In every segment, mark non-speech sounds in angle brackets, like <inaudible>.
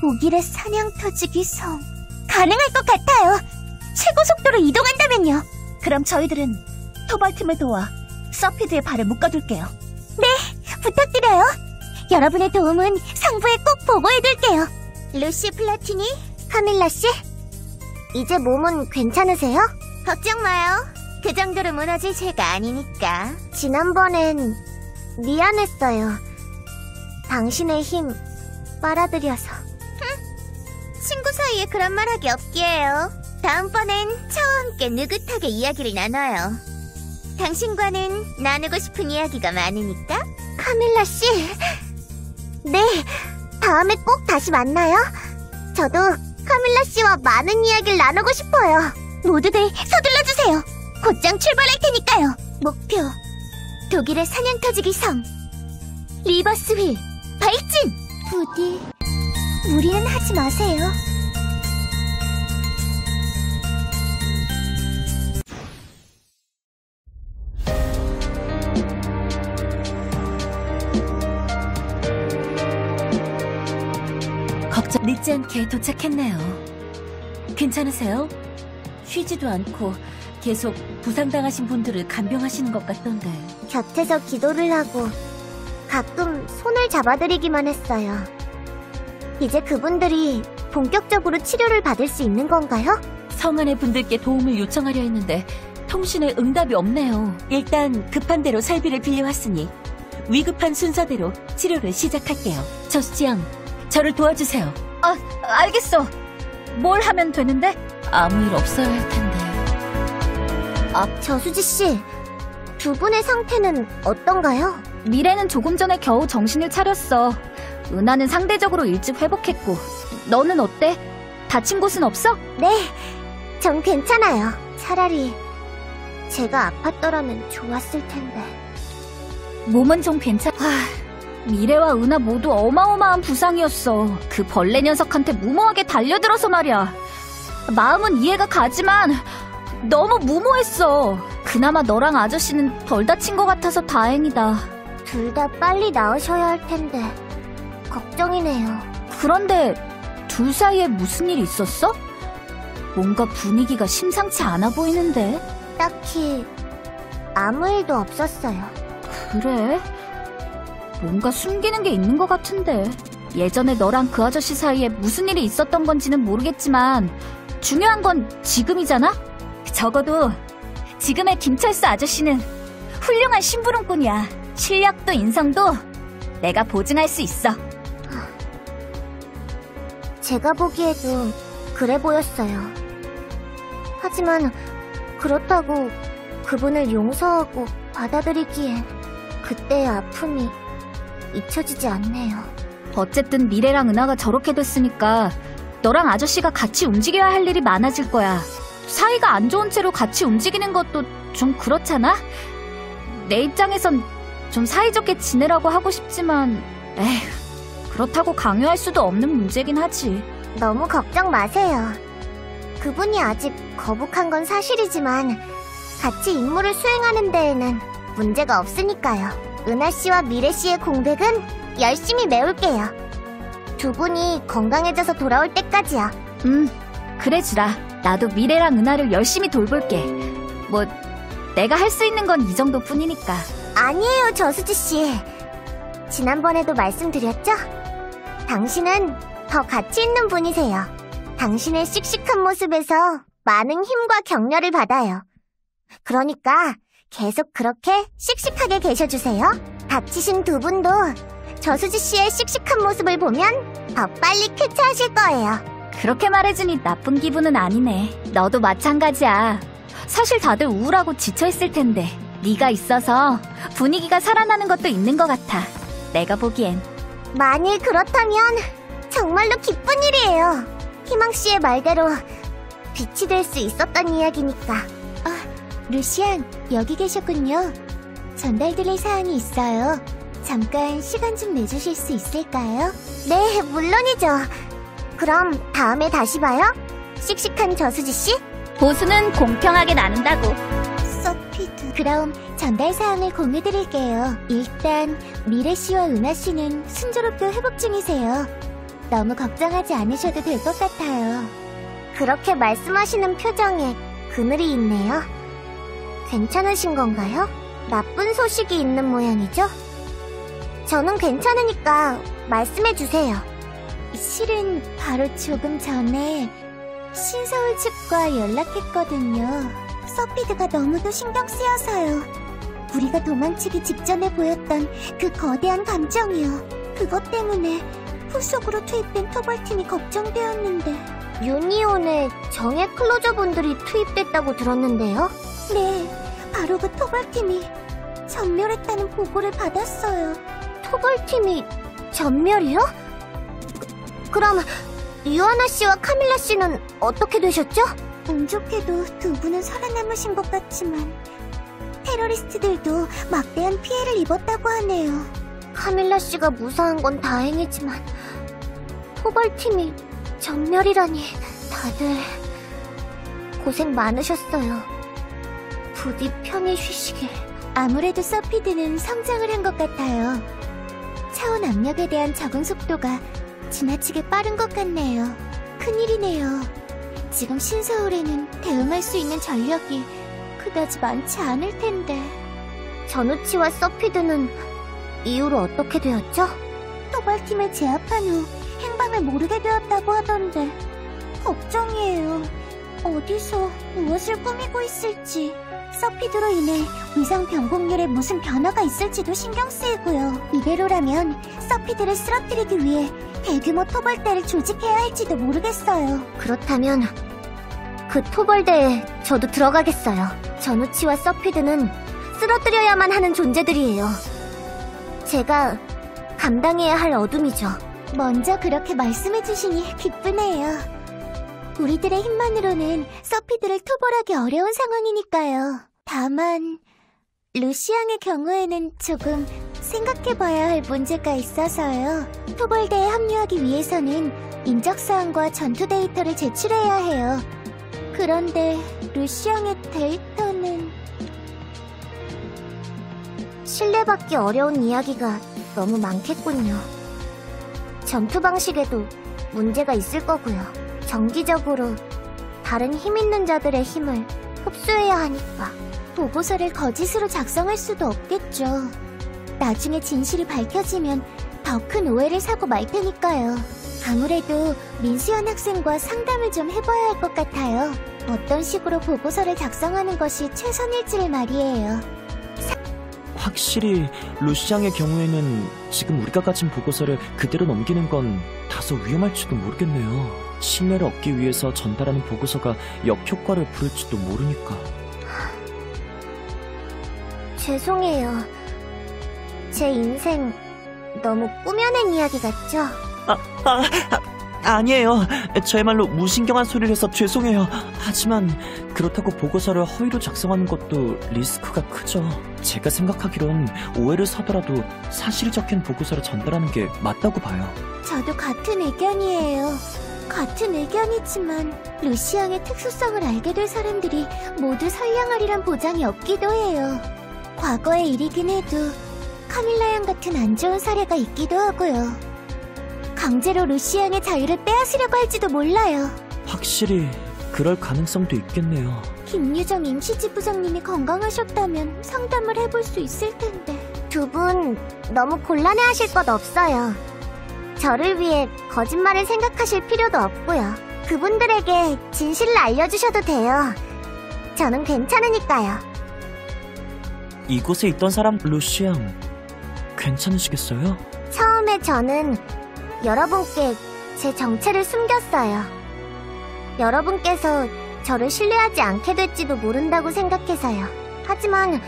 독일의 사냥 터지기 성. 가능할 것 같아요. 최고 속도로 이동한다면요. 그럼 저희들은 토발팀을 도와 서피드의 발을 묶어둘게요. 네, 부탁드려요. 여러분의 도움은 상부에 꼭 보고해둘게요. 루시 플라티니, 카밀라 씨, 이제 몸은 괜찮으세요? 걱정 마요. 그 정도로 무너질 죄가 아니니까. 지난번엔 미안했어요. 당신의 힘 빨아들여서. 사이에 그런 말 하기 없기에요. 다음번엔 저와 함께 느긋하게 이야기를 나눠요. 당신과는 나누고 싶은 이야기가 많으니까. 카밀라 씨. 네, 다음에 꼭 다시 만나요. 저도 카밀라 씨와 많은 이야기를 나누고 싶어요. 모두들 서둘러 주세요. 곧장 출발할 테니까요. 목표 독일의 사냥터지기 성 리버스 휠 발진. 부디 무리는 하지 마세요. 늦지 않게 도착했네요. 괜찮으세요? 쉬지도 않고 계속 부상당하신 분들을 간병하시는 것 같던데. 곁에서 기도를 하고 가끔 손을 잡아드리기만 했어요. 이제 그분들이 본격적으로 치료를 받을 수 있는 건가요? 성안의 분들께 도움을 요청하려 했는데 통신에 응답이 없네요. 일단 급한 대로 살비를 빌려왔으니 위급한 순서대로 치료를 시작할게요. 저수지양, 저를 도와주세요. 아, 알겠어. 뭘 하면 되는데? 아무 일 없어야 할 텐데. 아, 저수지 씨, 두 분의 상태는 어떤가요? 미래는 조금 전에 겨우 정신을 차렸어. 은하는 상대적으로 일찍 회복했고. 너는 어때? 다친 곳은 없어? 네, 전 괜찮아요. 차라리 제가 아팠더라면 좋았을 텐데. 몸은 좀 괜찮... 하... 미래와 은하 모두 어마어마한 부상이었어. 그 벌레 녀석한테 무모하게 달려들어서 말이야. 마음은 이해가 가지만 너무 무모했어. 그나마 너랑 아저씨는 덜 다친 것 같아서 다행이다. 둘 다 빨리 나으셔야 할 텐데 걱정이네요. 그런데 둘 사이에 무슨 일 있었어? 뭔가 분위기가 심상치 않아 보이는데. 딱히 아무 일도 없었어요. 그래? 뭔가 숨기는 게 있는 것 같은데. 예전에 너랑 그 아저씨 사이에 무슨 일이 있었던 건지는 모르겠지만 중요한 건 지금이잖아? 적어도 지금의 김철수 아저씨는 훌륭한 심부름꾼이야. 실력도 인성도 내가 보증할 수 있어. 제가 보기에도 그래 보였어요. 하지만 그렇다고 그분을 용서하고 받아들이기엔 그때의 아픔이 잊혀지지 않네요. 어쨌든 미래랑 은하가 저렇게 됐으니까 너랑 아저씨가 같이 움직여야 할 일이 많아질 거야. 사이가 안 좋은 채로 같이 움직이는 것도 좀 그렇잖아? 내 입장에선 좀 사이좋게 지내라고 하고 싶지만, 에휴, 그렇다고 강요할 수도 없는 문제긴 하지. 너무 걱정 마세요. 그분이 아직 거북한 건 사실이지만 같이 임무를 수행하는 데에는 문제가 없으니까요. 은하 씨와 미래 씨의 공백은 열심히 메울게요. 두 분이 건강해져서 돌아올 때까지요. 음, 그래 주라. 나도 미래랑 은하를 열심히 돌볼게. 뭐, 내가 할 수 있는 건 이 정도 뿐이니까. 아니에요, 저수지 씨. 지난번에도 말씀드렸죠? 당신은 더 가치 있는 분이세요. 당신의 씩씩한 모습에서 많은 힘과 격려를 받아요. 그러니까 계속 그렇게 씩씩하게 계셔주세요. 다치신 두 분도 저수지 씨의 씩씩한 모습을 보면 더 빨리 쾌차하실 거예요. 그렇게 말해주니 나쁜 기분은 아니네. 너도 마찬가지야. 사실 다들 우울하고 지쳐있을 텐데 네가 있어서 분위기가 살아나는 것도 있는 것 같아. 내가 보기엔. 만일 그렇다면 정말로 기쁜 일이에요. 희망 씨의 말대로 빛이 될 수 있었던 이야기니까. 아, 루시안 여기 계셨군요. 전달드릴 사항이 있어요. 잠깐 시간 좀 내주실 수 있을까요? 네, 물론이죠. 그럼 다음에 다시 봐요. 씩씩한 저수지 씨. 보수는 공평하게 나눈다고. 서피드. 그럼 전달 사항을 공유드릴게요. 일단 미래 씨와 은하 씨는 순조롭게 회복 중이세요. 너무 걱정하지 않으셔도 될 것 같아요. 그렇게 말씀하시는 표정에 그늘이 있네요. 괜찮으신 건가요? 나쁜 소식이 있는 모양이죠? 저는 괜찮으니까 말씀해 주세요. 실은 바로 조금 전에 신서울 측과 연락했거든요. 서피드가 너무도 신경 쓰여서요. 우리가 도망치기 직전에 보였던 그 거대한 감정이요. 그것 때문에 후속으로 투입된 토벌팀이 걱정되었는데. 유니온에 정예 클로저 분들이 투입됐다고 들었는데요? 네, 바로 그 토벌팀이 전멸했다는 보고를 받았어요. 토벌팀이 전멸이요? 그, 그럼 유아나 씨와 카밀라 씨는 어떻게 되셨죠? 운 좋게도 두 분은 살아남으신 것 같지만 테러리스트들도 막대한 피해를 입었다고 하네요. 카밀라 씨가 무사한 건 다행이지만 토벌팀이 전멸이라니 다들 고생 많으셨어요. 부디 편히 쉬시길. 아무래도 서피드는 성장을 한 것 같아요. 차원 압력에 대한 적응 속도가 지나치게 빠른 것 같네요. 큰일이네요. 지금 신서울에는 대응할 수 있는 전력이 그다지 많지 않을 텐데. 전우치와 서피드는 이후로 어떻게 되었죠? 토벌팀을 제압한 후 행방을 모르게 되었다고 하던데 걱정이에요. 어디서 무엇을 꾸미고 있을지. 서피드로 인해 위상 변곡률에 무슨 변화가 있을지도 신경 쓰이고요. 이대로라면 서피드를 쓰러뜨리기 위해 대규모 토벌대를 조직해야 할지도 모르겠어요. 그렇다면 그 토벌대에 저도 들어가겠어요. 전우치와 서피드는 쓰러뜨려야만 하는 존재들이에요. 제가 감당해야 할 어둠이죠. 먼저 그렇게 말씀해주시니 기쁘네요. 우리들의 힘만으로는 서피드를 토벌하기 어려운 상황이니까요. 다만 루시앙의 경우에는 조금 생각해봐야 할 문제가 있어서요. 토벌대에 합류하기 위해서는 인적사항과 전투 데이터를 제출해야 해요. 그런데 루시앙의 데이터는 신뢰받기 어려운 이야기가 너무 많겠군요. 전투 방식에도 문제가 있을 거고요. 정기적으로 다른 힘 있는 자들의 힘을 흡수해야 하니까 보고서를 거짓으로 작성할 수도 없겠죠. 나중에 진실이 밝혀지면 더 큰 오해를 사고 말 테니까요. 아무래도 민수연 학생과 상담을 좀 해봐야 할 것 같아요. 어떤 식으로 보고서를 작성하는 것이 최선일지를 말이에요. 확실히 루시앙의 경우에는 지금 우리가 가진 보고서를 그대로 넘기는 건 다소 위험할지도 모르겠네요. 신뢰를 얻기 위해서 전달하는 보고서가 역효과를 부를지도 모르니까. 죄송해요. 제 인생 너무 꾸며낸 이야기 같죠? 아, 아, 아, 아니에요. 저야말로 무신경한 소리를 해서 죄송해요. 하지만 그렇다고 보고서를 허위로 작성하는 것도 리스크가 크죠. 제가 생각하기론 오해를 사더라도 사실이 적힌 보고서를 전달하는 게 맞다고 봐요. 저도 같은 의견이에요. 같은 의견이지만 루시앙의 특수성을 알게 될 사람들이 모두 선량하리란 보장이 없기도 해요. 과거의 일이긴 해도 카밀라 양 같은 안 좋은 사례가 있기도 하고요. 강제로 루시앙의 자유를 빼앗으려고 할지도 몰라요. 확실히 그럴 가능성도 있겠네요. 김유정 임시지 부장님이 건강하셨다면 상담을 해볼 수 있을 텐데. 두 분 너무 곤란해하실 것 없어요. 저를 위해 거짓말을 생각하실 필요도 없고요. 그분들에게 진실을 알려주셔도 돼요. 저는 괜찮으니까요. 이곳에 있던 사람 루시앙 괜찮으시겠어요? 처음에 저는 여러분께 제 정체를 숨겼어요. 여러분께서 저를 신뢰하지 않게 될지도 모른다고 생각해서요. 하지만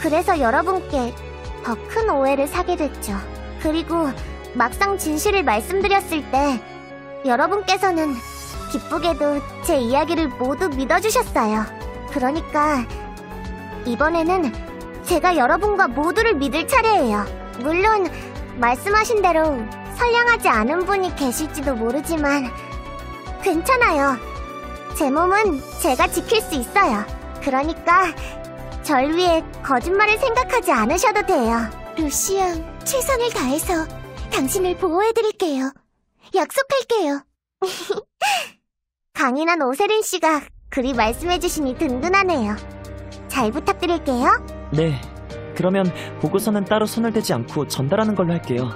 그래서 여러분께 더 큰 오해를 사게 됐죠. 그리고 막상 진실을 말씀드렸을 때 여러분께서는 기쁘게도 제 이야기를 모두 믿어주셨어요. 그러니까 이번에는 제가 여러분과 모두를 믿을 차례예요. 물론 말씀하신 대로 선량하지 않은 분이 계실지도 모르지만 괜찮아요. 제 몸은 제가 지킬 수 있어요. 그러니까 절 위해 거짓말을 생각하지 않으셔도 돼요. 루시앙, 최선을 다해서 당신을 보호해드릴게요. 약속할게요. <laughs> 강인한 오세린 씨가 그리 말씀해주시니 든든하네요. 잘 부탁드릴게요. 네. 그러면 보고서는 따로 손을 대지 않고 전달하는 걸로 할게요.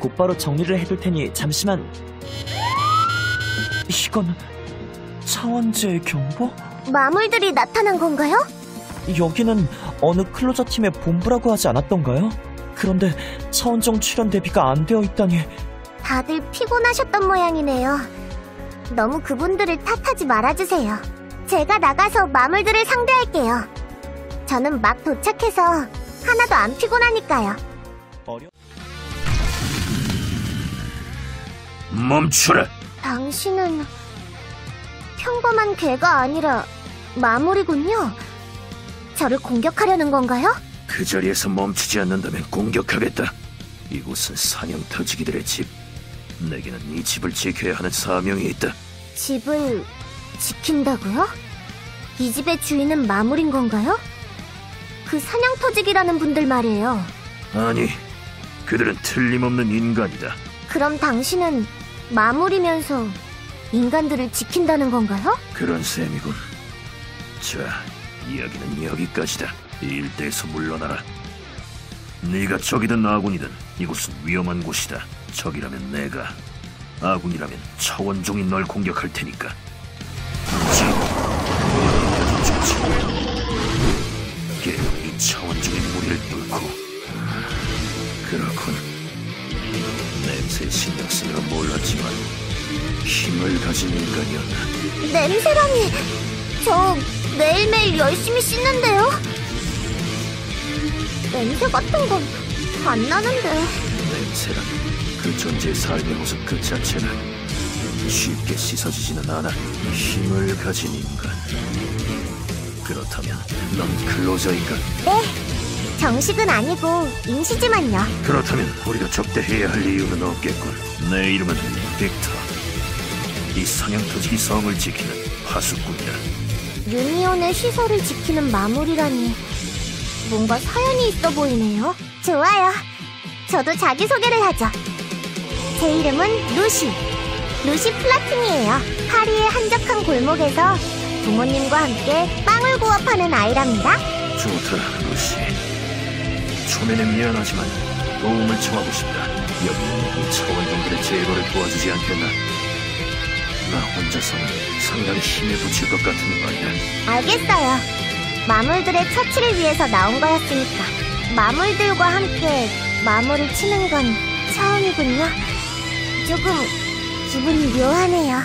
곧바로 정리를 해둘 테니 잠시만. 이건 차원제의 경보? 마물들이 나타난 건가요? 여기는 어느 클로저 팀의 본부라고 하지 않았던가요? 그런데 차원정 출연 대비가 안 되어 있다니 다들 피곤하셨던 모양이네요. 너무 그분들을 탓하지 말아주세요. 제가 나가서 마물들을 상대할게요. 저는 막 도착해서 하나도 안 피곤하니까요. 어려... 멈춰라. 당신은 평범한 개가 아니라 마물이군요. 저를 공격하려는 건가요? 그 자리에서 멈추지 않는다면 공격하겠다. 이곳은 사냥 터지기들의 집. 내게는 이 집을 지켜야 하는 사명이 있다. 집을 지킨다고요? 이 집의 주인은 마물인 건가요? 그 사냥 터지기라는 분들 말이에요. 아니, 그들은 틀림없는 인간이다. 그럼 당신은 마물이면서 인간들을 지킨다는 건가요? 그런 셈이군. 자, 이야기는 여기까지다. 이 일대에서 물러나라. 네가 적이든 아군이든 이곳은 위험한 곳이다. 적이라면 내가, 아군이라면 차원종이 널 공격할 테니까. 계속 이 차원종의 무리를 뚫고. 그렇군. 냄새 신경 쓰느라 몰랐지만 힘을 가진 인간이었다. 냄새라니! 저 매일매일 열심히 씻는데요? 냄새 같은 건 안 나는데. 냄새란 그 존재의 삶의 모습 그 자체를 쉽게 씻어지지는 않아 힘을 가진 인간 그렇다면 넌 클로저인가? 네. 정식은 아니고 임시지만요. 그렇다면 우리가 적대해야 할 이유는 없겠군 내 이름은 빅터 이 사냥터지기 성을 지키는 파수꾼이다 유니온의 시설을 지키는 마물이라니 뭔가 사연이 있어 보이네요. 좋아요. 저도 자기소개를 하죠. 제 이름은 루시. 루시 플라틴이에요. 파리의 한적한 골목에서 부모님과 함께 빵을 구워 파는 아이랍니다. 좋다 루시 초면에 미안하지만 도움을 청하고 싶다 여기 있는 이 차원종들의 제거를 도와주지 않겠나 나 혼자서는 상당히 힘에 부칠 것 같은 말이야 알겠어요. 마물들의 처치를 위해서 나온 거였으니까. 마물들과 함께 마물을 치는 건 처음이군요. 조금 기분이 묘하네요.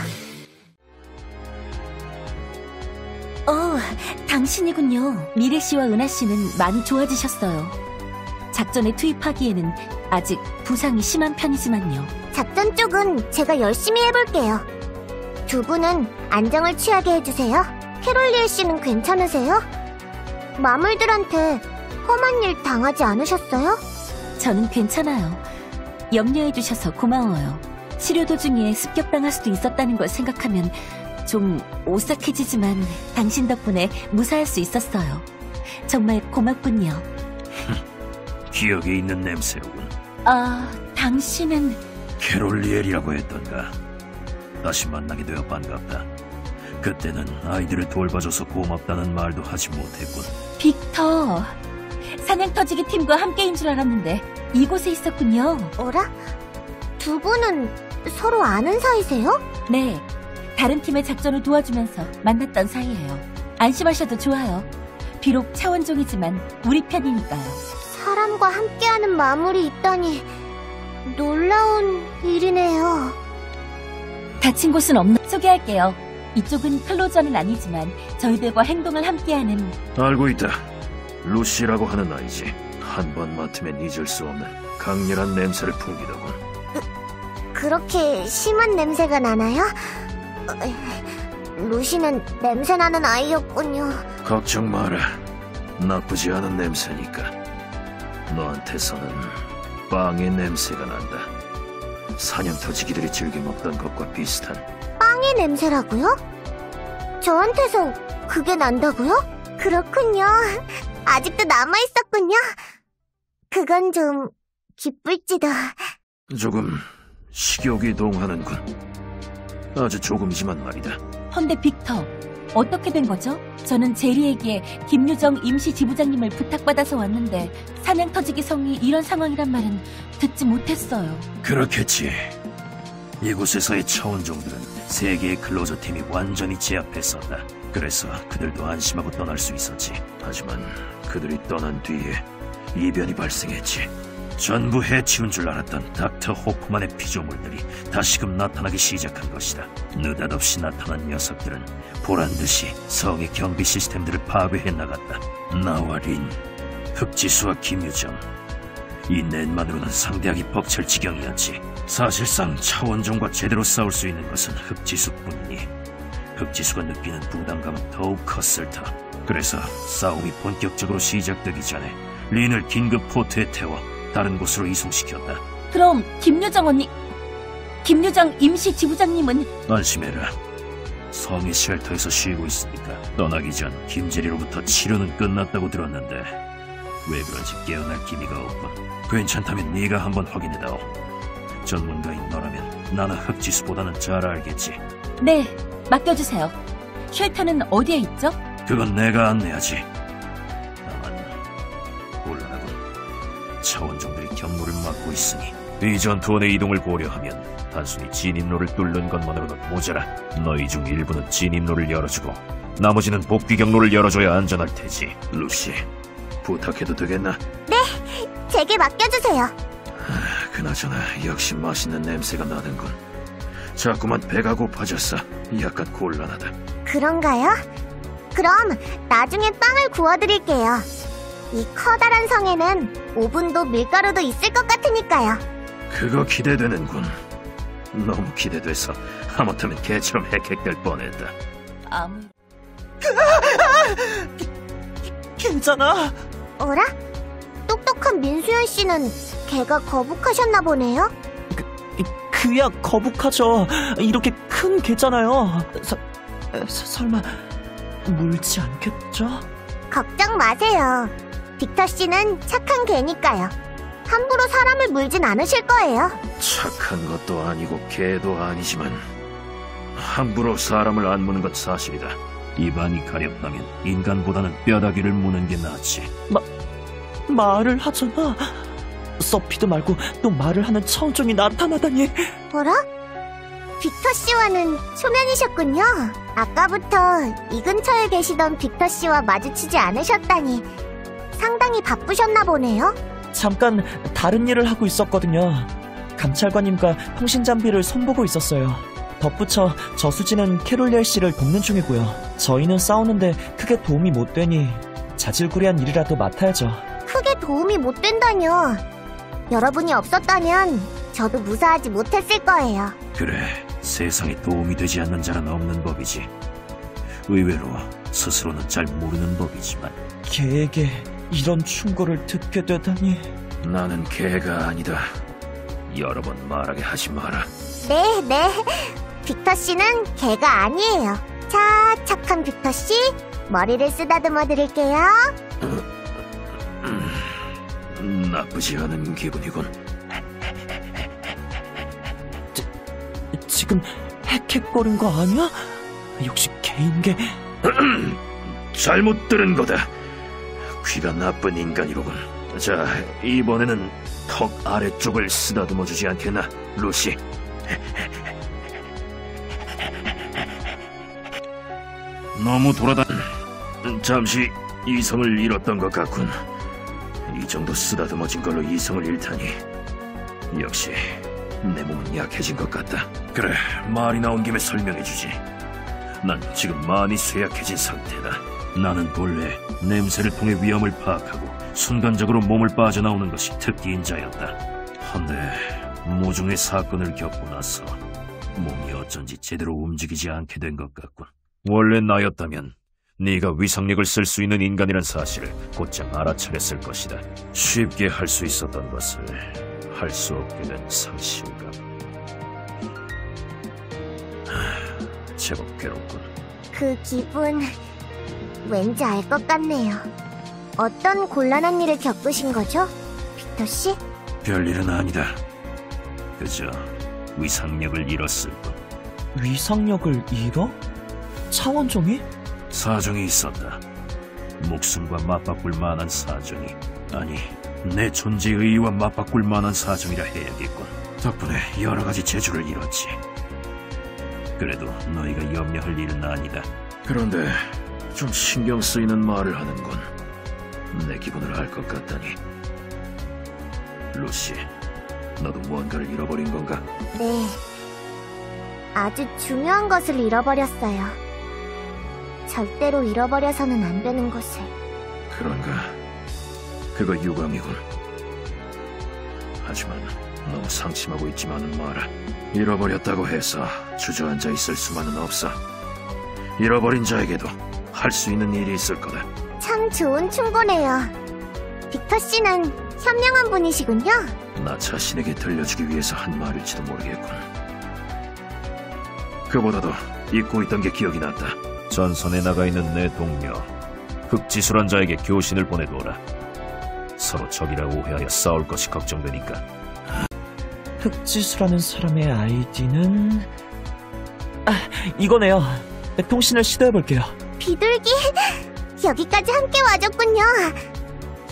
어, 당신이군요. 미래 씨와 은하 씨는 많이 좋아지셨어요. 작전에 투입하기에는 아직 부상이 심한 편이지만요. 작전 쪽은 제가 열심히 해볼게요. 두 분은 안정을 취하게 해주세요. 캐롤리에 씨는 괜찮으세요? 마물들한테 험한 일 당하지 않으셨어요? 저는 괜찮아요. 염려해 주셔서 고마워요. 치료 도중에 습격당할 수도 있었다는 걸 생각하면 좀 오싹해지지만 당신 덕분에 무사할 수 있었어요. 정말 고맙군요. <laughs> 기억에 있는 냄새로군 아, 당신은 캐롤리엘이라고 했던가 다시 만나게 되어 반갑다 그때는 아이들을 돌봐줘서 고맙다는 말도 하지 못했군 빅터. 사냥 터지기 팀과 함께인 줄 알았는데 이곳에 있었군요. 어라? 두 분은 서로 아는 사이세요? 네, 다른 팀의 작전을 도와주면서 만났던 사이예요. 안심하셔도 좋아요. 비록 차원종이지만 우리 편이니까요. 사람과 함께하는 마물이 있다니 놀라운 일이네요. 다친 곳은 없는 소개할게요. 이쪽은 클로저는 아니지만 저희들과 행동을 함께하는 알고 있다. 루시라고 하는 아이지. 한 번 맡으면 잊을 수 없는 강렬한 냄새를 풍기더군. 그렇게 심한 냄새가 나나요? 어, 루시는 냄새 나는 아이였군요. 걱정 마라. 나쁘지 않은 냄새니까. 너한테서는 빵의 냄새가 난다. 사냥 터지기들이 즐겨 먹던 것과 비슷한 빵의 냄새라고요? 저한테서 그게 난다고요? 그렇군요. <laughs> 아직도 남아있었군요. 그건 좀 기쁠지도. 조금 식욕이 동하는군. 아주 조금이지만 말이다. 헌데 빅터, 어떻게 된 거죠? 저는 제리에게 김유정 임시 지부장님을 부탁받아서 왔는데 사냥 터지기 성이 이런 상황이란 말은 듣지 못했어요. 그렇겠지. 이곳에서의 차원종들은 세 개의 클로저 팀이 완전히 제압했었다. 그래서 그들도 안심하고 떠날 수 있었지. 하지만 그들이 떠난 뒤에 이변이 발생했지. 전부 해치운 줄 알았던 닥터 호프만의 피조물들이 다시금 나타나기 시작한 것이다. 느닷없이 나타난 녀석들은 보란 듯이 성의 경비 시스템들을 파괴해 나갔다. 나와 린, 흑지수와 김유정, 이 넷만으로는 상대하기 벅찰 지경이었지. 사실상 차원종과 제대로 싸울 수 있는 것은 흑지수뿐이니 흑지수가 느끼는 부담감은 더욱 컸을 터. 그래서 싸움이 본격적으로 시작되기 전에 린을 긴급 포트에 태워 다른 곳으로 이송시켰다. 그럼 김유정 언니, 김유정 임시 지부장님은 안심해라. 성의 쉘터에서 쉬고 있으니까 떠나기 전 김재리로부터 치료는 끝났다고 들었는데 왜 그런지 깨어날 기미가 없군. 괜찮다면 네가 한번 확인해다오. 전문가인 너라면 나는 흑지수보다는 잘 알겠지. 네, 맡겨주세요. 쉘터는 어디에 있죠? 그건 내가 안내하지. 다만 곤란하군. 차원종들이 경로를 막고 있으니 이 전투원의 이동을 고려하면 단순히 진입로를 뚫는 것만으로는 모자라. 너희 중 일부는 진입로를 열어주고 나머지는 복귀 경로를 열어줘야 안전할 테지. 루시, 부탁해도 되겠나? 제게 맡겨주세요. 그나저나 역시 맛있는 냄새가 나는군. 자꾸만 배가 고파졌어. 약간 곤란하다. 그런가요? 그럼 나중에 빵을 구워드릴게요. 이 커다란 성에는 오븐도 밀가루도 있을 것 같으니까요. 그거 기대되는군. 너무 기대돼서 하마터면 개처럼 핵핵될 뻔했다. 아무. 괜찮아. 어라? 똑똑한 민수연 씨는 걔가 거북하셨나 보네요? 그야 거북하죠. 이렇게 큰 개잖아요. 서, 서, 설마 물지 않겠죠? 걱정 마세요. 빅터 씨는 착한 개니까요. 함부로 사람을 물진 않으실 거예요. 착한 것도 아니고 개도 아니지만 함부로 사람을 안 무는 건 사실이다. 입안이 가렵다면 인간보다는 뼈다귀를 무는 게 낫지. 말을 하잖아. 서피드 말고 또 말을 하는 차원종이 나타나다니. 뭐라? 빅터 씨와는 초면이셨군요. 아까부터 이 근처에 계시던 빅터 씨와 마주치지 않으셨다니 상당히 바쁘셨나 보네요. 잠깐 다른 일을 하고 있었거든요. 감찰관님과 통신 장비를 손보고 있었어요. 덧붙여 저수지는 캐롤리엘 씨를 돕는 중이고요. 저희는 싸우는데 크게 도움이 못 되니 자질구레한 일이라도 맡아야죠. 크게 도움이 못 된다뇨. 여러분이 없었다면 저도 무사하지 못했을 거예요. 그래, 세상에 도움이 되지 않는 자는 없는 법이지. 의외로 스스로는 잘 모르는 법이지만 개에게 이런 충고를 듣게 되다니. 나는 개가 아니다. 여러 번 말하게 하지 마라. 네, 네. 빅터 씨는 개가 아니에요. 자, 착한 빅터 씨, 머리를 쓰다듬어 드릴게요. 나쁘지 않은 기분이군. 지금 헥헥거린 거 아니야? 역시 개인 게 <clears throat> 잘못 들은 거다. 귀가 나쁜 인간이로군. 자, 이번에는 턱 아래쪽을 쓰다듬어 주지 않겠나, 루시? 너무 돌아다... 잠시 이성을 잃었던 것 같군. 이 정도 쓰다듬어진 걸로 이성을 잃다니. 역시 내 몸은 약해진 것 같다. 그래, 말이 나온 김에 설명해주지. 난 지금 많이 쇠약해진 상태다. 나는 본래 냄새를 통해 위험을 파악하고 순간적으로 몸을 빠져나오는 것이 특기인자였다. 헌데 모종의 사건을 겪고 나서 몸이 어쩐지 제대로 움직이지 않게 된 것 같군. 원래 나였다면 네가 위상력을 쓸 수 있는 인간이란 사실을 곧장 알아차렸을 것이다. 쉽게 할 수 있었던 것을 할 수 없게 된 상실감. 하, 제법 괴롭군. 그 기분 왠지 알 것 같네요. 어떤 곤란한 일을 겪으신 거죠? 빅터 씨? 별일은 아니다. 그저 위상력을 잃었을 뿐 위상력을 잃어? 차원종이? 사정이 있었다. 목숨과 맞바꿀 만한 사정이 아니 내 존재의 의의와 맞바꿀 만한 사정이라 해야겠군. 덕분에 여러 가지 재주를 잃었지. 그래도 너희가 염려할 일은 아니다. 그런데 좀 신경 쓰이는 말을 하는군. 내 기분을 알 것 같다니. 루시, 너도 무언가를 잃어버린 건가? 네. 아주 중요한 것을 잃어버렸어요. 절대로 잃어버려서는 안 되는 것을. 그런가? 그거 유감이군. 하지만 너무 상심하고 있지만은 마라. 잃어버렸다고 해서 주저앉아 있을 수만은 없어. 잃어버린 자에게도 할 수 있는 일이 있을 거다. 참 좋은 충고네요. 빅터 씨는 현명한 분이시군요. 나 자신에게 들려주기 위해서 한 말일지도 모르겠군. 그보다도 잊고 있던 게 기억이 났다. 전선에 나가 있는 내 동료, 흑지수란 자에게 교신을 보내두어라. 서로 적이라 오해하여 싸울 것이 걱정되니까. 흑지수라는 사람의 아이디는 아 이거네요. 통신을 시도해볼게요. 비둘기 여기까지 함께 와줬군요.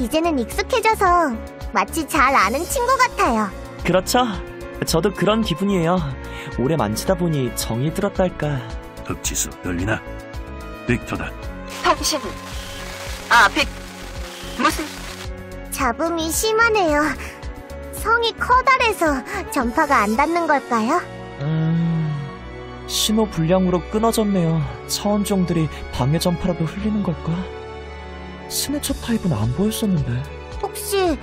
이제는 익숙해져서 마치 잘 아는 친구 같아요. 그렇죠. 저도 그런 기분이에요. 오래 만지다 보니 정이 들었달까. 흑지수 들리나? 빅터다. 당신, 아, 빅, 무슨, 잡음이 심하네요. 성이 커다래서 전파가 안 닿는 걸까요? 음... 신호 불량으로 끊어졌네요. 차원종들이 방해 전파라도 흘리는 걸까? 스네처 타입은 안 보였었는데. 혹시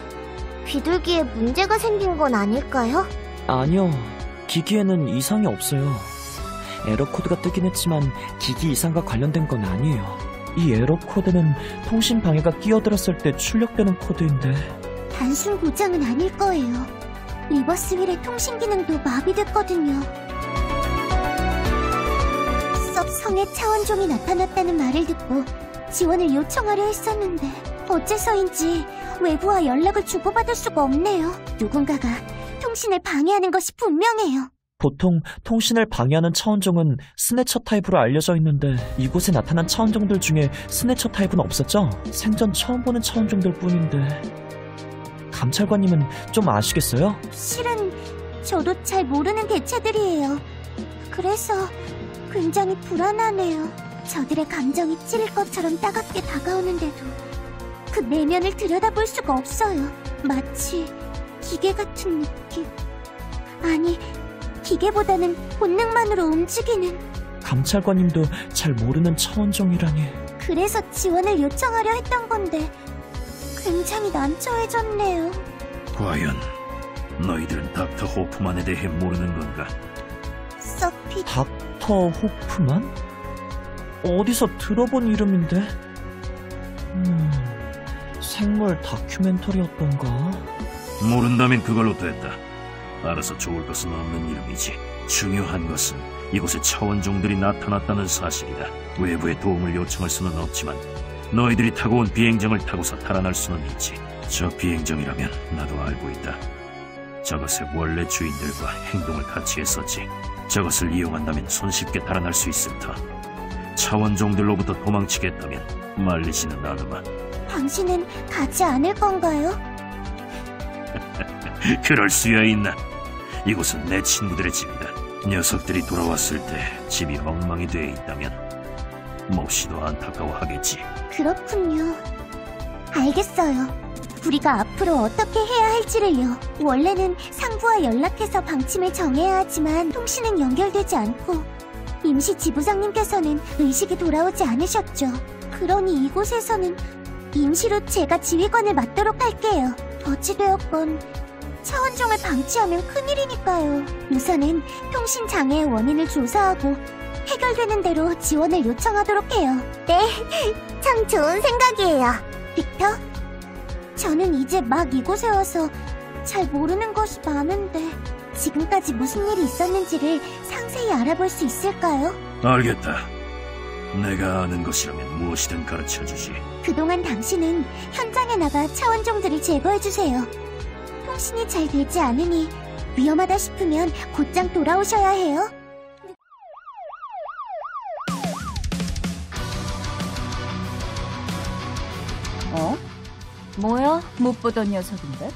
비둘기에 문제가 생긴 건 아닐까요? 아니요. 기기에는 이상이 없어요. 에러 코드가 뜨긴 했지만 기기 이상과 관련된 건 아니에요. 이 에러 코드는 통신 방해가 끼어들었을 때 출력되는 코드인데 단순 고장은 아닐 거예요. 리버스 휠의 통신 기능도 마비됐거든요. 썩 성의 차원종이 나타났다는 말을 듣고 지원을 요청하려 했었는데 어째서인지 외부와 연락을 주고받을 수가 없네요. 누군가가 통신을 방해하는 것이 분명해요. 보통 통신을 방해하는 차원종은 스네처 타입으로 알려져 있는데 이곳에 나타난 차원종들 중에 스네처 타입은 없었죠? 생전 처음 보는 차원종들 뿐인데 감찰관님은 좀 아시겠어요? 실은 저도 잘 모르는 대체들이에요. 그래서 굉장히 불안하네요. 저들의 감정이 찌를 것처럼 따갑게 다가오는데도 그 내면을 들여다볼 수가 없어요. 마치 기계 같은 느낌. 아니, 기계보다는 본능만으로 움직이는. 감찰관님도 잘 모르는 차원종이라니 그래서 지원을 요청하려 했던 건데 굉장히 난처해졌네요. 과연 너희들은 닥터 호프만에 대해 모르는 건가? 서피 닥터 호프만? 어디서 들어본 이름인데? 음, 생물 다큐멘터리였던가? 모른다면 그걸로 됐다. 알아서 좋을 것은 없는 이름이지. 중요한 것은 이곳에 차원종들이 나타났다는 사실이다. 외부의 도움을 요청할 수는 없지만 너희들이 타고 온 비행정을 타고서 달아날 수는 있지. 저 비행정이라면 나도 알고 있다. 저것의 원래 주인들과 행동을 같이 했었지. 저것을 이용한다면 손쉽게 달아날 수 있을 터. 차원종들로부터 도망치겠다면 말리지는 않으마. 당신은 가지 않을 건가요? <laughs> 그럴 수야 있나? 이곳은 내 친구들의 집이다. 녀석들이 돌아왔을 때 집이 엉망이 되어 있다면 몹시도 안타까워하겠지. 그렇군요. 알겠어요. 우리가 앞으로 어떻게 해야 할지를요. 원래는 상부와 연락해서 방침을 정해야 하지만 통신은 연결되지 않고 임시 지부장님께서는 의식이 돌아오지 않으셨죠. 그러니 이곳에서는 임시로 제가 지휘관을 맡도록 할게요. 어찌되었건 차원종을 방치하면 큰일이니까요. 우선은 통신 장애의 원인을 조사하고 해결되는 대로 지원을 요청하도록 해요. 네, <laughs> 참 좋은 생각이에요. 빅터, 저는 이제 막 이곳에 와서 잘 모르는 것이 많은데 지금까지 무슨 일이 있었는지를 상세히 알아볼 수 있을까요? 알겠다. 내가 아는 것이라면 무엇이든 가르쳐주지. 그동안 당신은 현장에 나가 차원종들을 제거해주세요. 통신이 잘 되지 않으니 위험하다 싶으면 곧장 돌아오셔야 해요. 어? 뭐야? 못 보던 녀석인데?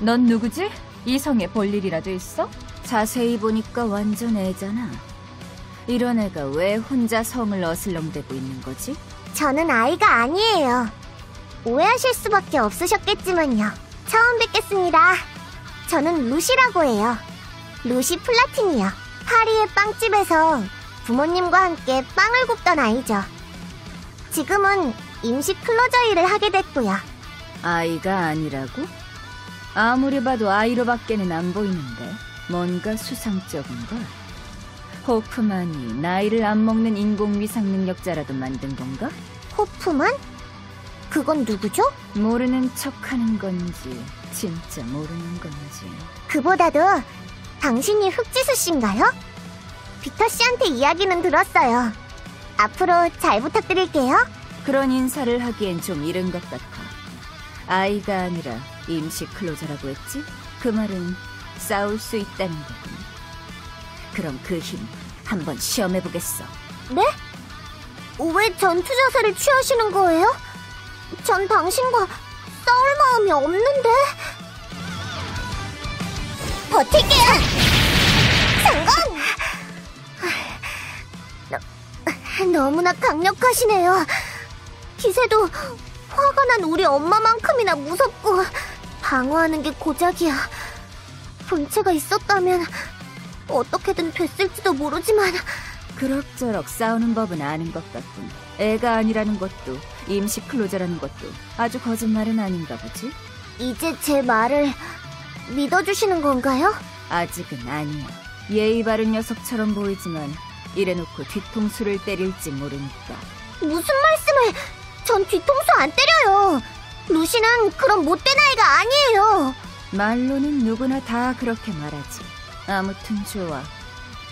넌 누구지? 이성에 볼 일이라도 있어? 자세히 보니까 완전 애잖아. 이런 애가 왜 혼자 성을 어슬렁대고 있는 거지? 저는 아이가 아니에요. 오해하실 수밖에 없으셨겠지만요. 처음 뵙겠습니다. 저는 루시라고 해요. 루시 플라틴이요. 파리의 빵집에서 부모님과 함께 빵을 굽던 아이죠. 지금은 임시 클로저 일을 하게 됐고요. 아이가 아니라고? 아무리 봐도 아이로밖에는 안 보이는데 뭔가 수상쩍은걸. 호프만이 나이를 안 먹는 인공위상 능력자라도 만든 건가? 호프만? 그건 누구죠? 모르는 척하는 건지 진짜 모르는 건지 그보다도 당신이 흑지수 씨인가요? 빅터 씨한테 이야기는 들었어요. 앞으로 잘 부탁드릴게요. 그런 인사를 하기엔 좀 이른 것 같아. 아이가 아니라 임시 클로저라고 했지? 그 말은 싸울 수 있다는 거군. 그럼 그 힘 한번 시험해보겠어. 네? 왜 전투 자세를 취하시는 거예요? 전 당신과 싸울 마음이 없는데. 버틸게요! 성공! 너, 너무나 강력하시네요. 기세도 화가 난 우리 엄마만큼이나 무섭고 방어하는 게 고작이야. 본체가 있었다면 어떻게든 됐을지도 모르지만 그럭저럭 싸우는 법은 아는 것 같군. 애가 아니라는 것도 임시 클로저라는 것도 아주 거짓말은 아닌가 보지? 이제 제 말을 믿어주시는 건가요? 아직은 아니야. 예의 바른 녀석처럼 보이지만 이래놓고 뒤통수를 때릴지 모르니까. 무슨 말씀을? 전 뒤통수 안 때려요. 루시는 그런 못된 아이가 아니에요. 말로는 누구나 다 그렇게 말하지. 아무튼 좋아.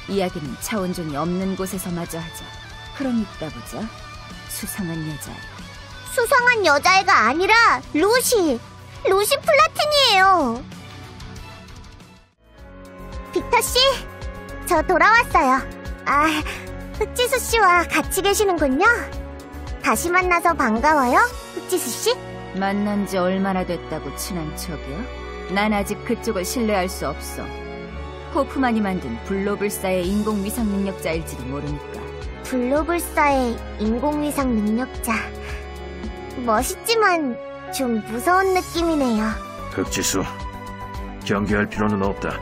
이야기는 차원종이 없는 곳에서 마저 하자. 그럼 이따 보자. 수상한 여자야. 수상한 여자애가 아니라 루시. 루시 플라틴이에요. 빅터 씨, 저 돌아왔어요. 아, 흑지수 씨와 같이 계시는군요. 다시 만나서 반가워요, 흑지수 씨. 만난 지 얼마나 됐다고 친한 척이야? 난 아직 그쪽을 신뢰할 수 없어. 호프만이 만든 블로블사의 인공위상 능력자일지도 모르니까. 블로블사의 인공위상 능력자. 멋있지만 좀 무서운 느낌이네요. 흑지수, 경계할 필요는 없다.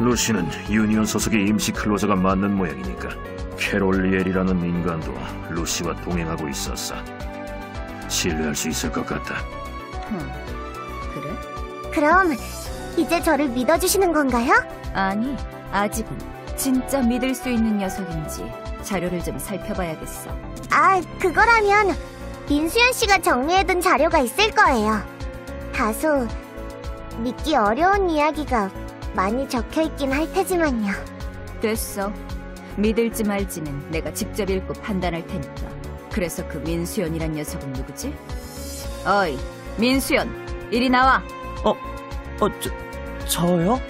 루시는 유니온 소속의 임시 클로저가 맞는 모양이니까 캐롤리엘이라는 인간도 루시와 동행하고 있었어. 신뢰할 수 있을 것 같다. 흠, 그래? 그럼 이제 저를 믿어주시는 건가요? 아니, 아직은 진짜 믿을 수 있는 녀석인지 자료를 좀 살펴봐야겠어. 아, 그거라면 민수연 씨가 정리해둔 자료가 있을 거예요. 다소 믿기 어려운 이야기가 많이 적혀 있긴 할 테지만요. 됐어. 믿을지 말지는 내가 직접 읽고 판단할 테니까. 그래서 그 민수연이란 녀석은 누구지? 어이, 민수연, 이리 나와. 어, 저, 저요?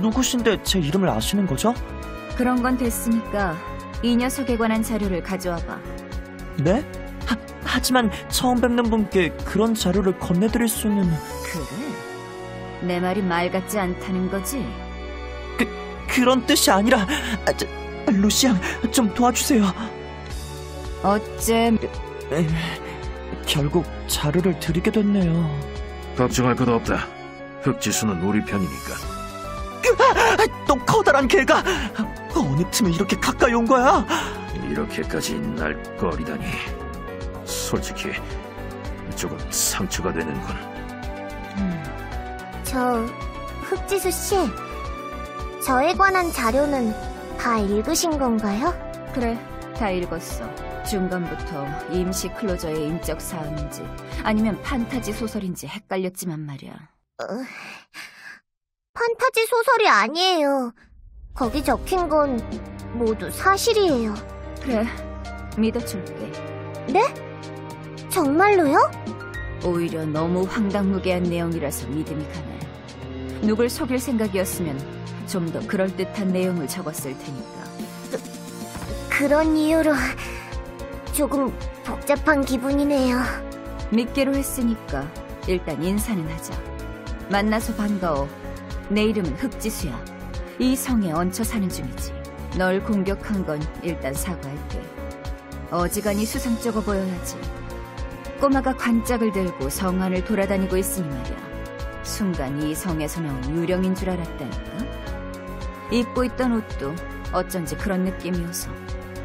누구신데 제 이름을 아시는 거죠? 그런 건 됐으니까 이 녀석에 관한 자료를 가져와봐. 네? 하, 하지만 처음 뵙는 분께 그런 자료를 건네드릴 수는... 그래? 내 말이 말 같지 않다는 거지? 그런 뜻이 아니라... 아, 저, 루시앙, 좀 도와주세요. 어째 에, 결국 자료를 드리게 됐네요. 걱정할 것 없다. 흑지수는 우리 편이니까. 아, 또 커다란 개가 어느 틈에 이렇게 가까이 온 거야? 이렇게까지 날 꺼리다니. 솔직히 조금 상처가 되는군. 음, 저 흑지수 씨, 저에 관한 자료는 다 읽으신 건가요? 그래, 다 읽었어. 중간부터 임시 클로저의 인적 사항인지 아니면 판타지 소설인지 헷갈렸지만 말이야. 판타지 소설이 아니에요. 거기 적힌 건 모두 사실이에요. 그래, 믿어줄게. 정말로요? 오히려 너무 황당무계한 내용이라서 믿음이 가네. 누굴 속일 생각이었으면 좀 더 그럴듯한 내용을 적었을 테니까. 그런 이유로 조금 복잡한 기분이네요. 믿기로 했으니까 일단 인사는 하자. 만나서 반가워. 내 이름은 흑지수야. 이 성에 얹혀 사는 중이지. 널 공격한 건 일단 사과할게. 어지간히 수상쩍어 보여야지. 꼬마가 관짝을 들고 성 안을 돌아다니고 있으니 말이야. 순간 이 성에서 나온 유령인 줄 알았다니까. 입고 있던 옷도 어쩐지 그런 느낌이어서.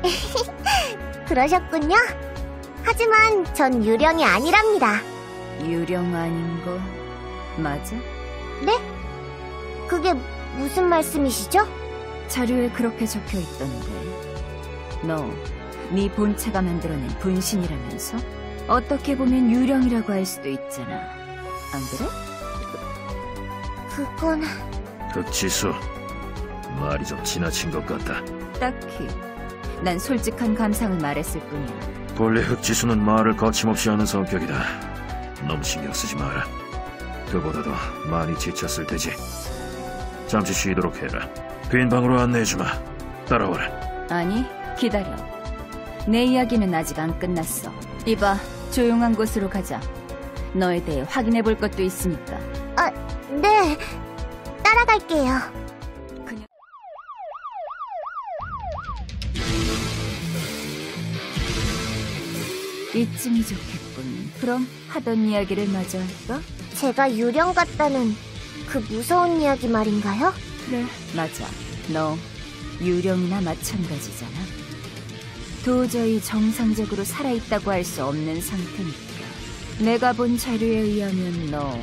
<laughs> 그러셨군요. 하지만 전 유령이 아니랍니다. 유령 아닌 거 맞아? 그게 무슨 말씀이시죠? 자료에 그렇게 적혀 있던데. 너, 네 본체가 만들어낸 분신이라면서? 어떻게 보면 유령이라고 할 수도 있잖아. 안 그래? 그건 흑지수 말이 좀 지나친 것 같다. 딱히. 난 솔직한 감상을 말했을 뿐이야. 본래 흑지수는 말을 거침없이 하는 성격이다. 너무 신경 쓰지 마라. 그보다도 많이 지쳤을 테지. 잠시 쉬도록 해라. 빈 방으로 안내해주마. 따라오라. 아니, 기다려. 내 이야기는 아직 안 끝났어. 이봐, 조용한 곳으로 가자. 너에 대해 확인해 볼 것도 있으니까. 네. 따라갈게요. 그냥... 이쯤이 좋겠군. 그럼 하던 이야기를 마저 할까? 제가 유령 같다는 그 무서운 이야기 말인가요? 그래, 맞아. 너 유령이나 마찬가지잖아. 도저히 정상적으로 살아있다고 할 수 없는 상태니까. 내가 본 자료에 의하면 너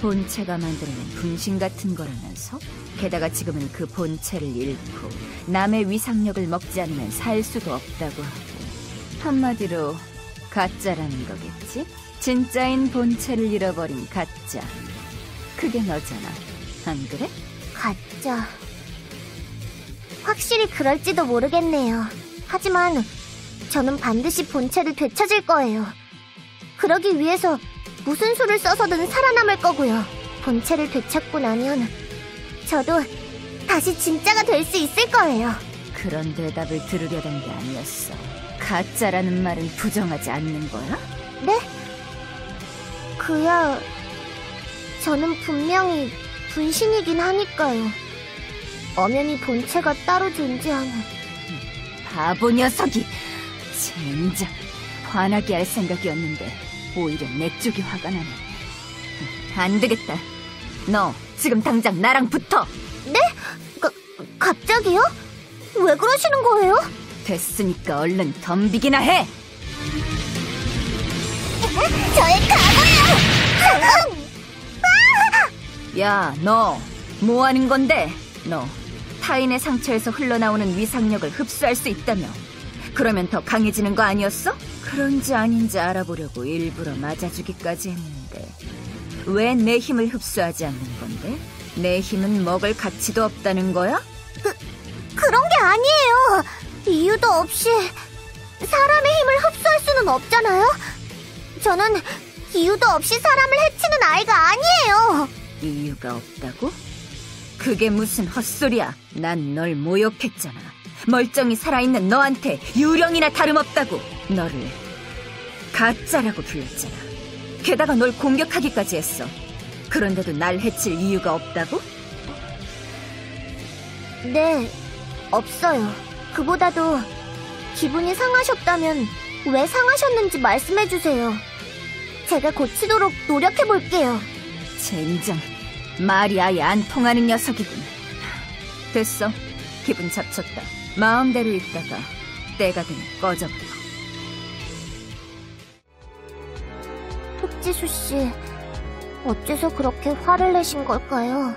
본체가 만들어낸 분신 같은 거라면서? 게다가 지금은 그 본체를 잃고 남의 위상력을 먹지 않으면 살 수도 없다고 하고 한마디로 가짜라는 거겠지? 진짜인 본체를 잃어버린 가짜. 그게 너잖아. 안 그래? 가짜. 확실히 그럴지도 모르겠네요. 하지만 저는 반드시 본체를 되찾을 거예요. 그러기 위해서 무슨 수를 써서든 살아남을 거고요. 본체를 되찾고 나면 저도 다시 진짜가 될 수 있을 거예요. 그런 대답을 들으려던 게 아니었어. 가짜라는 말은 부정하지 않는 거야? 그야 저는 분명히 분신이긴 하니까요. 엄연히 본체가 따로 존재하는 바보 녀석이! 젠장, 화나게 할 생각이었는데 오히려 내 쪽이 화가 나네. 안 되겠다. 너 지금 당장 나랑 붙어! 가, 갑자기요? 왜 그러시는 거예요? 됐으니까 얼른 덤비기나 해! 저의 각오요! 야, 너, 뭐 하는 건데? 너, 타인의 상처에서 흘러나오는 위상력을 흡수할 수 있다며. 그러면 더 강해지는 거 아니었어? 그런지 아닌지 알아보려고 일부러 맞아주기까지 했는데. 왜 내 힘을 흡수하지 않는 건데? 내 힘은 먹을 가치도 없다는 거야? 그런 게 아니에요. 이유도 없이 사람의 힘을 흡수할 수는 없잖아요. 저는 이유도 없이 사람을 해치는 아이가 아니에요. 이유가 없다고? 그게 무슨 헛소리야. 난 널 모욕했잖아. 멀쩡히 살아있는 너한테 유령이나 다름없다고. 너를 가짜라고 불렀잖아. 게다가 널 공격하기까지 했어. 그런데도 날 해칠 이유가 없다고? 네, 없어요. 그보다도 기분이 상하셨다면 왜 상하셨는지 말씀해주세요. 제가 고치도록 노력해볼게요. 젠장, 말이 아예 안 통하는 녀석이군. 됐어. 기분 잡쳤다. 마음대로 있다가 때가 되면 꺼져버려. 흑지수 씨, 어째서 그렇게 화를 내신 걸까요?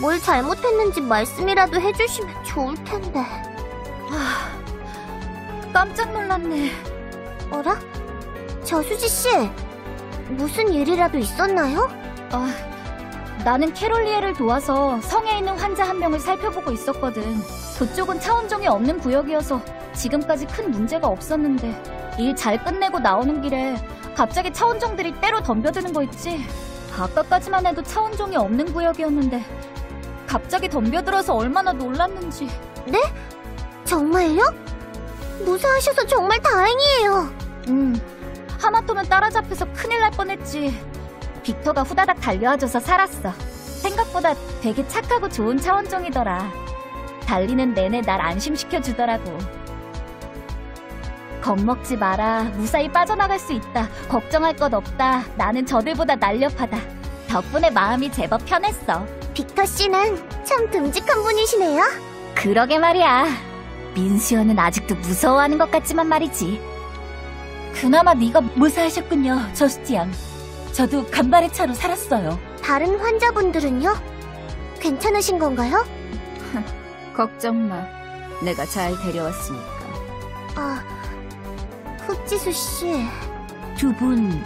뭘 잘못했는지 말씀이라도 해주시면 좋을 텐데. 깜짝 놀랐네. 어라? 저수지 씨, 무슨 일이라도 있었나요? 아, 나는 캐롤리에를 도와서 성에 있는 환자 한 명을 살펴보고 있었거든. 그쪽은 차원종이 없는 구역이어서 지금까지 큰 문제가 없었는데 일 잘 끝내고 나오는 길에 갑자기 차원종들이 때로 덤벼드는 거 있지. 아까까지만 해도 차원종이 없는 구역이었는데 갑자기 덤벼들어서 얼마나 놀랐는지 정말요? 무사하셔서 정말 다행이에요. 음 하마터면 따라잡혀서 큰일 날 뻔했지. 빅터가 후다닥 달려와줘서 살았어. 생각보다 되게 착하고 좋은 차원종이더라. 달리는 내내 날 안심시켜주더라고. 겁먹지 마라. 무사히 빠져나갈 수 있다. 걱정할 것 없다. 나는 저들보다 날렵하다. 덕분에 마음이 제법 편했어. 빅터 씨는 참 듬직한 분이시네요. 그러게 말이야. 민수연은 아직도 무서워하는 것 같지만 말이지. 그나마 네가 무사하셨군요, 저스티양. 저도 간발의 차로 살았어요. 다른 환자분들은요? 괜찮으신 건가요? <laughs> 걱정 마. 내가 잘 데려왔으니까. 아, 흑지수 씨. 두 분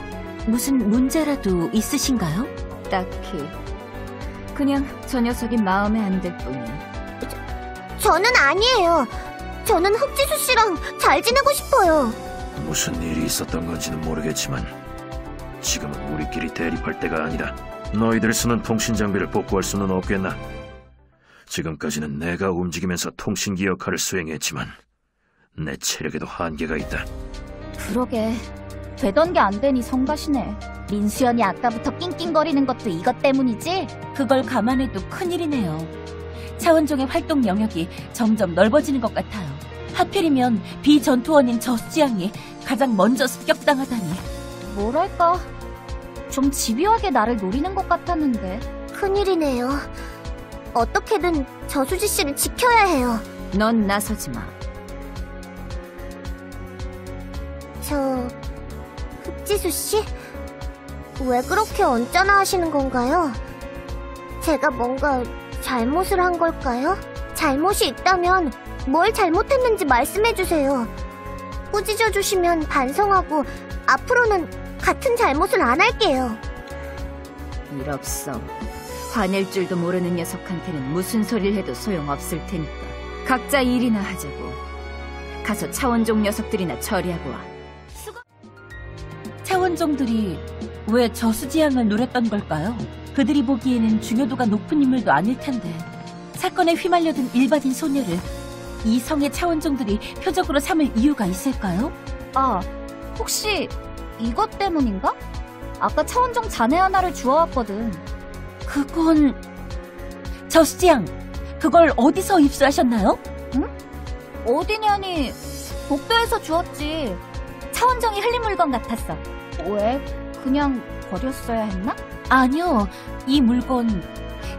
무슨 문제라도 있으신가요? 딱히. 그냥 저 녀석이 마음에 안 들 뿐이야. 저는 아니에요. 저는 흑지수 씨랑 잘 지내고 싶어요. 무슨 일이 있었던 건지는 모르겠지만 지금은 우리끼리 대립할 때가 아니다. 너희들 쓰는 통신 장비를 복구할 수는 없겠나? 지금까지는 내가 움직이면서 통신기 역할을 수행했지만 내 체력에도 한계가 있다. 그러게. 되던 게 안 되니 성가시네. 민수연이 아까부터 낑낑거리는 것도 이것 때문이지? 그걸 감안해도 큰일이네요. 차원종의 활동 영역이 점점 넓어지는 것 같아요. 하필이면 비전투원인 저스지양이 가장 먼저 습격당하다니. 뭐랄까. 좀 집요하게 나를 노리는 것 같았는데. 큰일이네요. 어떻게든 저수지 씨를 지켜야 해요. 넌 나서지 마. 저, 흑지수 씨? 왜 그렇게 언짢아 하시는 건가요? 제가 뭔가 잘못을 한 걸까요? 잘못이 있다면 뭘 잘못했는지 말씀해주세요. 꾸짖어 주시면 반성하고 앞으로는 같은 잘못을 안 할게요. 일 없어. 화낼 줄도 모르는 녀석한테는 무슨 소리를 해도 소용없을 테니까. 각자 일이나 하자고. 가서 차원종 녀석들이나 처리하고 와. 차원종들이 왜 저수지양을 노렸던 걸까요? 그들이 보기에는 중요도가 높은 인물도 아닐 텐데 사건에 휘말려든 일반인 소녀를 이 성의 차원종들이 표적으로 삼을 이유가 있을까요? 아, 혹시 이것 때문인가? 아까 차원종 자네 하나를 주워왔거든. 그건 저수지양 그걸 어디서 입수하셨나요? 어디냐니 복도에서 주웠지. 차원종이 흘린 물건 같았어. 왜? 그냥 버렸어야 했나? 아니요 이 물건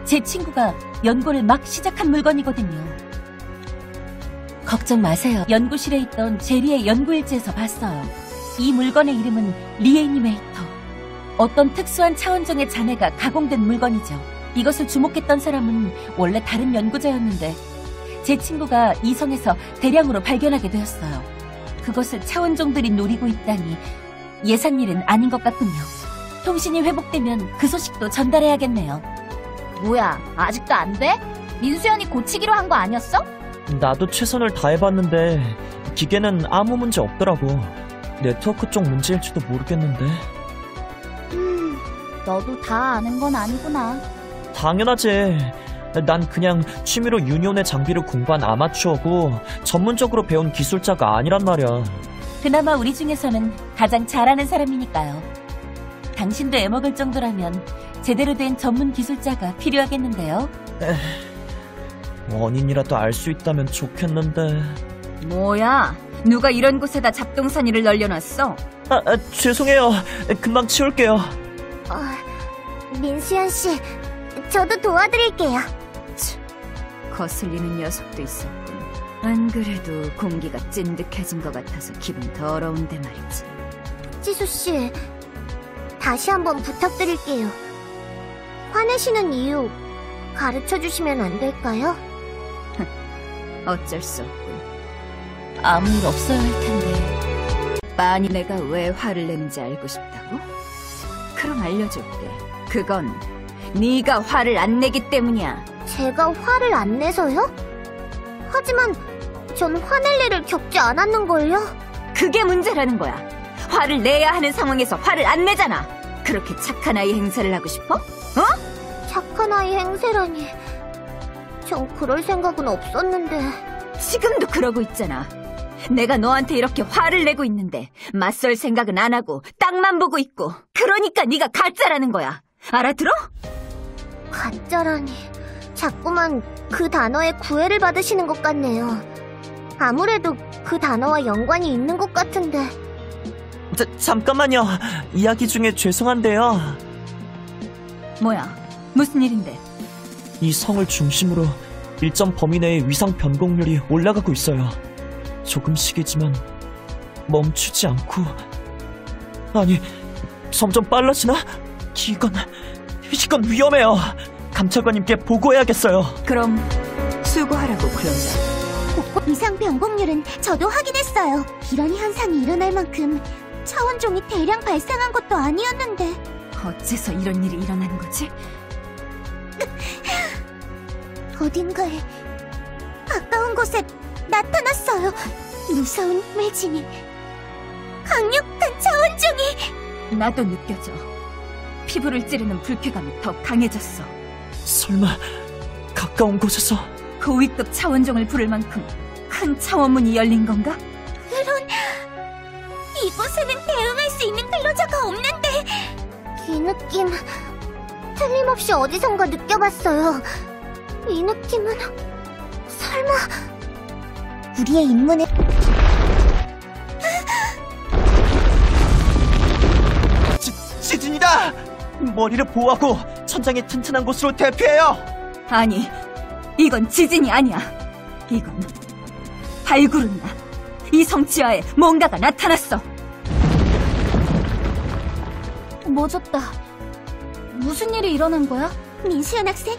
제 친구가 연구를 막 시작한 물건이거든요 걱정 마세요 연구실에 있던 제리의 연구일지에서 봤어요 이 물건의 이름은 리애니메이터 어떤 특수한 차원종의 잔해가 가공된 물건이죠 이것을 주목했던 사람은 원래 다른 연구자였는데 제 친구가 이 성에서 대량으로 발견하게 되었어요 그것을 차원종들이 노리고 있다니 예산 일은 아닌 것 같군요 통신이 회복되면 그 소식도 전달해야겠네요. 뭐야, 아직도 안 돼? 민수연이 고치기로 한 거 아니었어? 나도 최선을 다해봤는데 기계는 아무 문제 없더라고. 네트워크 쪽 문제일지도 모르겠는데. 음, 너도 다 아는 건 아니구나. 당연하지. 난 그냥 취미로 유니온의 장비를 공부한 아마추어고 전문적으로 배운 기술자가 아니란 말이야. 그나마 우리 중에서는 가장 잘하는 사람이니까요. 당신도 애먹을 정도라면 제대로 된 전문 기술자가 필요하겠는데요. 원인이라도 알 수 있다면 좋겠는데. 뭐야, 누가 이런 곳에다 잡동사니를 널려놨어? 아, 아, 죄송해요. 금방 치울게요. 어, 민수연 씨, 저도 도와드릴게요. 거슬리는 녀석도 있었군. 안 그래도 공기가 찐득해진 것 같아서 기분 더러운데 말이지. 지수 씨, 다시 한번 부탁드릴게요. 화내시는 이유 가르쳐 주시면 안 될까요? 어쩔 수 없군. 아무 일 없어야 할 텐데. 빤히 내가 왜 화를 내는지 알고 싶다고? 그럼 알려줄게. 그건 네가 화를 안 내기 때문이야. 제가 화를 안 내서요? 하지만 전 화낼 일을 겪지 않았는걸요? 그게 문제라는 거야. 화를 내야 하는 상황에서 화를 안 내잖아. 그렇게 착한 아이 행세를 하고 싶어? 착한 아이 행세라니. 전 그럴 생각은 없었는데. 지금도 그러고 있잖아. 내가 너한테 이렇게 화를 내고 있는데 맞설 생각은 안 하고 땅만 보고 있고 그러니까 네가 가짜라는 거야. 알아들어? 가짜라니. 자꾸만 그 단어에 구애를 받으시는 것 같네요. 아무래도 그 단어와 연관이 있는 것 같은데. 자, 잠깐만요. 이야기 중에 죄송한데요. 뭐야? 무슨 일인데? 이 성을 중심으로 일정 범위 내의 위상 변곡률이 올라가고 있어요. 조금씩이지만 멈추지 않고 아니 점점 빨라지나? 이건 이건 위험해요. 감찰관님께 보고해야겠어요. 그럼 수고하라고 클로저. <laughs> 위상 변곡률은 저도 확인했어요. 이런 현상이 일어날 만큼 차원종이 대량 발생한 것도 아니었는데. 어째서 이런 일이 일어나는 거지? <laughs> 어딘가에 가까운 곳에 나타났어요. 무서운 매진이. 강력한 차원종이. 나도 느껴져. 피부를 찌르는 불쾌감이 더 강해졌어. 설마 가까운 곳에서 고위급 차원종을 부를 만큼 큰 차원문이 열린 건가? 이곳에는 대응할 수 있는 클로저가 없는데. 이 느낌 틀림없이 어디선가 느껴봤어요. 이 느낌은 설마 우리의 임무는 지, 지진이다! 머리를 보호하고 천장이 튼튼한 곳으로 대피해요! 아니, 이건 지진이 아니야. 이건 발구른다. 이 성지하에 뭔가가 나타났어. 멎었다. 무슨 일이 일어난 거야? 민수연 학생,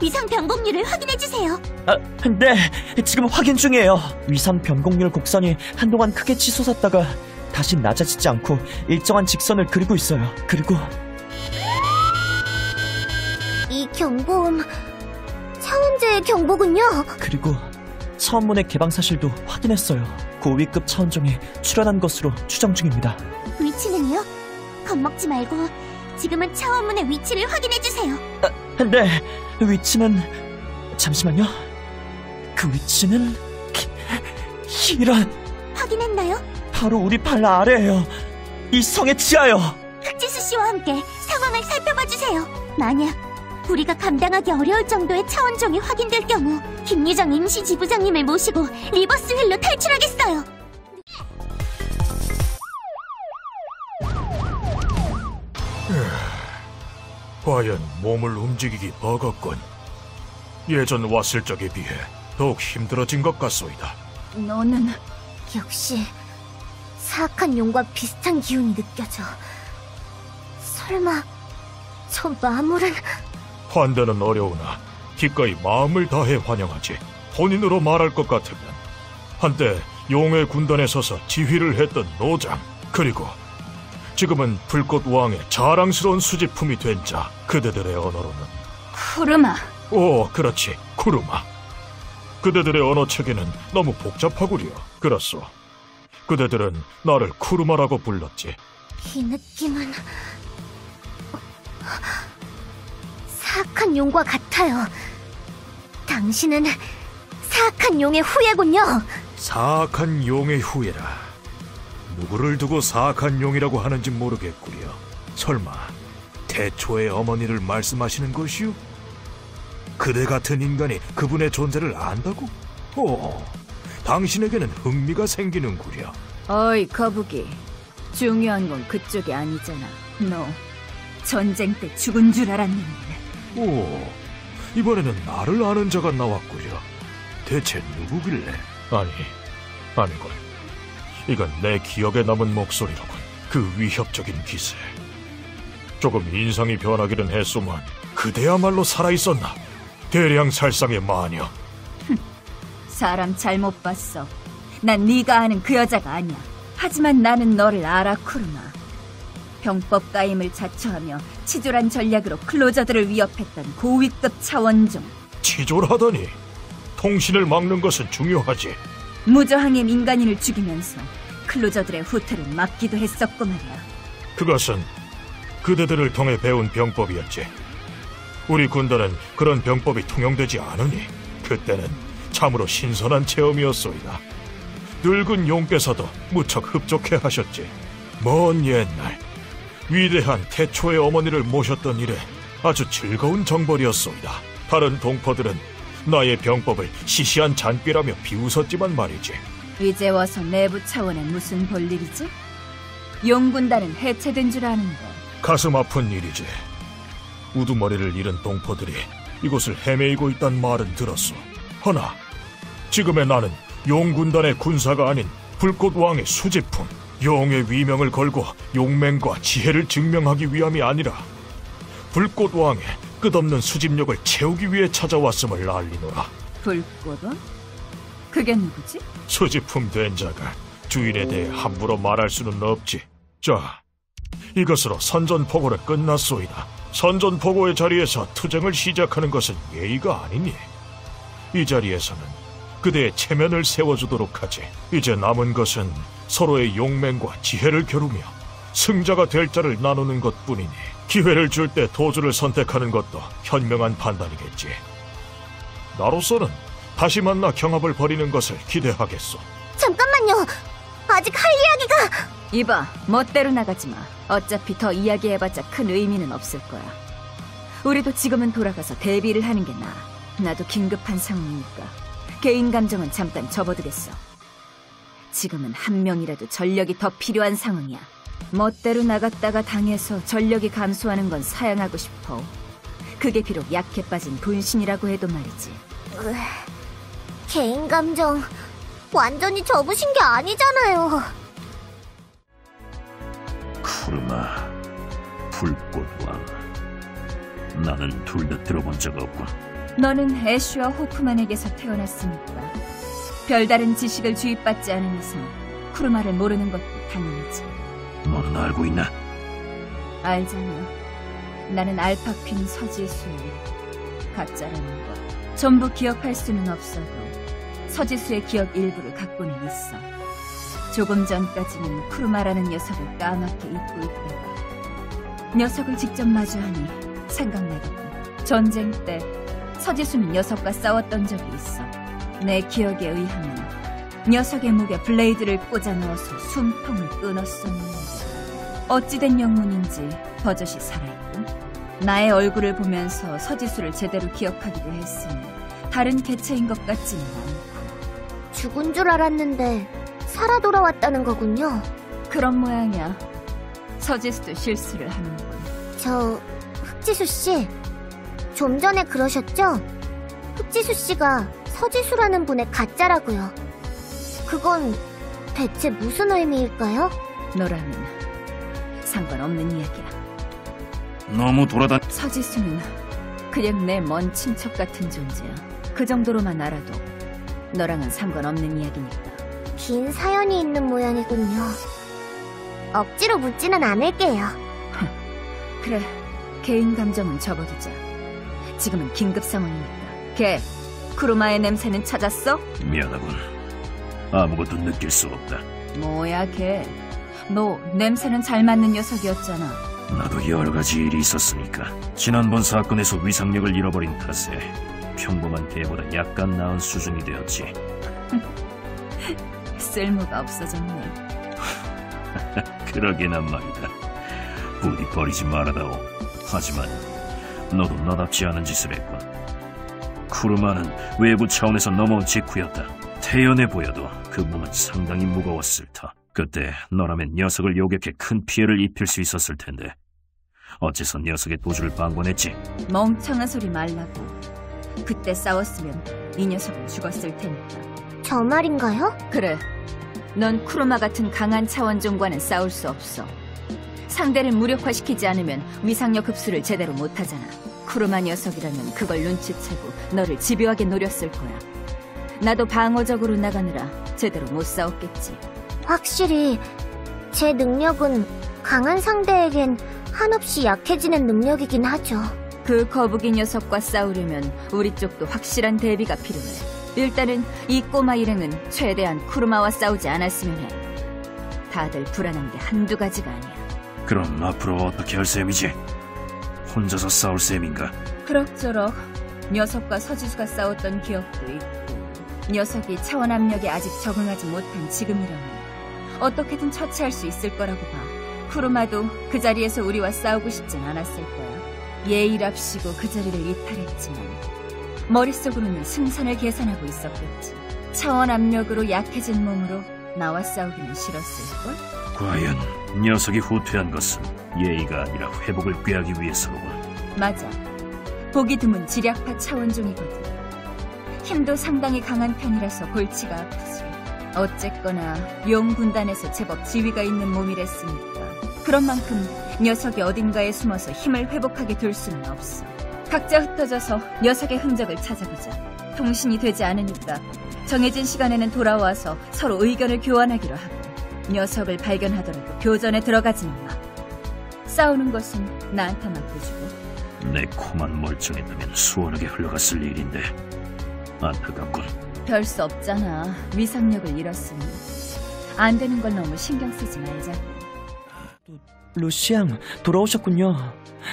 위상 변곡률을 확인해주세요. 아, 네, 지금 확인 중이에요. 위상 변곡률 곡선이 한동안 크게 치솟았다가 다시 낮아지지 않고 일정한 직선을 그리고 있어요. 그리고 이 경보음, 차원제의 경보군요. 그리고 차원문의 개방 사실도 확인했어요. 고위급 차원종이 출현한 것으로 추정 중입니다. 위치는요? 겁먹지 말고 지금은 차원문의 위치를 확인해주세요. 네, 위치는 잠시만요. 그 위치는 이런 확인했나요? 바로 우리 발 아래예요. 이 성의 지하요. 흑지수 씨와 함께 상황을 살펴봐 주세요. 만약 우리가 감당하기 어려울 정도의 차원종이 확인될 경우 김유정 임시 지부장님을 모시고 리버스 휠로 탈출하겠어요. 과연 몸을 움직이기 버겁군. 예전 왔을 적에 비해 더욱 힘들어진 것 같소이다. 너는 역시 사악한 용과 비슷한 기운이 느껴져. 설마 저 마물은 환대는 어려우나 기꺼이 마음을 다해 환영하지. 본인으로 말할 것 같으면 한때 용의 군단에 서서 지휘를 했던 노장 그리고 지금은 불꽃 왕의 자랑스러운 수집품이 된 자 그대들의 언어로는 쿠르마. 오 그렇지 쿠르마 그대들의 언어 체계는 너무 복잡하구려 그렇소 그대들은 나를 쿠르마라고 불렀지 이 느낌은 사악한 용과 같아요. 당신은 사악한 용의 후예군요. 사악한 용의 후예라. 누구를 두고 사악한 용이라고 하는지 모르겠구려. 설마 태초의 어머니를 말씀하시는 것이오? 그대 같은 인간이 그분의 존재를 안다고? 오, 당신에게는 흥미가 생기는구려. 어이 거북이. 중요한 건 그쪽이 아니잖아. 너 전쟁 때 죽은 줄 알았는데. 오, 이번에는 나를 아는 자가 나왔구려. 대체 누구길래? 아니, 아니군. 이건 내 기억에 남은 목소리로군. 그 위협적인 기세. 조금 인상이 변하기는 했소만 그대야말로 살아있었나? 대량 살상의 마녀. 사람 잘못 봤어. 난 네가 아는 그 여자가 아니야. 하지만 나는 너를 알아, 쿠르마. 병법 가임을 자처하며 치졸한 전략으로 클로저들을 위협했던 고위급 차원종. 치졸하다니. 통신을 막는 것은 중요하지. 무저항의 민간인을 죽이면서 클로저들의 후퇴를 막기도 했었고 말이야. 그것은 그대들을 통해 배운 병법이었지. 우리 군단은 그런 병법이 통용되지 않으니 그때는 참으로 신선한 체험이었소이다. 늙은 용께서도 무척 흡족해 하셨지. 먼 옛날 위대한 태초의 어머니를 모셨던 일에 아주 즐거운 정벌이었소이다. 다른 동포들은 나의 병법을 시시한 잔꾀라며 비웃었지만 말이지. 이제 와서 내부 차원에 무슨 볼일이지? 용군단은 해체된 줄 아는데 가슴 아픈 일이지. 우두머리를 잃은 동포들이 이곳을 헤매이고 있단 말은 들었어. 허나 지금의 나는 용군단의 군사가 아닌 불꽃왕의 수집품, 용의 위명을 걸고 용맹과 지혜를 증명하기 위함이 아니라 불꽃왕의 끝없는 수집력을 채우기 위해 찾아왔음을 알리노라. 불꽃은? 그게 누구지? 수집품 된 자가 주인에 대해 함부로 말할 수는 없지. 자, 이것으로 선전포고를 끝났소이다. 선전포고의 자리에서 투쟁을 시작하는 것은 예의가 아니니. 이 자리에서는 그대의 체면을 세워주도록 하지. 이제 남은 것은 서로의 용맹과 지혜를 겨루며 승자가 될 자를 나누는 것뿐이니 기회를 줄 때 도주를 선택하는 것도 현명한 판단이겠지. 나로서는 다시 만나 경합을 벌이는 것을 기대하겠소. 잠깐만요. 아직 할 이야기가 이봐, 멋대로 나가지 마. 어차피 더 이야기해봤자 큰 의미는 없을 거야. 우리도 지금은 돌아가서 대비를 하는 게 나아. 나도 긴급한 상황이니까 개인 감정은 잠깐 접어두겠어. 지금은 한 명이라도 전력이 더 필요한 상황이야. 멋대로 나갔다가 당해서 전력이 감소하는 건 사양하고 싶어. 그게 비록 약해 빠진 분신이라고 해도 말이지. 개인 감정 완전히 접으신 게 아니잖아요. 쿠르마, 불꽃왕. 나는 둘 다 들어본 적 없군. 너는 애쉬와 호프만에게서 태어났으니까 별다른 지식을 주입받지 않은 이상 쿠르마를 모르는 것도 당연하지. 너는 알고 있나? 알잖아. 나는 알파퀸 서지수의 가짜라는 거. 전부 기억할 수는 없어도 서지수의 기억 일부를 갖고는 있어. 조금 전까지는 쿠르마라는 녀석을 까맣게 잊고 있다가 녀석을 직접 마주하니 생각나거든. 전쟁 때 서지수는 녀석과 싸웠던 적이 있어. 내 기억에 의하면 녀석의 목에 블레이드를 꽂아 넣어서 숨통을 끊었었는데 어찌된 영문인지 버젓이 살아있군. 나의 얼굴을 보면서 서지수를 제대로 기억하기도 했으니 다른 개체인 것 같지는 않고 죽은 줄 알았는데 살아 돌아왔다는 거군요. 그런 모양이야. 서지수도 실수를 하는군. 저 흑지수 씨, 좀 전에 그러셨죠? 흑지수 씨가 서지수라는 분의 가짜라고요. 그건 대체 무슨 의미일까요? 너라면 상관없는 이야기야. 너무 돌아다. 서지수는 그냥 내 먼 친척 같은 존재야. 그 정도로만 알아도 너랑은 상관없는 이야기니까. 긴 사연이 있는 모양이군요. 억지로 묻지는 않을게요. 그래, 개인 감정은 접어두자. 지금은 긴급 상황이니까. 걔, 쿠르마의 냄새는 찾았어? 미안하군. 아무것도 느낄 수 없다. 뭐야, 걔. 너 냄새는 잘 맞는 녀석이었잖아. 나도 여러 가지 일이 있었으니까. 지난번 사건에서 위상력을 잃어버린 탓에 평범한 개보다 약간 나은 수준이 되었지. <laughs> 쓸모가 없어졌네. <laughs> 그러게난 말이다. 부디 버리지 말아다오. 하지만 너도 너답지 않은 짓을 했군. 쿠르마는 외부 차원에서 넘어온 직후였다. 태연해 보여도 그 몸은 상당히 무거웠을 터. 그때 너라면 녀석을 요격해 큰 피해를 입힐 수 있었을 텐데. 어째서 녀석의 도주를 방관했지? 멍청한 소리 말라고. 그때 싸웠으면 이 녀석은 죽었을 테니까. 저 말인가요? 그래. 넌 쿠르마 같은 강한 차원종과는 싸울 수 없어. 상대를 무력화시키지 않으면 위상력 흡수를 제대로 못하잖아. 쿠르마 녀석이라면 그걸 눈치채고 너를 집요하게 노렸을 거야. 나도 방어적으로 나가느라 제대로 못 싸웠겠지. 확실히 제 능력은 강한 상대에겐 한없이 약해지는 능력이긴 하죠. 그 거북이 녀석과 싸우려면 우리 쪽도 확실한 대비가 필요해. 일단은 이 꼬마 일행은 최대한 쿠르마와 싸우지 않았으면 해. 다들 불안한 게 한두 가지가 아니야. 그럼 앞으로 어떻게 할 셈이지? 혼자서 싸울 셈인가? 그럭저럭 녀석과 서지수가 싸웠던 기억도 있고 녀석이 차원 압력에 아직 적응하지 못한 지금이라면 어떻게든 처치할 수 있을 거라고 봐. 쿠르마도 그 자리에서 우리와 싸우고 싶진 않았을 거야. 예의랍시고 그 자리를 이탈했지만 머릿속으로는 승산을 계산하고 있었겠지. 차원 압력으로 약해진 몸으로 나와 싸우기는 싫었을걸? 과연 녀석이 후퇴한 것은 예의가 아니라 회복을 꾀하기 위해서로군. 맞아. 보기 드문 지략파 차원종이거든. 힘도 상당히 강한 편이라서 골치가 아프지. 어쨌거나 용 군단에서 제법 지위가 있는 몸이랬으니까. 그런 만큼 녀석이 어딘가에 숨어서 힘을 회복하게 둘 수는 없어. 각자 흩어져서 녀석의 흔적을 찾아보자. 통신이 되지 않으니까 정해진 시간에는 돌아와서 서로 의견을 교환하기로 하고 녀석을 발견하더라도 교전에 들어가지는 마. 싸우는 것은 나한테 맡겨주고 내 코만 멀쩡했다면 수월하게 흘러갔을 일인데 안타깝군. 별 수 없잖아. 위상력을 잃었으니. 안 되는 걸 너무 신경 쓰지 말자. 루시앙, 돌아오셨군요.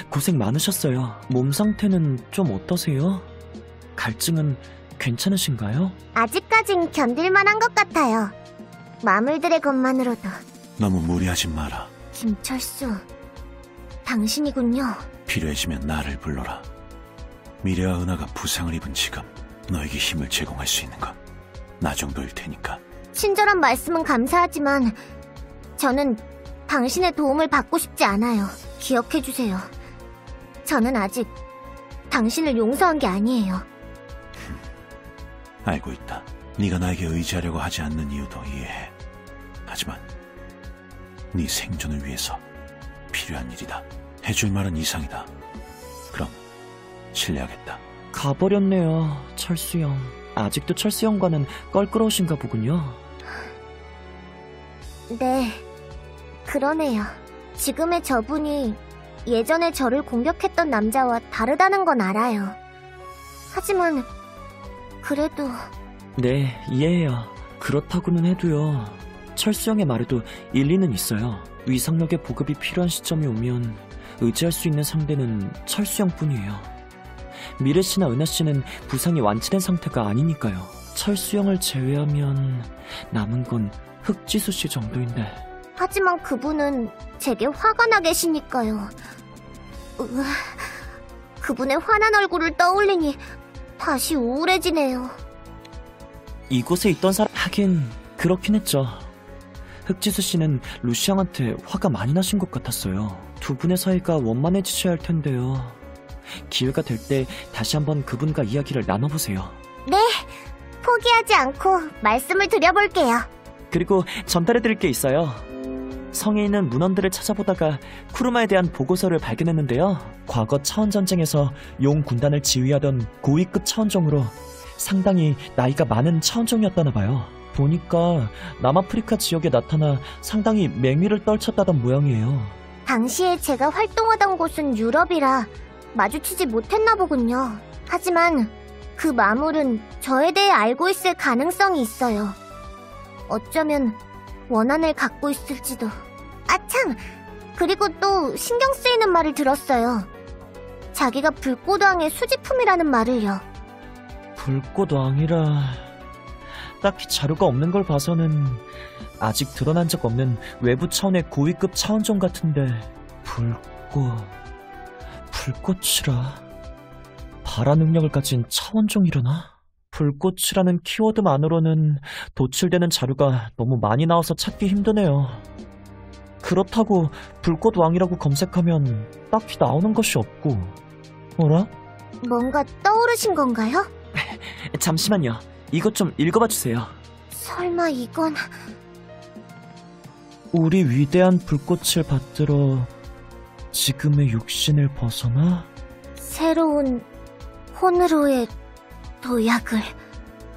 고생 많으셨어요. 몸 상태는 좀 어떠세요? 갈증은 괜찮으신가요? 아직까진 견딜만한 것 같아요. 마물들의 것만으로도. 너무 무리하지 마라. 김철수, 당신이군요. 필요해지면 나를 불러라. 미래와 은하가 부상을 입은 지금 너에게 힘을 제공할 수 있는 건 나 정도일 테니까. 친절한 말씀은 감사하지만 저는 당신의 도움을 받고 싶지 않아요. 기억해주세요. 저는 아직 당신을 용서한 게 아니에요. 알고 있다. 네가 나에게 의지하려고 하지 않는 이유도 이해해. 하지만 네 생존을 위해서 필요한 일이다. 해줄 말은 이상이다. 그럼 실례하겠다. 가버렸네요, 철수 형. 아직도 철수 형과는 껄끄러우신가 보군요. 네, 그러네요. 지금의 저분이 예전에 저를 공격했던 남자와 다르다는 건 알아요. 하지만 그래도 네, 이해해요. 그렇다고는 해도요. 철수 형의 말에도 일리는 있어요. 위상력의 보급이 필요한 시점이 오면 의지할 수 있는 상대는 철수 형뿐이에요. 미래 씨나 은하 씨는 부상이 완치된 상태가 아니니까요. 철수 형을 제외하면 남은 건 흑지수 씨 정도인데. 하지만 그분은 제게 화가 나 계시니까요. 으, 그분의 화난 얼굴을 떠올리니 다시 우울해지네요. 이곳에 있던 사람 하긴 그렇긴 했죠. 흑지수 씨는 루시앙한테 화가 많이 나신 것 같았어요. 두 분의 사이가 원만해지셔야 할 텐데요. 기회가 될 때 다시 한번 그분과 이야기를 나눠보세요. 포기하지 않고 말씀을 드려볼게요. 그리고 전달해드릴 게 있어요. 성에 있는 문헌들을 찾아보다가 쿠르마에 대한 보고서를 발견했는데요. 과거 차원 전쟁에서 용 군단을 지휘하던 고위급 차원종으로 상당히 나이가 많은 차원종이었다나 봐요. 보니까 남아프리카 지역에 나타나 상당히 맹위를 떨쳤다던 모양이에요. 당시에 제가 활동하던 곳은 유럽이라 마주치지 못했나 보군요. 하지만 그 마물은 저에 대해 알고 있을 가능성이 있어요. 어쩌면 원한을 갖고 있을지도. 아참! 그리고 또 신경 쓰이는 말을 들었어요. 자기가 불꽃왕의 수집품이라는 말을요. 불꽃왕이라... 딱히 자료가 없는 걸 봐서는 아직 드러난 적 없는 외부 차원의 고위급 차원종 같은데 불꽃... 불꽃이라... 발화 능력을 가진 차원종이려나? 불꽃이라는 키워드만으로는 도출되는 자료가 너무 많이 나와서 찾기 힘드네요. 그렇다고 불꽃왕이라고 검색하면 딱히 나오는 것이 없고 어라? 뭔가 떠오르신 건가요? <laughs> 잠시만요. 이것 좀 읽어봐 주세요. 설마 이건 우리 위대한 불꽃을 받들어 지금의 육신을 벗어나 새로운 혼으로의 도약을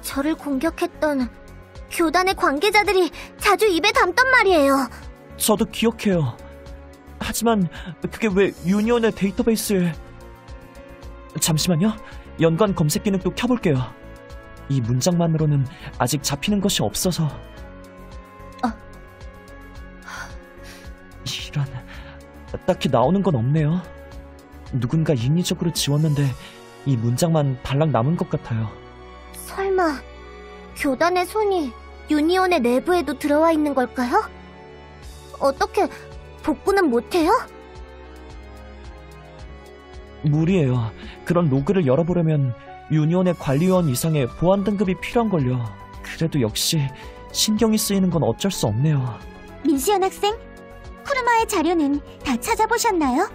저를 공격했던 교단의 관계자들이 자주 입에 담단 말이에요. 저도 기억해요. 하지만 그게 왜 유니온의 데이터베이스에 잠시만요. 연관 검색 기능도 켜볼게요. 이 문장만으로는 아직 잡히는 것이 없어서. 어. 이런 딱히 나오는 건 없네요. 누군가 인위적으로 지웠는데 이 문장만 발락 남은 것 같아요. 설마 교단의 손이 유니온의 내부에도 들어와 있는 걸까요? 어떻게 복구는 못해요? 무리예요. 그런 로그를 열어보려면 유니온의 관리원 이상의 보안 등급이 필요한걸요. 그래도 역시 신경이 쓰이는 건 어쩔 수 없네요. 민수연 학생, 쿠르마의 자료는 다 찾아보셨나요?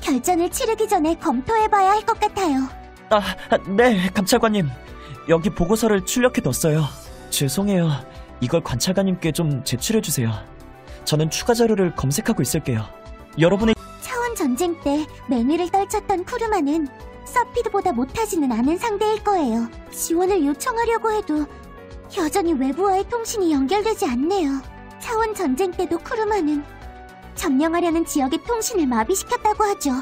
결전을 치르기 전에 검토해봐야 할 것 같아요. 아, 네, 감찰관님. 여기 보고서를 출력해뒀어요. 죄송해요. 이걸 관찰관님께 좀 제출해주세요. 저는 추가 자료를 검색하고 있을게요. 여러분의 차원 전쟁 때 맹위를 떨쳤던 쿠르마는 서피드보다 못하지는 않은 상대일 거예요. 지원을 요청하려고 해도 여전히 외부와의 통신이 연결되지 않네요. 차원 전쟁 때도 쿠르마는 점령하려는 지역의 통신을 마비시켰다고 하죠.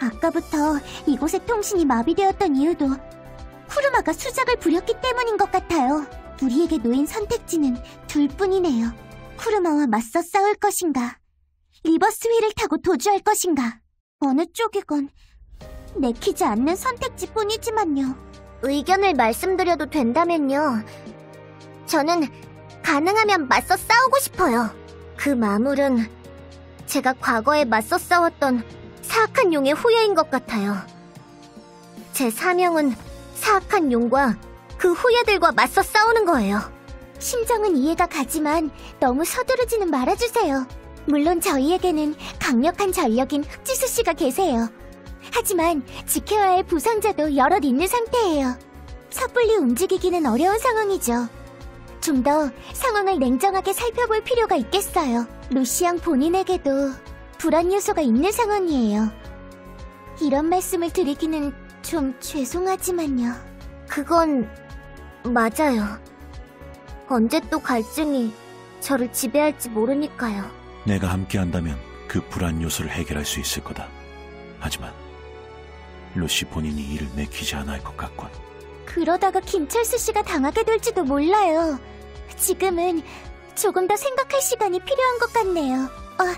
아까부터 이곳의 통신이 마비되었던 이유도 쿠르마가 수작을 부렸기 때문인 것 같아요. 우리에게 놓인 선택지는 둘뿐이네요. 쿠르마와 맞서 싸울 것인가? 리버스 휠을 타고 도주할 것인가? 어느 쪽이건 내키지 않는 선택지뿐이지만요. 의견을 말씀드려도 된다면요. 저는 가능하면 맞서 싸우고 싶어요. 그 마물은 제가 과거에 맞서 싸웠던 사악한 용의 후예인 것 같아요. 제 사명은 사악한 용과 그 후예들과 맞서 싸우는 거예요. 심정은 이해가 가지만 너무 서두르지는 말아주세요. 물론 저희에게는 강력한 전력인 흑지수 씨가 계세요. 하지만 지켜야 할 부상자도 여럿 있는 상태예요. 섣불리 움직이기는 어려운 상황이죠. 좀 더 상황을 냉정하게 살펴볼 필요가 있겠어요. 루시앙 본인에게도 불안 요소가 있는 상황이에요. 이런 말씀을 드리기는 좀 죄송하지만요. 그건 맞아요. 언제 또 갈증이 저를 지배할지 모르니까요. 내가 함께한다면 그 불안 요소를 해결할 수 있을 거다. 하지만 루시 본인이 이를 내키지 할것 같군. 그러다가 김철수 씨가 당하게 될지도 몰라요. 지금은 조금 더 생각할 시간이 필요한 것 같네요. 아,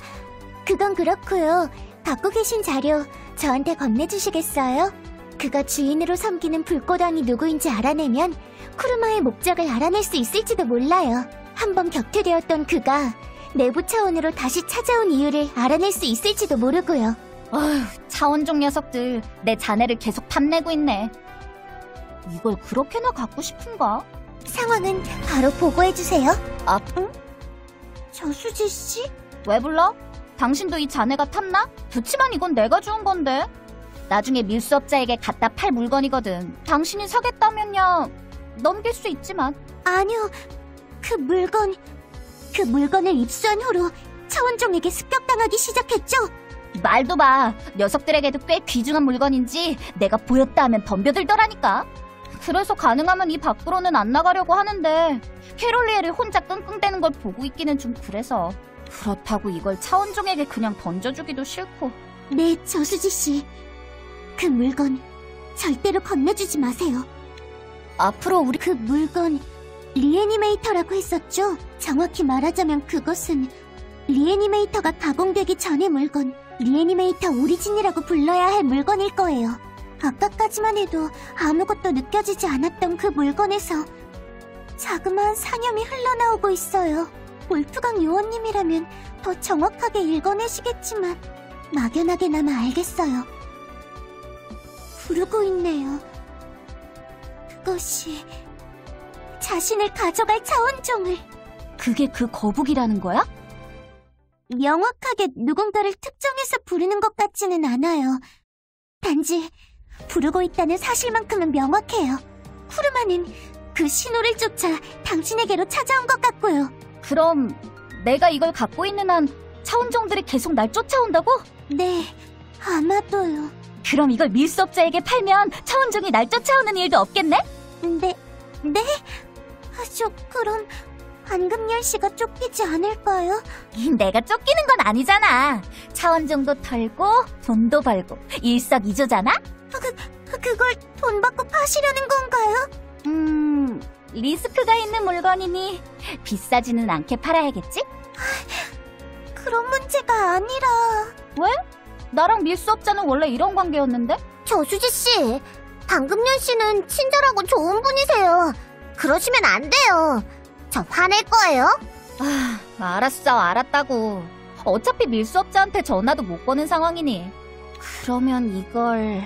그건 그렇고요. 갖고 계신 자료 저한테 건네주시겠어요? 그가 주인으로 섬기는 불꽃왕이 누구인지 알아내면 쿠르마의 목적을 알아낼 수 있을지도 몰라요. 한번 격퇴되었던 그가 내부 차원으로 다시 찾아온 이유를 알아낼 수 있을지도 모르고요. 어휴, 차원종 녀석들 내 자네를 계속 탐내고 있네. 이걸 그렇게나 갖고 싶은가? 상황은 바로 보고해주세요. 아, 저수지 씨? 왜 불러? 당신도 이 자네가 탐나? 그치만 이건 내가 주운 건데. 나중에 밀수업자에게 갖다 팔 물건이거든. 당신이 사겠다면야 넘길 수 있지만. 아니요. 그 물건, 그 물건을 입수한 후로 차원종에게 습격당하기 시작했죠? 말도 마. 녀석들에게도 꽤 귀중한 물건인지 내가 보였다 하면 덤벼들더라니까. 그래서 가능하면 이 밖으로는 안 나가려고 하는데 캐롤리에를 혼자 끙끙대는 걸 보고 있기는 좀 그래서 그렇다고 이걸 차원종에게 그냥 던져주기도 싫고 네, 저수지 씨. 그 물건 절대로 건네주지 마세요. 앞으로 우리 그 물건 리애니메이터라고 했었죠? 정확히 말하자면 그것은 리애니메이터가 가공되기 전의 물건, 리애니메이터 오리진이라고 불러야 할 물건일 거예요. 아까까지만 해도 아무것도 느껴지지 않았던 그 물건에서 자그마한 사념이 흘러나오고 있어요. 볼프강 요원님이라면 더 정확하게 읽어내시겠지만 막연하게나마 알겠어요. 부르고 있네요. 그것이 자신을 가져갈 차원종을 그게 그 거북이라는 거야? 명확하게 누군가를 특정해서 부르는 것 같지는 않아요. 단지 부르고 있다는 사실만큼은 명확해요. 쿠르마는 그 신호를 쫓아 당신에게로 찾아온 것 같고요. 그럼 내가 이걸 갖고 있는 한 차원종들이 계속 날 쫓아온다고? 네, 아마도요. 그럼 이걸 밀수업자에게 팔면 차원종이 날 쫓아오는 일도 없겠네? 네, 네? 아, 저 그럼 황금열 씨가 쫓기지 않을까요? <laughs> 내가 쫓기는 건 아니잖아. 차원종도 털고 돈도 벌고 일석이조잖아? 그, 그걸 돈 받고 파시려는 건가요? 음, 리스크가 있는 물건이니 비싸지는 않게 팔아야겠지? 그런 문제가 아니라 나랑 밀수업자는 원래 이런 관계였는데? 저수지 씨, 방금년 씨는 친절하고 좋은 분이세요. 그러시면 안 돼요. 저 화낼 거예요. 아, 알았어, 알았다고. 어차피 밀수업자한테 전화도 못 거는 상황이니. 그러면 이걸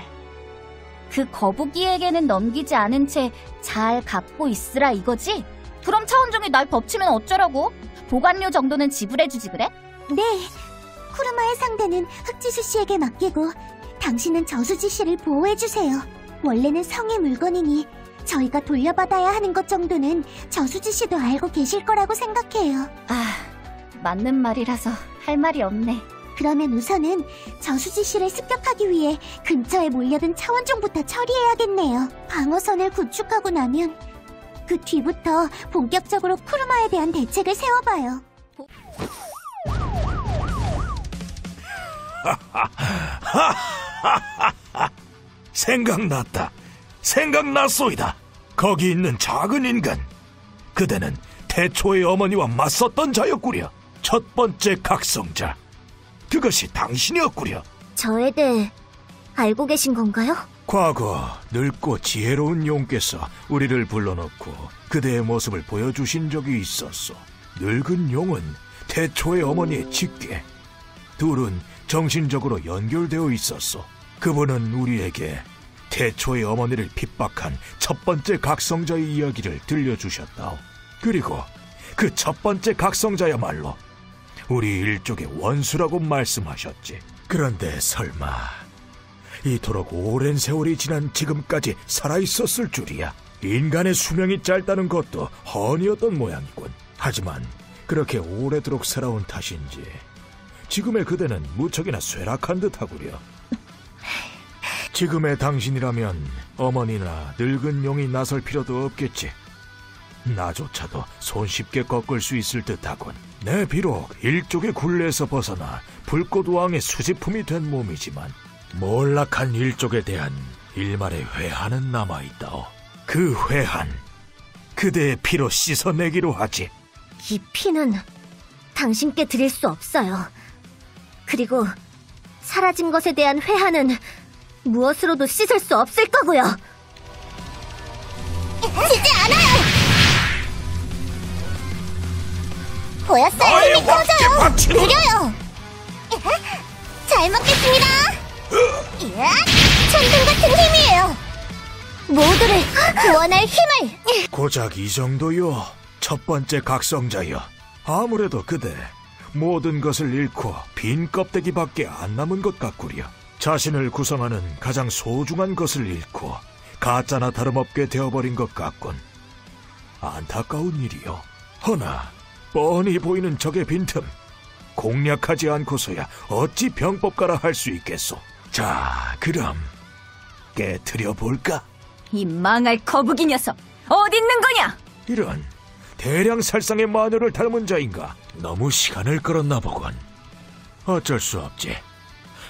그 거북이에게는 넘기지 않은 채 잘 갖고 있으라 이거지? 그럼 차원종이 날 덮치면 어쩌라고? 보관료 정도는 지불해주지 그래? 네, 쿠르마의 상대는 흑지수 씨에게 맡기고 당신은 저수지 씨를 보호해주세요. 원래는 성의 물건이니 저희가 돌려받아야 하는 것 정도는 저수지 씨도 알고 계실 거라고 생각해요. 아, 맞는 말이라서 할 말이 없네. 그러면 우선은 저수지 씨를 습격하기 위해 근처에 몰려든 차원종부터 처리해야겠네요. 방어선을 구축하고 나면 그 뒤부터 본격적으로 쿠르마에 대한 대책을 세워봐요. <laughs> 생각났다. 생각났소이다. 거기 있는 작은 인간. 그대는 태초의 어머니와 맞섰던 자였구려. 첫 번째 각성자. 그것이 당신이었구려. 저에 대해 알고 계신 건가요? 과거 늙고 지혜로운 용께서 우리를 불러놓고 그대의 모습을 보여주신 적이 있었소. 늙은 용은 태초의 어머니의 직계. 둘은 정신적으로 연결되어 있었소. 그분은 우리에게 태초의 어머니를 핍박한 첫 번째 각성자의 이야기를 들려주셨다오. 그리고 그 첫 번째 각성자야말로 우리 일족의 원수라고 말씀하셨지. 그런데 설마 이토록 오랜 세월이 지난 지금까지 살아있었을 줄이야. 인간의 수명이 짧다는 것도 허니였던 모양이군. 하지만 그렇게 오래도록 살아온 탓인지 지금의 그대는 무척이나 쇠락한 듯하구려. <laughs> 지금의 당신이라면 어머니나 늙은 용이 나설 필요도 없겠지. 나조차도 손쉽게 꺾을 수 있을 듯하군. 내 비록 일족의 굴레에서 벗어나 불꽃왕의 수지품이 된 몸이지만 몰락한 일족에 대한 일말의 회한은 남아있다오. 그 회한, 그대의 피로 씻어내기로 하지. 이 피는 당신께 드릴 수 없어요. 그리고 사라진 것에 대한 회한은 무엇으로도 씻을 수 없을 거고요. 지지 않아 보였어요, 힘이 터져요! 느려요! 잘 먹겠습니다! 이야, 천둥 같은 힘이에요! 모두를 구원할 힘을! 고작 이 정도요. 첫 번째 각성자여. 아무래도 그대 모든 것을 잃고 빈 껍데기밖에 안 남은 것 같구려. 자신을 구성하는 가장 소중한 것을 잃고 가짜나 다름없게 되어버린 것 같군. 안타까운 일이요. 허나 뻔히 보이는 적의 빈틈 공략하지 않고서야 어찌 병법가라 할 수 있겠소. 자, 그럼 깨트려 볼까? 이 망할 거북이 녀석 어디 있는 거냐? 이런 대량 살상의 마녀를 닮은 자인가? 너무 시간을 끌었나 보군. 어쩔 수 없지.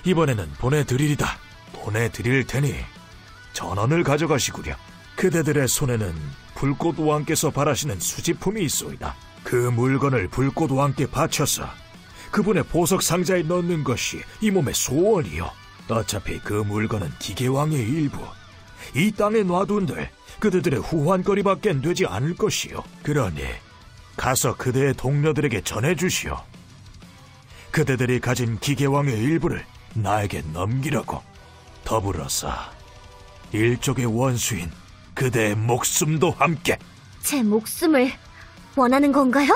이번에는 보내드리리다. 보내드릴 테니 전원을 가져가시구려. 그대들의 손에는 불꽃 왕께서 바라시는 수지품이 있소이다. 그 물건을 불꽃왕께 바쳐서 그분의 보석 상자에 넣는 것이 이 몸의 소원이요. 어차피 그 물건은 기계왕의 일부. 이 땅에 놔둔들 그대들의 후환거리밖엔 되지 않을 것이요. 그러니 가서 그대의 동료들에게 전해주시오. 그대들이 가진 기계왕의 일부를 나에게 넘기라고. 더불어서 일족의 원수인 그대의 목숨도 함께. 제 목숨을 원하는 건가요?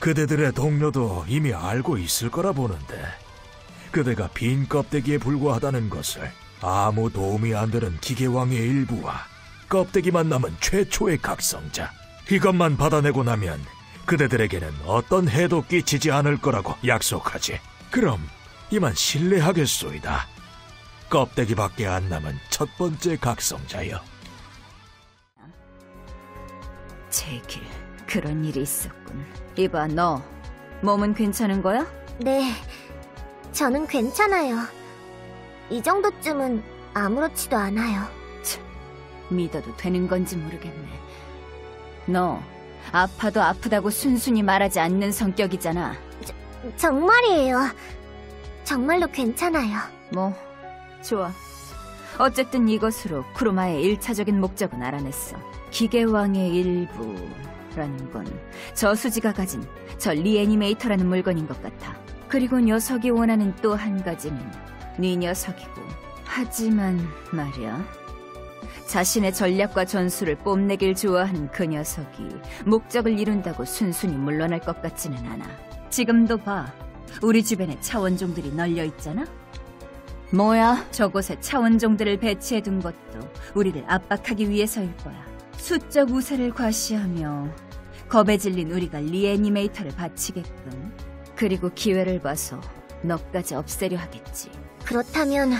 그대들의 동료도 이미 알고 있을 거라 보는데 그대가 빈 껍데기에 불과하다는 것을 아무 도움이 안 되는 기계왕의 일부와 껍데기만 남은 최초의 각성자. 이것만 받아내고 나면 그대들에게는 어떤 해도 끼치지 않을 거라고 약속하지. 그럼 이만 신뢰하겠소이다. 껍데기밖에 안 남은 첫 번째 각성자여. 제길 그런 일이 있었군. 이봐 너 몸은 괜찮은 거야? 네, 저는 괜찮아요. 이 정도쯤은 아무렇지도 않아요. 믿어도 되는 건지 모르겠네. 너 아파도 아프다고 순순히 말하지 않는 성격이잖아. 정말이에요. 정말로 괜찮아요. 뭐, 좋아. 어쨌든 이것으로 쿠로마의 일차적인 목적은 알아냈어. 기계왕의 일부 라는 건 저수지가 가진 저 리애니메이터라는 물건인 것 같아. 그리고 녀석이 원하는 또 한 가지는 네 녀석이고. 하지만 말이야. 자신의 전략과 전술을 뽐내길 좋아하는 그 녀석이 목적을 이룬다고 순순히 물러날 것 같지는 않아. 지금도 봐. 우리 주변에 차원종들이 널려 있잖아? 뭐야? 저곳에 차원종들을 배치해둔 것도 우리를 압박하기 위해서일 거야. 수적 우세를 과시하며 겁에 질린 우리가 리애니메이터를 바치게끔 그리고 기회를 봐서 너까지 없애려 하겠지. 그렇다면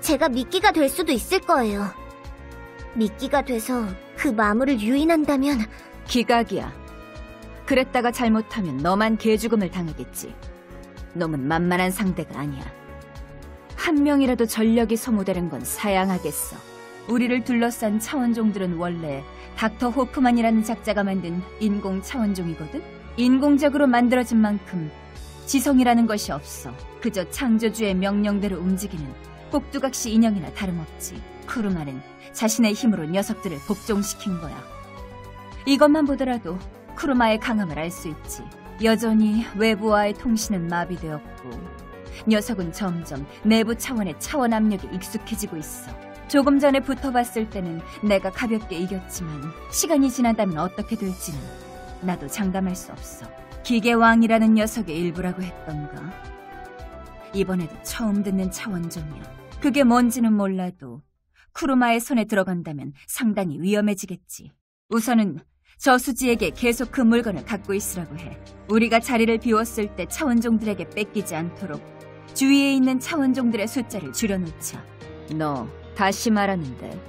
제가 미끼가 될 수도 있을 거예요. 미끼가 돼서 그 마물을 유인한다면 기각이야. 그랬다가 잘못하면 너만 개죽음을 당하겠지. 놈은 만만한 상대가 아니야. 한 명이라도 전력이 소모되는 건 사양하겠어. 우리를 둘러싼 차원종들은 원래 닥터 호프만이라는 작자가 만든 인공 차원종이거든? 인공적으로 만들어진 만큼 지성이라는 것이 없어. 그저 창조주의 명령대로 움직이는 꼭두각시 인형이나 다름없지. 쿠르마는 자신의 힘으로 녀석들을 복종시킨 거야. 이것만 보더라도 쿠르마의 강함을 알 수 있지. 여전히 외부와의 통신은 마비되었고 녀석은 점점 내부 차원의 차원 압력에 익숙해지고 있어. 조금 전에 붙어봤을 때는 내가 가볍게 이겼지만 시간이 지난다면 어떻게 될지는 나도 장담할 수 없어. 기계왕이라는 녀석의 일부라고 했던가. 이번에도 처음 듣는 차원종이야. 그게 뭔지는 몰라도 쿠르마의 손에 들어간다면 상당히 위험해지겠지. 우선은 저수지에게 계속 그 물건을 갖고 있으라고 해. 우리가 자리를 비웠을 때 차원종들에게 뺏기지 않도록 주위에 있는 차원종들의 숫자를 줄여놓자. 너 다시 말하는데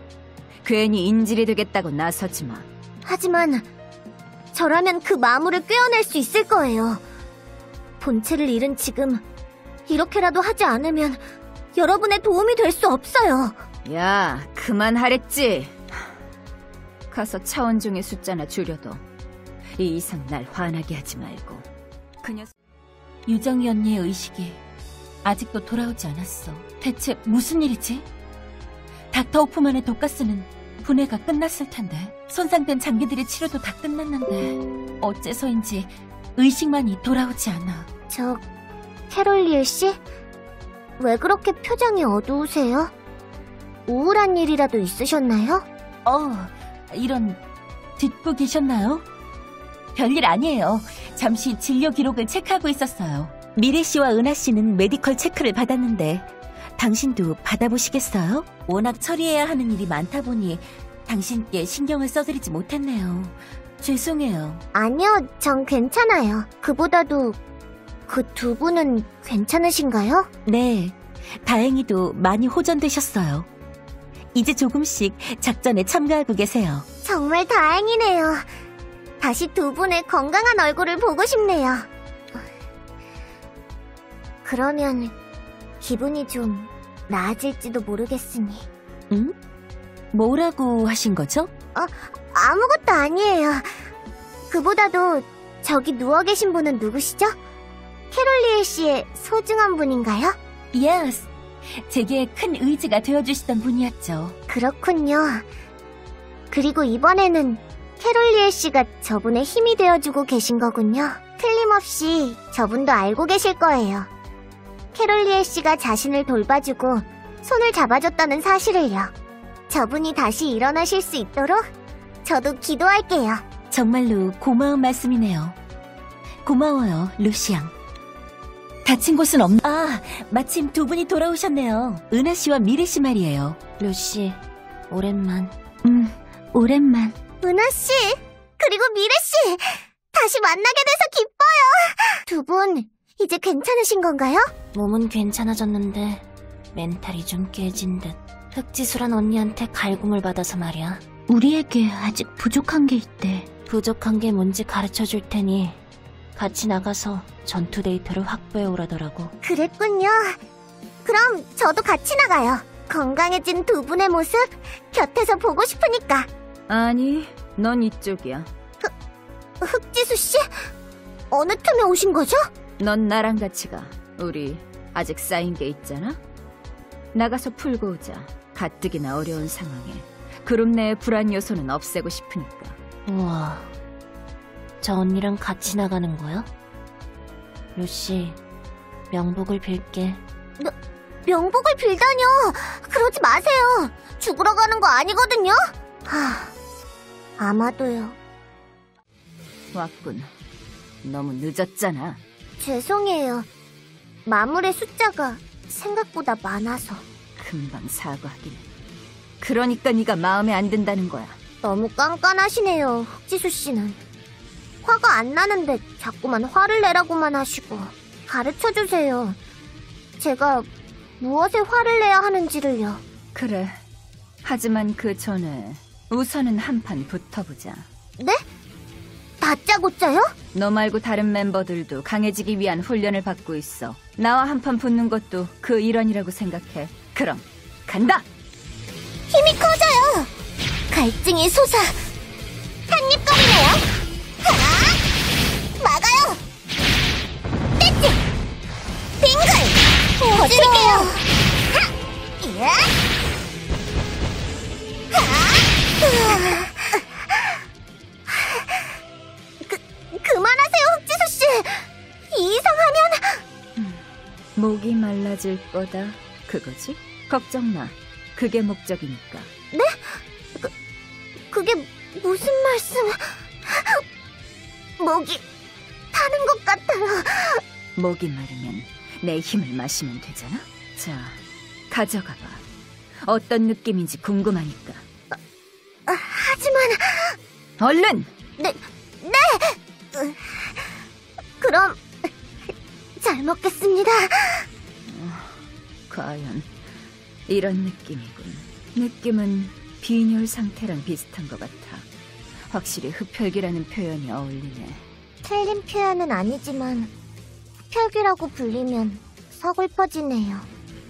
괜히 인질이 되겠다고 나서지 마. 하지만 저라면 그 마물을 꿰어낼 수 있을 거예요. 본체를 잃은 지금 이렇게라도 하지 않으면 여러분의 도움이 될 수 없어요. 야, 그만하랬지. 가서 차원종의 숫자나 줄여둬. 이 이상 날 화나게 하지 말고. 그 녀석 유정이 언니의 의식이 아직도 돌아오지 않았어. 대체 무슨 일이지? 닥터 오프만의 독가스는 분해가 끝났을 텐데 손상된 장기들의 치료도 다 끝났는데 어째서인지 의식만이 돌아오지 않아. 저 캐롤리엘 씨? 왜 그렇게 표정이 어두우세요? 우울한 일이라도 있으셨나요? 어, 이런 듣고 계셨나요? 별일 아니에요. 잠시 진료 기록을 체크하고 있었어요. 미래 씨와 은하 씨는 메디컬 체크를 받았는데 당신도 받아보시겠어요? 워낙 처리해야 하는 일이 많다 보니 당신께 신경을 써드리지 못했네요. 죄송해요. 아니요, 전 괜찮아요. 그보다도 그 두 분은 괜찮으신가요? 네, 다행히도 많이 호전되셨어요. 이제 조금씩 작전에 참가하고 계세요. 정말 다행이네요. 다시 두 분의 건강한 얼굴을 보고 싶네요. 그러면 기분이 좀 나아질지도 모르겠으니. 응? 뭐라고 하신 거죠? 아무것도 아니에요. 그보다도 저기 누워 계신 분은 누구시죠? 캐롤리엘 씨의 소중한 분인가요? Yes. 제게 큰 의지가 되어주시던 분이었죠. 그렇군요. 그리고 이번에는 캐롤리엘 씨가 저분의 힘이 되어주고 계신 거군요. 틀림없이 저분도 알고 계실 거예요. 캐롤리엘 씨가 자신을 돌봐주고 손을 잡아줬다는 사실을요. 저분이 다시 일어나실 수 있도록 저도 기도할게요. 정말로 고마운 말씀이네요. 고마워요, 루시앙. 다친 곳은 없... 아, 마침 두 분이 돌아오셨네요. 은하 씨와 미래 씨 말이에요. 루시, 오랜만. 음, 오랜만. 은하 씨, 그리고 미래 씨, 다시 만나게 돼서 기뻐요. 두 분, 이제 괜찮으신 건가요? 몸은 괜찮아졌는데 멘탈이 좀 깨진 듯. 흑지수란 언니한테 갈굼을 받아서 말이야. 우리에게 아직 부족한 게 있대. 부족한 게 뭔지 가르쳐 줄 테니 같이 나가서 전투 데이터를 확보해 오라더라고. 그랬군요. 그럼 저도 같이 나가요. 건강해진 두 분의 모습 곁에서 보고 싶으니까. 아니, 넌 이쪽이야. 흑지수 씨, 어느 틈에 오신 거죠? 넌 나랑 같이 가. 우리 아직 쌓인 게 있잖아? 나가서 풀고 오자. 가뜩이나 어려운 상황에 그룹 내의 불안 요소는 없애고 싶으니까. 우와. 저 언니랑 같이 나가는 거야? 루시, 명복을 빌게. 명복을 빌다뇨. 그러지 마세요. 죽으러 가는 거 아니거든요. 하, 아마도요. 왔군. 너무 늦었잖아. 죄송해요. 마물의 숫자가 생각보다 많아서 금방 사과하긴. 그러니까 네가 마음에 안 든다는 거야. 너무 깐깐하시네요, 흑지수 씨는. 화가 안 나는데 자꾸만 화를 내라고만 하시고 가르쳐 주세요. 제가 무엇에 화를 내야 하는지를요. 그래. 하지만 그 전에 우선은 한 판 붙어보자. 네? 다짜고짜요? 너 말고 다른 멤버들도 강해지기 위한 훈련을 받고 있어. 나와 한판 붙는 것도 그 일환이라고 생각해. 그럼 간다. 힘이 커져요. 갈증이 솟아. 한입 거리네요. 하! 막아요. 떼찌. 빙글. 버틸게요. 하! 이야. 하! 그만하세요, 흑지수 씨. 이상하면 목이 말라질 거다. 그거지? 걱정 마. 그게 목적이니까. 그게 무슨 말씀? 목이 타는 것 같아요. 목이 마르면 내 힘을 마시면 되잖아? 자, 가져가 봐. 어떤 느낌인지 궁금하니까. 하지만 얼른! 네, 네. 으, 그럼 잘 먹겠습니다. 과연 이런 느낌이군. 느낌은 빈혈 상태랑 비슷한 것 같아. 확실히 흡혈귀라는 표현이 어울리네. 틀린 표현은 아니지만 흡혈귀라고 불리면 서글퍼지네요.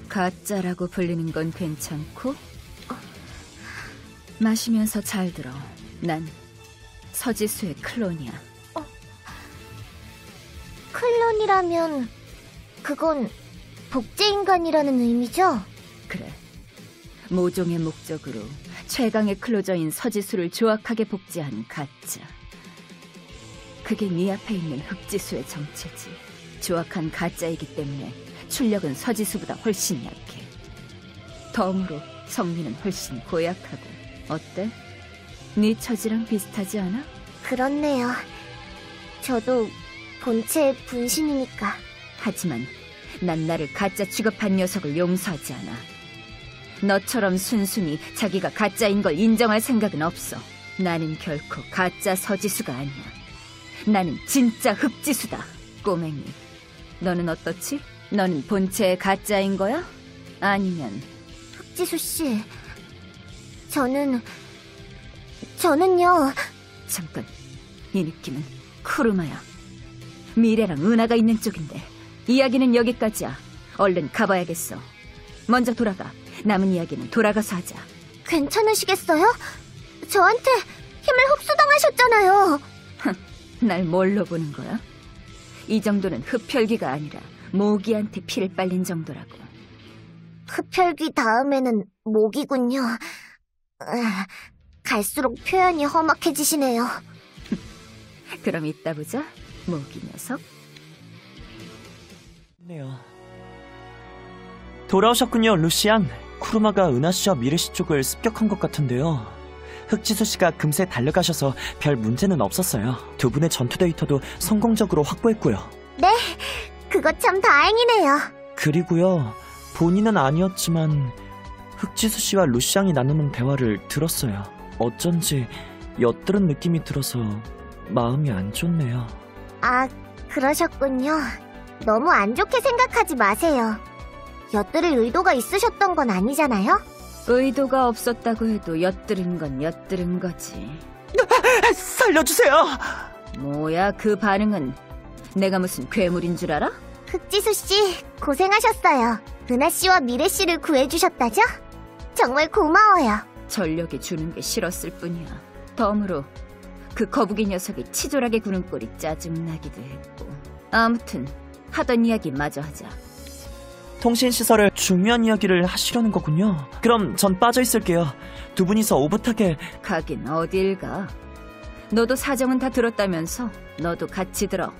가짜라고 불리는 건 괜찮고 마시면서 잘 들어. 난 서지수의 클론이야. 클론이라면 그건 복제인간이라는 의미죠? 그래. 모종의 목적으로 최강의 클로저인 서지수를 조악하게 복제한 가짜. 그게 네 앞에 있는 흑지수의 정체지. 조악한 가짜이기 때문에 출력은 서지수보다 훨씬 약해. 덤으로 성미는 훨씬 고약하고. 어때? 네 처지랑 비슷하지 않아? 그렇네요. 저도 본체의 분신이니까. 하지만 난 나를 가짜 취급한 녀석을 용서하지 않아. 너처럼 순순히 자기가 가짜인 걸 인정할 생각은 없어. 나는 결코 가짜 서지수가 아니야. 나는 진짜 흑지수다. 꼬맹이. 너는 어떻지? 너는 본체의 가짜인 거야? 아니면 흑지수 씨, 저는 저는요. 잠깐. 이 느낌은 쿠르마야. 미래랑 은하가 있는 쪽인데 이야기는 여기까지야. 얼른 가봐야겠어. 먼저 돌아가. 남은 이야기는 돌아가서 하자. 괜찮으시겠어요? 저한테 힘을 흡수당하셨잖아요. 날 뭘로 보는 거야? 이 정도는 흡혈귀가 아니라 모기한테 피를 빨린 정도라고. 흡혈귀 다음에는. 아, 갈수록 표현이 험악해지시네요. 그럼 이따 보자. 모기 녀석. 네요. 돌아오셨군요, 루시안. 쿠르마가 은하 씨와 미래 씨 쪽을 습격한 것 같은데요. 흑지수 씨가 금세 달려가셔서 별 문제는 없었어요. 두 분의 전투 데이터도 성공적으로 확보했고요. 그거 참 다행이네요. 그리고요, 본인은 아니었지만 흑지수 씨와 루시앙이 나누는 대화를 들었어요. 어쩐지 엿들은 느낌이 들어서 마음이 안 좋네요. 아, 그러셨군요. 너무 안 좋게 생각하지 마세요. 엿들을 의도가 있으셨던 건 아니잖아요? 의도가 없었다고 해도 엿들은 건 엿들은 거지. 살려주세요! 뭐야 그 반응은? 내가 무슨 괴물인 줄 알아? 흑지수 씨, 고생하셨어요. 은하 씨와 미래 씨를 구해주셨다죠? 정말 고마워요. 전력이 주는 게 싫었을 뿐이야. 덤으로 그 거북이 녀석이 치졸하게 구는 꼴이 짜증나기도 했고. 아무튼 하던 이야기 마저 하자. 통신시설을 중요한 이야기를 하시려는 거군요. 그럼 전 빠져 있을게요. 두 분이서 오붓하게 가긴 어딜 가. 너도 사정은 다 들었다면서 너도 같이 들어.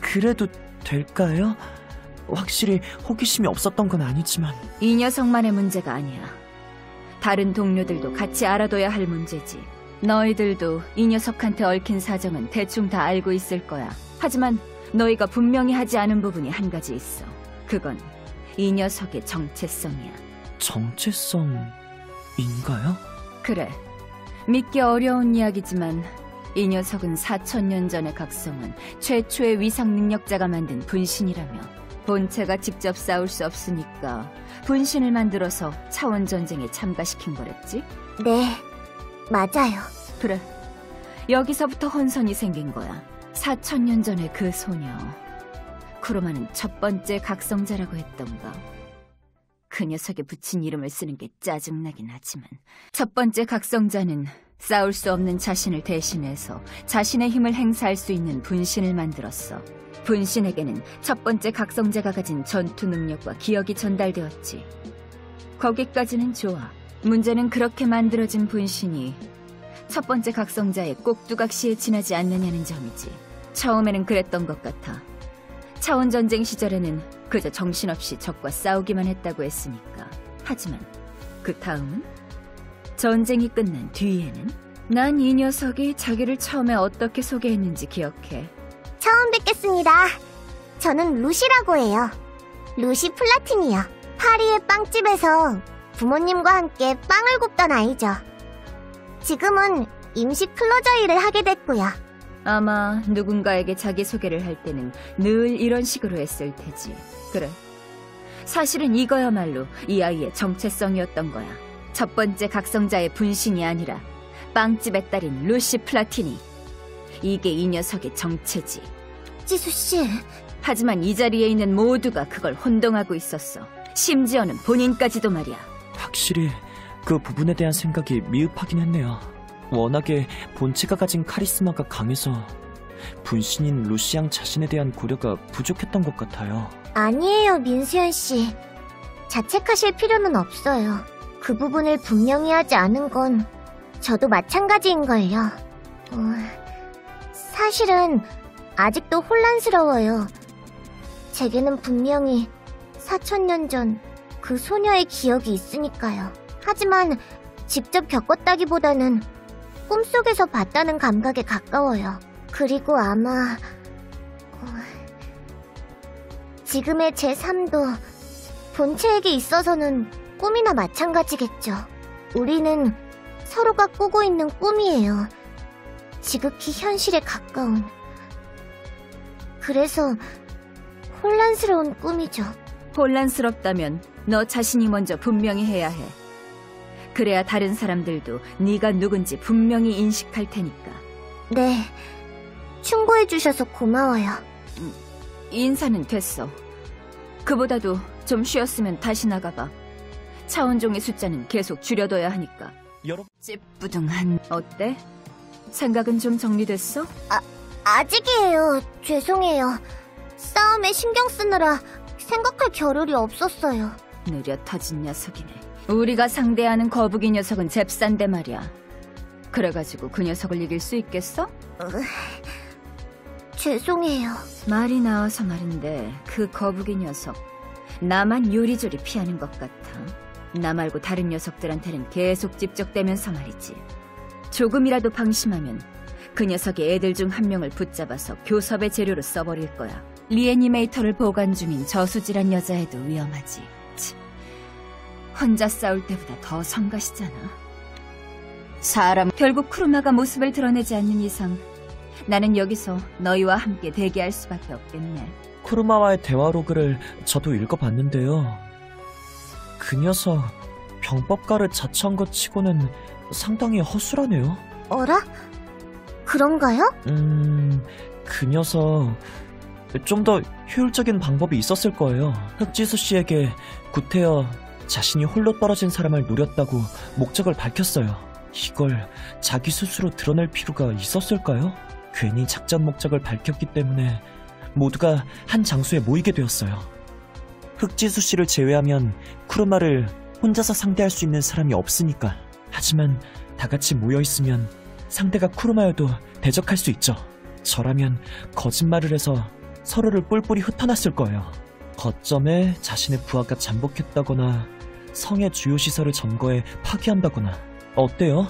그래도 될까요? 확실히 호기심이 없었던 건 아니지만 이 녀석만의 문제가 아니야. 다른 동료들도 같이 알아둬야 할 문제지. 너희들도 이 녀석한테 얽힌 사정은 대충 다 알고 있을 거야. 하지만 너희가 분명히 하지 않은 부분이 한 가지 있어. 그건 이 녀석의 정체성이야. 정체성인가요? 그래. 믿기 어려운 이야기지만 이 녀석은 4천년 전의 각성은 최초의 위상 능력자가 만든 분신이라며 본체가 직접 싸울 수 없으니까 분신을 만들어서 차원 전쟁에 참가시킨 거랬지? 네, 맞아요. 그래. 여기서부터 혼선이 생긴 거야. 4천 년 전의 그 소녀. 쿠로마는 첫 번째 각성자라고 했던가. 그 녀석에 붙인 이름을 쓰는 게 짜증나긴 하지만 첫 번째 각성자는 싸울 수 없는 자신을 대신해서 자신의 힘을 행사할 수 있는 분신을 만들었어. 분신에게는 첫 번째 각성자가 가진 전투 능력과 기억이 전달되었지. 거기까지는 좋아. 문제는 그렇게 만들어진 분신이 첫 번째 각성자의 꼭두각시에 지나지 않느냐는 점이지. 처음에는 그랬던 것 같아. 차원 전쟁 시절에는 그저 정신없이 적과 싸우기만 했다고 했으니까. 하지만 그 다음은 전쟁이 끝난 뒤에는 난 이 녀석이 자기를 처음에 어떻게 소개했는지 기억해. 처음 뵙겠습니다. 저는 루시라고 해요. 루시 플라틴이요. 파리의 빵집에서 부모님과 함께 빵을 굽던 아이죠. 지금은 임시 클로저 일을 하게 됐고요. 아마 누군가에게 자기소개를 할 때는 늘 이런 식으로 했을 테지. 그래. 사실은 이거야말로 이 아이의 정체성이었던 거야. 첫 번째 각성자의 분신이 아니라 빵집의 딸인 루시 플라티니. 이게 이 녀석의 정체지. 지수 씨, 하지만 이 자리에 있는 모두가 그걸 혼동하고 있었어. 심지어는 본인까지도 말이야. 확실히 그 부분에 대한 생각이 미흡하긴 했네요. 워낙에 본체가 가진 카리스마가 강해서 분신인 루시앙 자신에 대한 고려가 부족했던 것 같아요. 아니에요, 민수연 씨. 자책하실 필요는 없어요. 그 부분을 분명히 하지 않은 건 저도 마찬가지인걸요. 어, 사실은 아직도 혼란스러워요. 제게는 분명히 4천년 전 그 소녀의 기억이 있으니까요. 하지만 직접 겪었다기보다는 꿈속에서 봤다는 감각에 가까워요. 그리고 아마 어, 지금의 제 삶도 본체에게 있어서는 꿈이나 마찬가지겠죠. 우리는 서로가 꾸고 있는 꿈이에요. 지극히 현실에 가까운. 그래서 혼란스러운 꿈이죠. 혼란스럽다면 너 자신이 먼저 분명히 해야 해. 그래야 다른 사람들도 네가 누군지 분명히 인식할 테니까. 네. 충고해 주셔서 고마워요. 인사는 됐어. 그보다도 좀 쉬었으면 다시 나가봐. 차원종의 숫자는 계속 줄여둬야 하니까. 여러분, 찌뿌둥한 어때? 생각은 좀 정리됐어? 아직이에요. 죄송해요. 싸움에 신경 쓰느라 생각할 겨를이 없었어요. 느려 터진 녀석이네. 우리가 상대하는 거북이 녀석은 잽싼데 말이야. 그래가지고 그 녀석을 이길 수 있겠어? 죄송해요. 말이 나와서 말인데 그 거북이 녀석 나만 요리조리 피하는 것 같아. 나 말고 다른 녀석들한테는 계속 집적대면서 말이지. 조금이라도 방심하면 그 녀석이 애들 중 한 명을 붙잡아서 교섭의 재료로 써버릴 거야. 리애니메이터를 보관 중인 저수지란 여자애도 위험하지. 치. 혼자 싸울 때보다 더 성가시잖아. 사람 결국 쿠르마가 모습을 드러내지 않는 이상 나는 여기서 너희와 함께 대기할 수밖에 없겠네. 쿠르마와의 대화 로그를 저도 읽어봤는데요. 그 녀석 병법가를 자처한 것 치고는 상당히 허술하네요. 어라? 그런가요? 음, 그 녀석 좀 더 효율적인 방법이 있었을 거예요. 흑지수 씨에게 구태여 자신이 홀로 떨어진 사람을 노렸다고 목적을 밝혔어요. 이걸 자기 스스로 드러낼 필요가 있었을까요? 괜히 작전 목적을 밝혔기 때문에 모두가 한 장소에 모이게 되었어요. 흑지수 씨를 제외하면 쿠르마를 혼자서 상대할 수 있는 사람이 없으니까. 하지만 다 같이 모여 있으면 상대가 쿠르마여도 대적할 수 있죠. 저라면 거짓말을 해서 서로를 뿔뿔이 흩어놨을 거예요. 거점에 자신의 부하가 잠복했다거나 성의 주요 시설을 점거해 파괴한다거나 어때요?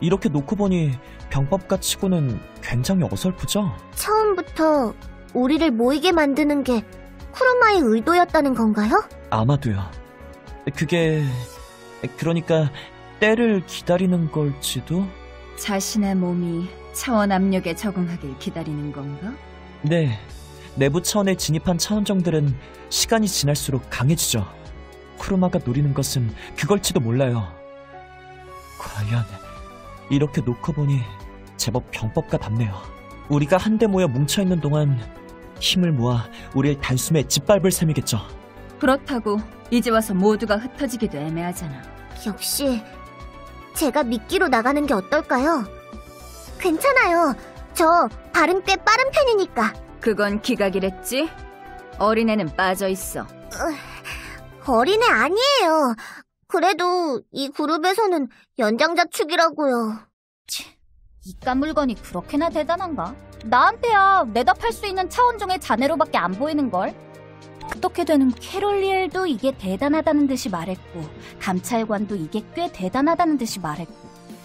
이렇게 놓고 보니 병법가 치고는 굉장히 어설프죠? 처음부터 우리를 모이게 만드는 게 쿠르마의 의도였다는 건가요? 아마도요. 그게 그러니까 때를 기다리는 걸지도? 자신의 몸이 차원 압력에 적응하길 기다리는 건가? 네. 내부 차원에 진입한 차원정들은 시간이 지날수록 강해지죠. 쿠르마가 노리는 것은 그걸지도 몰라요. 과연 이렇게 놓고 보니 제법 병법가답네요. 우리가 한데 모여 뭉쳐있는 동안 힘을 모아 우리를 단숨에 짓밟을 셈이겠죠. 그렇다고 이제 와서 모두가 흩어지기도 애매하잖아. 역시 제가 미끼로 나가는 게 어떨까요? 괜찮아요. 저 발은 꽤 빠른 편이니까. 그건 기각이랬지? 어린애는 빠져 있어. 어린애 아니에요. 그래도 이 그룹에서는 연장자 축이라고요. 이깟 물건이 그렇게나 대단한가? 나한테야 내답할 수 있는 차원종의 자네로밖에 안 보이는걸? 어떻게 되는 캐롤리엘도 이게 대단하다는 듯이 말했고 감찰관도 이게 꽤 대단하다는 듯이 말했고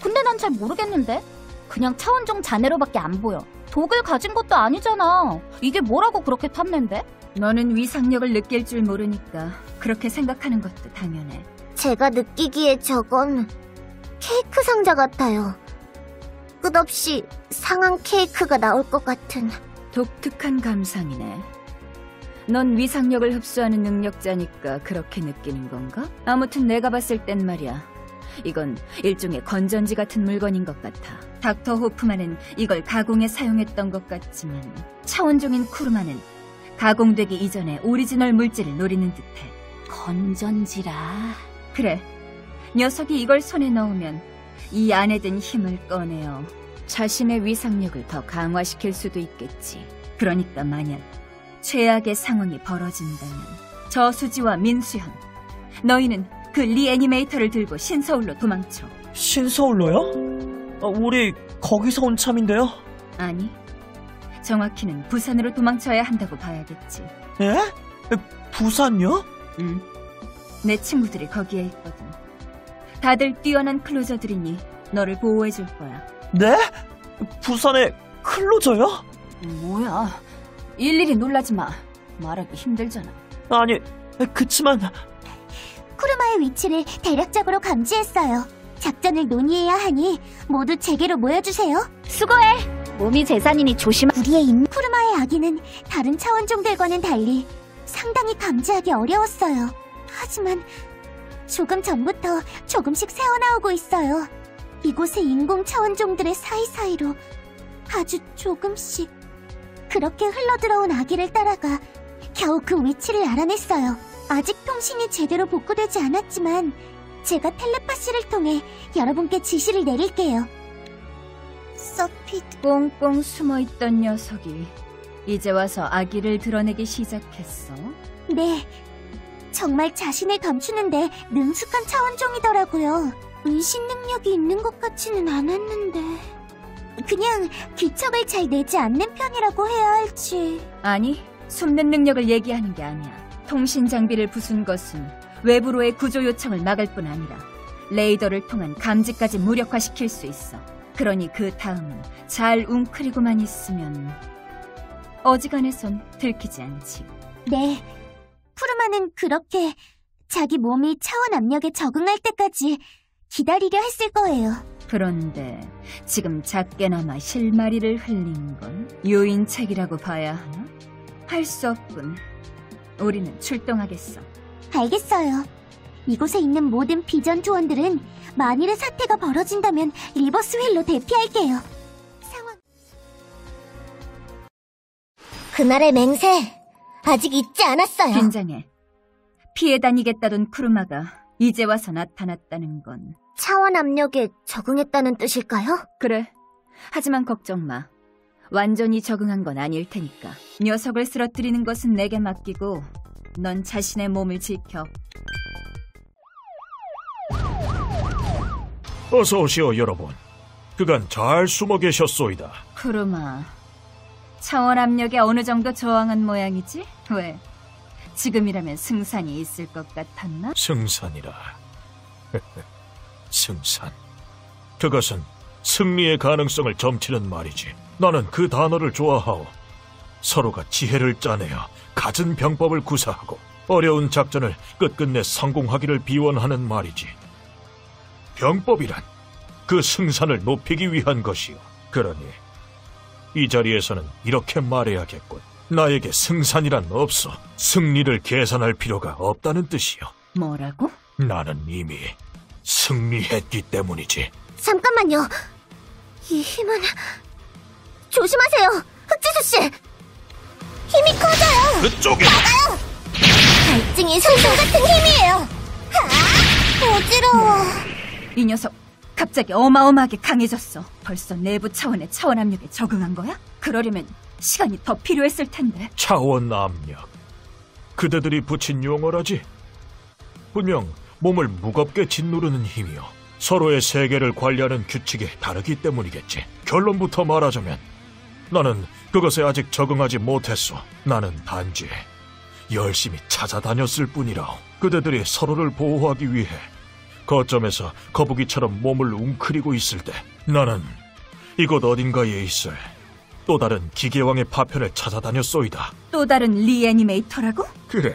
근데 난 잘 모르겠는데? 그냥 차원종 자네로밖에 안 보여 독을 가진 것도 아니잖아 이게 뭐라고 그렇게 탐낸데? 너는 위상력을 느낄 줄 모르니까 그렇게 생각하는 것도 당연해 제가 느끼기에 저건 케이크 상자 같아요. 끝없이 상한 케이크가 나올 것 같은. 독특한 감상이네. 넌 위상력을 흡수하는 능력자니까 그렇게 느끼는 건가? 아무튼 내가 봤을 땐 말이야. 이건 일종의 건전지 같은 물건인 것 같아. 닥터 호프만은 이걸 가공에 사용했던 것 같지만 차원종인 쿠르마는 가공되기 이전의 오리지널 물질을 노리는 듯해. 건전지라. 그래. 녀석이 이걸 손에 넣으면 이 안에 든 힘을 꺼내어 자신의 위상력을 더 강화시킬 수도 있겠지. 그러니까 만약 최악의 상황이 벌어진다면 저수지와 민수현 너희는 그 리애니메이터를 들고 신서울로 도망쳐. 신서울로요? 어, 우리 거기서 온 참인데요? 아니, 정확히는 부산으로 도망쳐야 한다고 봐야겠지. 예? 부산요? 응. 내 친구들이 거기에 있거든. 다들 뛰어난 클로저들이니 너를 보호해줄 거야. 네? 부산에 클로저요? 뭐야? 일일이 놀라지 마. 말하기 힘들잖아. 아니, 그치만 쿠르마의 위치를 대략적으로 감지했어요. 작전을 논의해야 하니 모두 제게로 모여주세요. 수고해. 몸이 재산이니 조심. 우리의 임 쿠르마의 아기는 다른 차원종들과는 달리 상당히 감지하기 어려웠어요. 하지만 조금 전부터 조금씩 새어나오고 있어요. 이곳의 인공 차원종들의 사이사이로 아주 조금씩 그렇게 흘러들어온 아기를 따라가 겨우 그 위치를 알아냈어요. 아직 통신이 제대로 복구되지 않았지만 제가 텔레파시를 통해 여러분께 지시를 내릴게요. 서피드 꽁꽁 숨어있던 녀석이 이제 와서 아기를 드러내기 시작했어. 네. 정말 자신을 감추는데 능숙한 차원종이더라고요. 의심 능력이 있는 것 같지는 않았는데. 그냥 기척을 잘 내지 않는 편이라고 해야 할지. 아니, 숨는 능력을 얘기하는 게 아니야. 통신 장비를 부순 것은 외부로의 구조 요청을 막을 뿐 아니라 레이더를 통한 감지까지 무력화시킬 수 있어. 그러니 그 다음은 잘 웅크리고만 있으면 어지간해선 들키지 않지. 네. 푸르마는 그렇게 자기 몸이 차원 압력에 적응할 때까지 기다리려 했을 거예요. 그런데 지금 작게나마 실마리를 흘린 건 유인책이라고 봐야 하나? 할 수 없군. 우리는 출동하겠어. 알겠어요. 이곳에 있는 모든 비전투원들은 만일의 사태가 벌어진다면 리버스 휠로 대피할게요. 상황. 그날의 맹세 아직 잊지 않았어요. 긴장해. 피해 다니겠다던 쿠르마가 이제 와서 나타났다는 건 차원 압력에 적응했다는 뜻일까요? 그래. 하지만 걱정 마. 완전히 적응한 건 아닐 테니까. 녀석을 쓰러뜨리는 것은 내게 맡기고 넌 자신의 몸을 지켜. 어서 오시오, 여러분. 그간 잘 숨어 계셨소이다. 쿠르마. 차원 압력에 어느 정도 저항한 모양이지? 왜? 지금이라면 승산이 있을 것 같았나? 승산이라. <laughs> 승산. 그것은 승리의 가능성을 점치는 말이지. 나는 그 단어를 좋아하오. 서로가 지혜를 짜내어 갖은 병법을 구사하고 어려운 작전을 끝끝내 성공하기를 비원하는 말이지. 병법이란 그 승산을 높이기 위한 것이오. 그러니 이 자리에서는 이렇게 말해야겠군. 나에게 승산이란 없어. 승리를 계산할 필요가 없다는 뜻이오. 뭐라고? 나는 이미 승리했기 때문이지. 잠깐만요. 이 힘은 조심하세요, 흑지수 씨. 힘이 커져요. 그쪽에 갈증이 손톱 같은 힘이에요. 아, 어지러워. 이 녀석 갑자기 어마어마하게 강해졌어. 벌써 내부 차원의 차원 압력에 적응한 거야? 그러려면 시간이 더 필요했을 텐데. 차원 압력. 그대들이 붙인 용어라지. 분명 몸을 무겁게 짓누르는 힘이요. 서로의 세계를 관리하는 규칙이 다르기 때문이겠지. 결론부터 말하자면 나는 그것에 아직 적응하지 못했어. 나는 단지 열심히 찾아다녔을 뿐이라. 그대들이 서로를 보호하기 위해 거점에서 거북이처럼 몸을 웅크리고 있을 때 나는 이곳 어딘가에 있을 또 다른 기계왕의 파편을 찾아다녔소이다. 또 다른 리애니메이터라고? 그래.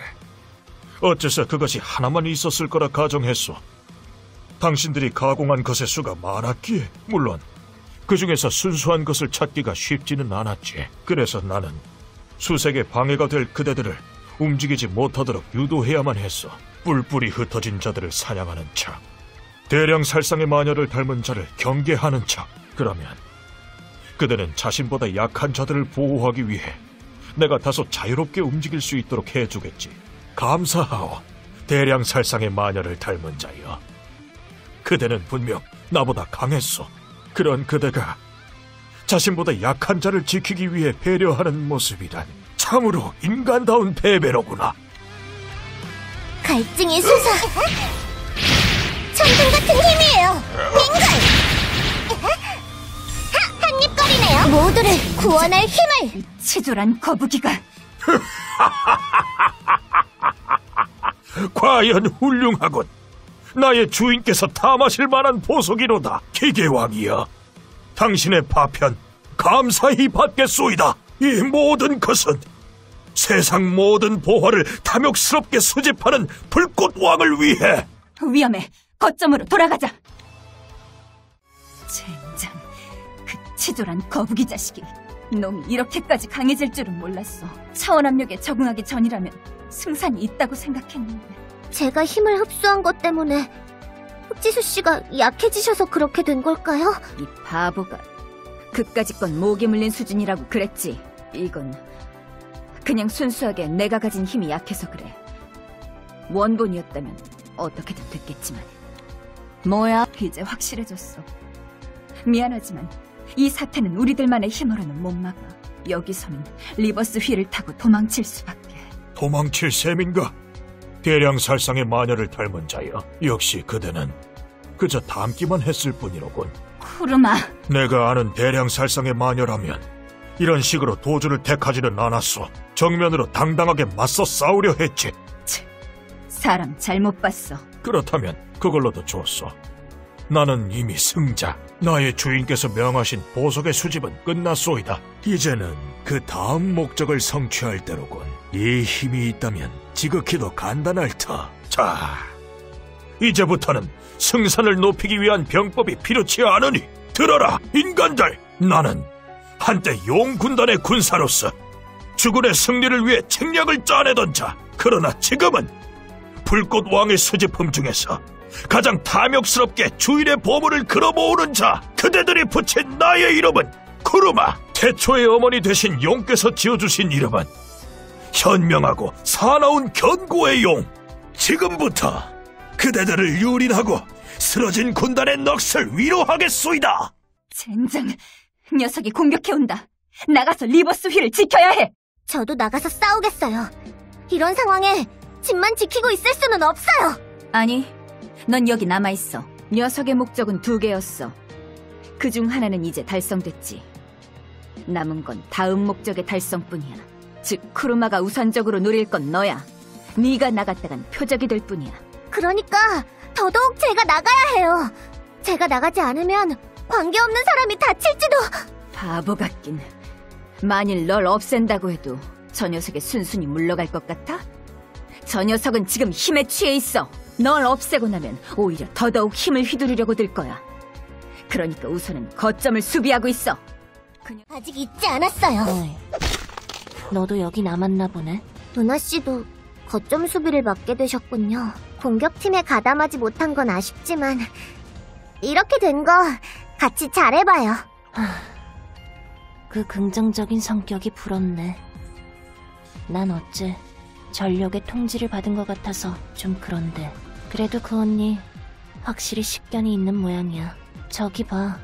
어째서 그것이 하나만 있었을 거라 가정했소. 당신들이 가공한 것의 수가 많았기에 물론 그 중에서 순수한 것을 찾기가 쉽지는 않았지. 그래서 나는 수색에 방해가 될 그대들을 움직이지 못하도록 유도해야만 했어. 뿔뿔이 흩어진 자들을 사냥하는 척. 대량 살상의 마녀를 닮은 자를 경계하는 척. 그러면 그대는 자신보다 약한 자들을 보호하기 위해 내가 다소 자유롭게 움직일 수 있도록 해주겠지. 감사하오. 대량 살상의 마녀를 닮은 자여. 그대는 분명 나보다 강했어. 그런 그대가 자신보다 약한 자를 지키기 위해 배려하는 모습이란 참으로 인간다운 패배로구나. 갈증이 솟아. 천둥 같은 힘이에요. 링글. 한입거리네요. 모두를 구원할 힘을. 치졸한 거북이가 <laughs> 과연 훌륭하군. 나의 주인께서 탐하실 만한 보석이로다. 기계왕이여. 당신의 파편 감사히 받겠소이다. 이 모든 것은 세상 모든 보화를 탐욕스럽게 수집하는 불꽃왕을 위해 위험해. 거점으로 돌아가자. 젠장, 그 치졸한 거북이 자식이 놈이 이렇게까지 강해질 줄은 몰랐어. 차원 압력에 적응하기 전이라면 승산이 있다고 생각했는데. 제가 힘을 흡수한 것 때문에 흑지수 씨가 약해지셔서 그렇게 된 걸까요? 이 바보가 그까짓 건 모기에 물린 수준이라고 그랬지. 이건 그냥 순수하게 내가 가진 힘이 약해서 그래. 원본이었다면 어떻게든 됐겠지만. 뭐야? 이제 확실해졌어. 미안하지만 이 사태는 우리들만의 힘으로는 못 막아. 여기서는 리버스 휠을 타고 도망칠 수밖에. 도망칠 셈인가? 대량 살상의 마녀를 닮은 자여. 역시 그대는 그저 닮기만 했을 뿐이로군. 쿠르마, 내가 아는 대량 살상의 마녀라면 이런 식으로 도주를 택하지는 않았어. 정면으로 당당하게 맞서 싸우려 했지. 사람 잘못 봤어. 그렇다면 그걸로도 좋소. 나는 이미 승자. 나의 주인께서 명하신 보석의 수집은 끝났소이다. 이제는 그 다음 목적을 성취할 때로군. 이 힘이 있다면 지극히도 간단할 터. 자, 이제부터는 승산을 높이기 위한 병법이 필요치 않으니 들어라, 인간들! 나는 한때 용군단의 군사로서 주군의 승리를 위해 책략을 짜내던 자. 그러나 지금은 불꽃 왕의 수집품 중에서 가장 탐욕스럽게 주인의 보물을 걸어모으는 자 그대들이 붙인 나의 이름은 쿠르마 태초의 어머니 되신 용께서 지어주신 이름은 현명하고 사나운 견고의 용 지금부터 그대들을 유린하고 쓰러진 군단의 넋을 위로하겠소이다 젠장, 녀석이 공격해온다. 나가서 리버스 휠을 지켜야 해. 저도 나가서 싸우겠어요. 이런 상황에 집만 지키고 있을 수는 없어요. 아니, 넌 여기 남아있어. 녀석의 목적은 두 개였어. 그 중 하나는 이제 달성됐지. 남은 건 다음 목적의 달성뿐이야. 즉, 쿠르마가 우선적으로 노릴 건 너야. 네가 나갔다간 표적이 될 뿐이야. 그러니까 더더욱 제가 나가야 해요. 제가 나가지 않으면 관계없는 사람이 다칠지도. 바보 같긴. 만일 널 없앤다고 해도 저 녀석의 순순히 물러갈 것 같아? 저 녀석은 지금 힘에 취해 있어. 널 없애고 나면 오히려 더더욱 힘을 휘두르려고 들 거야. 그러니까 우선은 거점을 수비하고 있어. 아직 잊지 않았어요. 어이. 너도 여기 남았나 보네. 은하 씨도 거점 수비를 맡게 되셨군요. 공격팀에 가담하지 못한 건 아쉽지만 이렇게 된 거 같이 잘해봐요. 그 긍정적인 성격이 부럽네. 난 어째 전력의 통지를 받은 것 같아서 좀 그런데. 그래도 그 언니 확실히 식견이 있는 모양이야. 저기 봐.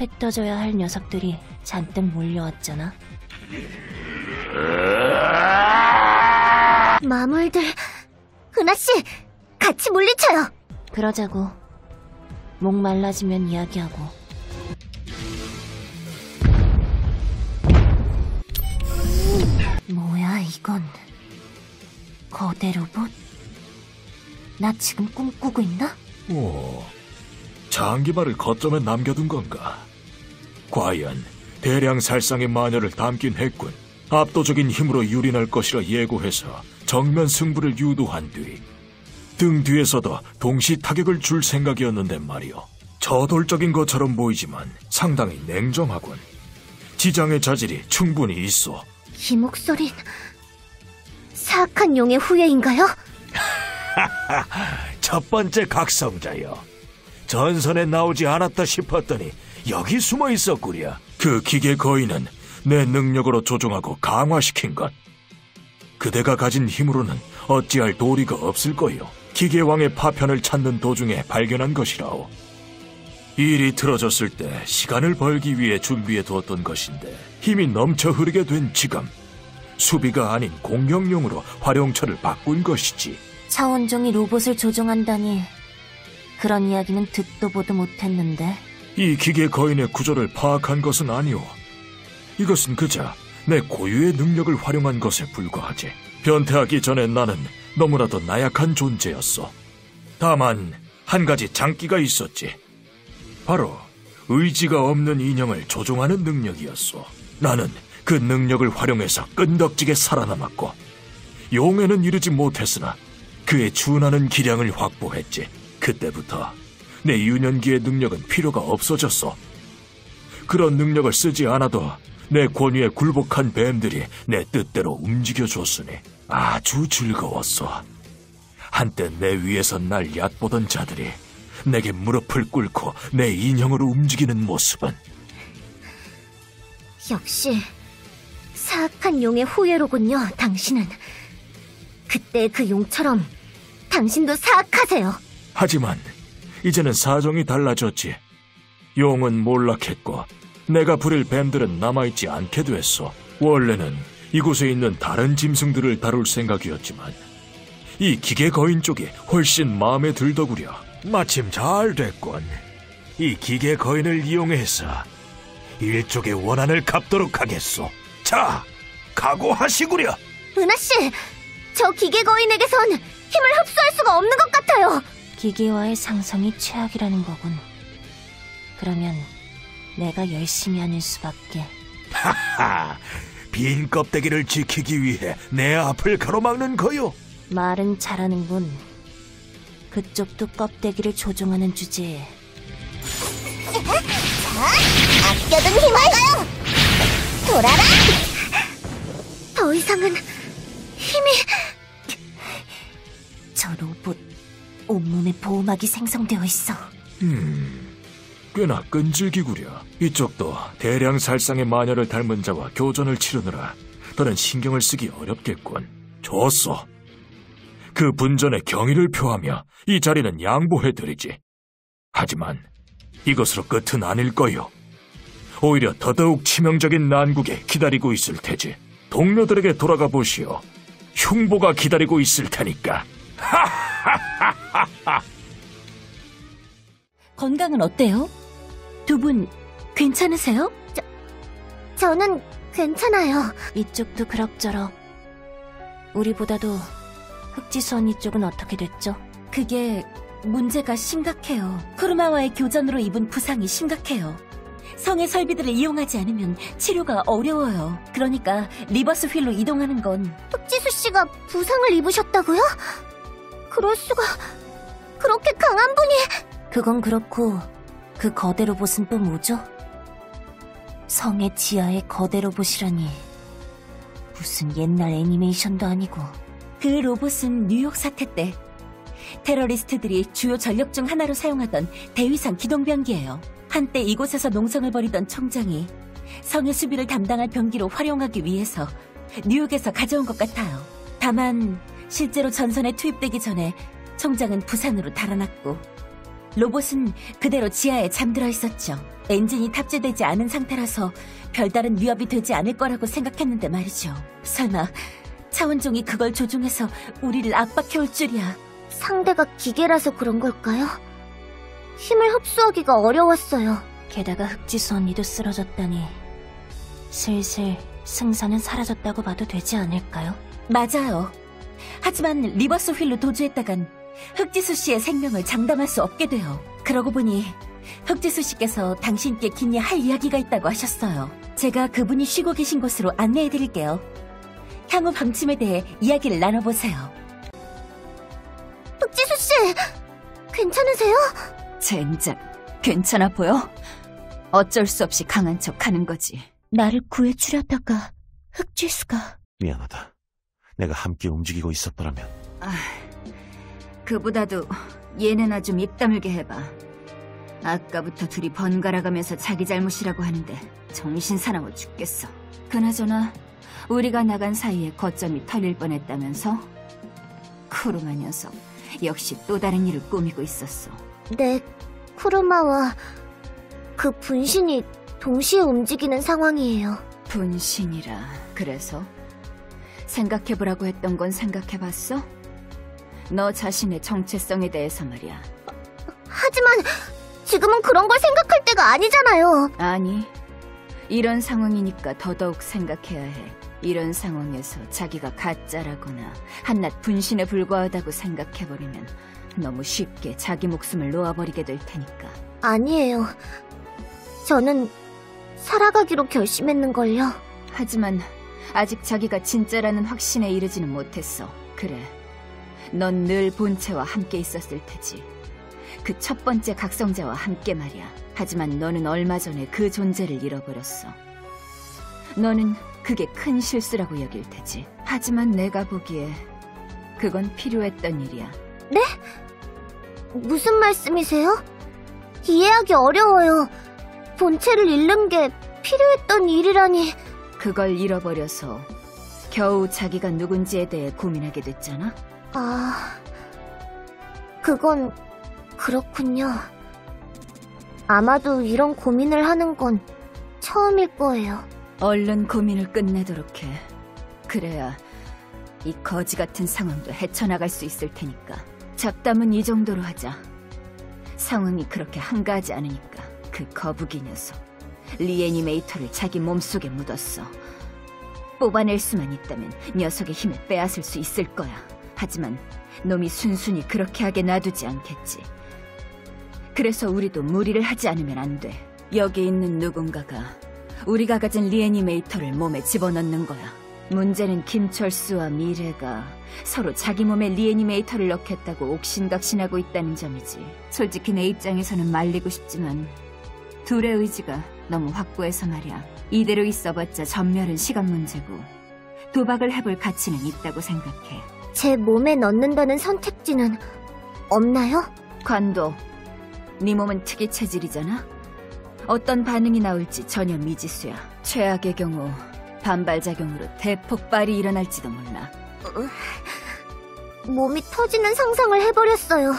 회 떠줘야 할 녀석들이 잔뜩 몰려왔잖아. 마물들 은하 씨 같이 물리쳐요. 그러자고. 목 말라지면 이야기하고. 뭐야, 이건. 거대 로봇? 나 지금 꿈꾸고 있나? 오, 장기말을 거점에 남겨둔 건가? 과연 대량 살상의 마녀를 담긴 했군. 압도적인 힘으로 유린할 것이라 예고해서 정면 승부를 유도한 뒤 등 뒤에서도 동시 타격을 줄 생각이었는데 말이오. 저돌적인 것처럼 보이지만 상당히 냉정하군. 지장의 자질이 충분히 있어. 이 목소린 사악한 용의 후예인가요? <laughs> 첫 번째 각성자여. 전선에 나오지 않았다 싶었더니 여기 숨어 있었구려. 그 기계 거인은 내 능력으로 조종하고 강화시킨 것. 그대가 가진 힘으로는 어찌할 도리가 없을 거요. 기계왕의 파편을 찾는 도중에 발견한 것이라오. 일이 틀어졌을 때 시간을 벌기 위해 준비해 두었던 것인데 힘이 넘쳐 흐르게 된 지금 수비가 아닌 공격용으로 활용처를 바꾼 것이지. 차원종이 로봇을 조종한다니. 그런 이야기는 듣도 보도 못했는데. 이 기계 거인의 구조를 파악한 것은 아니오. 이것은 그저 내 고유의 능력을 활용한 것에 불과하지. 변태하기 전에 나는 너무나도 나약한 존재였어. 다만 한 가지 장기가 있었지. 바로 의지가 없는 인형을 조종하는 능력이었어. 나는 그 능력을 활용해서 끈덕지게 살아남았고 용에는 이르지 못했으나 그에 준하는 기량을 확보했지. 그때부터 내 유년기의 능력은 필요가 없어졌어. 그런 능력을 쓰지 않아도 내 권위에 굴복한 뱀들이 내 뜻대로 움직여줬으니 아주 즐거웠어. 한때 내 위에서 날 얕보던 자들이 내게 무릎을 꿇고 내 인형으로 움직이는 모습은 역시 사악한 용의 후예로군요, 당신은. 그때 그 용처럼 당신도 사악하세요. 하지만 이제는 사정이 달라졌지. 용은 몰락했고 내가 부릴 뱀들은 남아있지 않게 됐어. 원래는 이곳에 있는 다른 짐승들을 다룰 생각이었지만 이 기계 거인 쪽이 훨씬 마음에 들더구려. 마침 잘 됐군. 이 기계 거인을 이용해서 일족의 원한을 갚도록 하겠소. 자, 각오하시구려. 은하 씨, 저 기계 거인에게선 힘을 흡수할 수가 없는 것 같아요. 기계와의 상성이 최악이라는 거군. 그러면 내가 열심히 하는 수밖에. 하하, 빈 껍데기를 지키기 위해 내 앞을 가로막는 거요. 말은 잘하는군. 그쪽도 껍데기를 조종하는 주제에 아껴둔 힘을 돌아라! 더 이상은 힘이 저 로봇 온몸에 보호막이 생성되어 있어. 음, 꽤나 끈질기구려. 이쪽도 대량 살상의 마녀를 닮은 자와 교전을 치르느라 더는 신경을 쓰기 어렵겠군. 좋소. 그 분전에 경의를 표하며 이 자리는 양보해드리지. 하지만 이것으로 끝은 아닐 거요. 오히려 더더욱 치명적인 난국에 기다리고 있을 테지. 동료들에게 돌아가 보시오. 흉보가 기다리고 있을 테니까. 건강은 어때요? 두 분 괜찮으세요? 저는 괜찮아요. 이쪽도 그럭저럭. 우리보다도 흑지수 언니 쪽은 어떻게 됐죠? 그게 문제가 심각해요. 쿠르마와의 교전으로 입은 부상이 심각해요. 성의 설비들을 이용하지 않으면 치료가 어려워요. 그러니까 리버스 휠로 이동하는 건 흑지수 씨가 부상을 입으셨다고요? 그럴 수가... 그렇게 강한 분이... 그건 그렇고 그 거대 로봇은 또 뭐죠? 성의 지하의 거대 로봇이라니 무슨 옛날 애니메이션도 아니고 그 로봇은 뉴욕 사태 때 테러리스트들이 주요 전력 중 하나로 사용하던 대위상 기동병기예요. 한때 이곳에서 농성을 벌이던 총장이 성의 수비를 담당할 병기로 활용하기 위해서 뉴욕에서 가져온 것 같아요. 다만 실제로 전선에 투입되기 전에 총장은 부산으로 달아났고 로봇은 그대로 지하에 잠들어 있었죠. 엔진이 탑재되지 않은 상태라서 별다른 위협이 되지 않을 거라고 생각했는데 말이죠. 설마 차원종이 그걸 조종해서 우리를 압박해 올 줄이야. 상대가 기계라서 그런 걸까요? 힘을 흡수하기가 어려웠어요. 게다가 흑지수 언니도 쓰러졌다니 슬슬 승산은 사라졌다고 봐도 되지 않을까요? 맞아요. 하지만 리버스 휠로 도주했다간 흑지수 씨의 생명을 장담할 수 없게 돼요. 그러고 보니 흑지수 씨께서 당신께 긴히 할 이야기가 있다고 하셨어요. 제가 그분이 쉬고 계신 곳으로 안내해 드릴게요. 향후 방침에 대해 이야기를 나눠보세요. 흑지수 씨! 괜찮으세요? 젠장, 괜찮아 보여? 어쩔 수 없이 강한 척 하는 거지. 나를 구해주려다가 흑지수가... 미안하다. 내가 함께 움직이고 있었더라면 아, 그보다도 얘네나 좀 입 다물게 해봐. 아까부터 둘이 번갈아가면서 자기 잘못이라고 하는데 정신 사나워 죽겠어. 그나저나 우리가 나간 사이에 거점이 털릴 뻔했다면서? 쿠르마 녀석 역시 또 다른 일을 꾸미고 있었어. 네, 쿠르마와 그 분신이 동시에 움직이는 상황이에요. 분신이라 그래서 생각해보라고 했던 건 생각해봤어? 너 자신의 정체성에 대해서 말이야. 하지만 지금은 그런 걸 생각할 때가 아니잖아요. 아니, 이런 상황이니까 더더욱 생각해야 해. 이런 상황에서 자기가 가짜라거나 한낱 분신에 불과하다고 생각해버리면 너무 쉽게 자기 목숨을 놓아버리게 될 테니까. 아니에요. 저는 살아가기로 결심했는걸요. 하지만 아직 자기가 진짜라는 확신에 이르지는 못했어. 그래. 넌 늘 본체와 함께 있었을 테지. 그 첫 번째 각성자와 함께 말이야. 하지만 너는 얼마 전에 그 존재를 잃어버렸어. 너는 그게 큰 실수라고 여길 테지. 하지만 내가 보기에 그건 필요했던 일이야. 무슨 말씀이세요? 이해하기 어려워요. 본체를 잃는 게 필요했던 일이라니. 그걸 잃어버려서 겨우 자기가 누군지에 대해 고민하게 됐잖아. 아, 그건 그렇군요. 아마도 이런 고민을 하는 건 처음일 거예요. 얼른 고민을 끝내도록 해. 그래야 이 거지 같은 상황도 헤쳐나갈 수 있을 테니까. 잡담은 이 정도로 하자. 상황이 그렇게 한가하지 않으니까 그 거북이 녀석 리애니메이터를 자기 몸속에 묻었어. 뽑아낼 수만 있다면 녀석의 힘을 빼앗을 수 있을 거야. 하지만 놈이 순순히 그렇게 하게 놔두지 않겠지. 그래서 우리도 무리를 하지 않으면 안 돼. 여기 있는 누군가가 우리가 가진 리애니메이터를 몸에 집어넣는 거야. 문제는 김철수와 미래가 서로 자기 몸에 리애니메이터를 넣겠다고 옥신각신하고 있다는 점이지. 솔직히 내 입장에서는 말리고 싶지만 둘의 의지가 너무 확고해서 말이야. 이대로 있어봤자 전멸은 시간 문제고 도박을 해볼 가치는 있다고 생각해. 제 몸에 넣는다는 선택지는 없나요? 관도, 네 몸은 특이 체질이잖아? 어떤 반응이 나올지 전혀 미지수야. 최악의 경우 반발작용으로 대폭발이 일어날지도 몰라. 몸이 터지는 상상을 해버렸어요.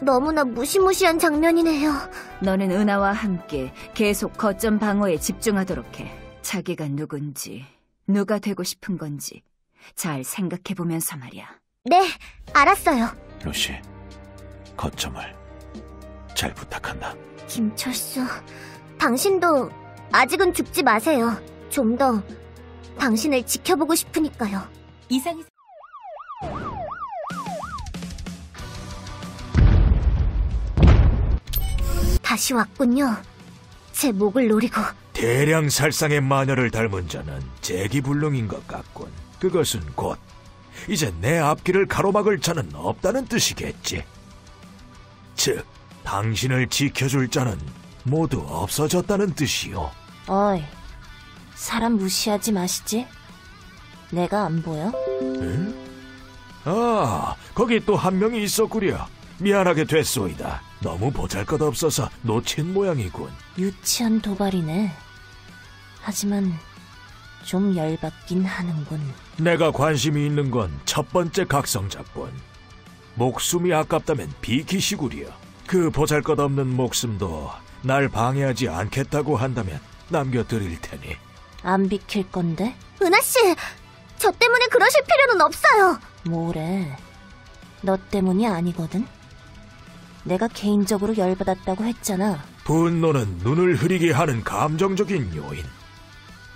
너무나 무시무시한 장면이네요. 너는 은하와 함께 계속 거점 방어에 집중하도록 해. 자기가 누군지, 누가 되고 싶은 건지, 잘 생각해보면서 말이야. 네, 알았어요. 루시, 거점을 잘 부탁한다. 김철수, 당신도 아직은 죽지 마세요. 좀 더 당신을 지켜보고 싶으니까요. 이상이 다시 왔군요. 제 목을 노리고 대량 살상의 마녀를 닮은 자는 재기불능인 것 같군. 그것은 곧 이제 내 앞길을 가로막을 자는 없다는 뜻이겠지. 즉, 당신을 지켜줄 자는 모두 없어졌다는 뜻이요. 어이, 사람 무시하지 마시지. 내가 안 보여? 응? 아, 거기 또 한 명이 있었구려. 미안하게 됐소이다. 너무 보잘것없어서 놓친 모양이군. 유치한 도발이네. 하지만 좀 열받긴 하는군. 내가 관심이 있는 건 첫 번째 각성자뿐. 목숨이 아깝다면 비키시구려. 그 보잘것없는 목숨도 날 방해하지 않겠다고 한다면 남겨드릴 테니. 안 비킬 건데? 은하씨, 저 때문에 그러실 필요는 없어요. 뭐래. 너 때문이 아니거든? 내가 개인적으로 열받았다고 했잖아. 분노는 눈을 흐리게 하는 감정적인 요인.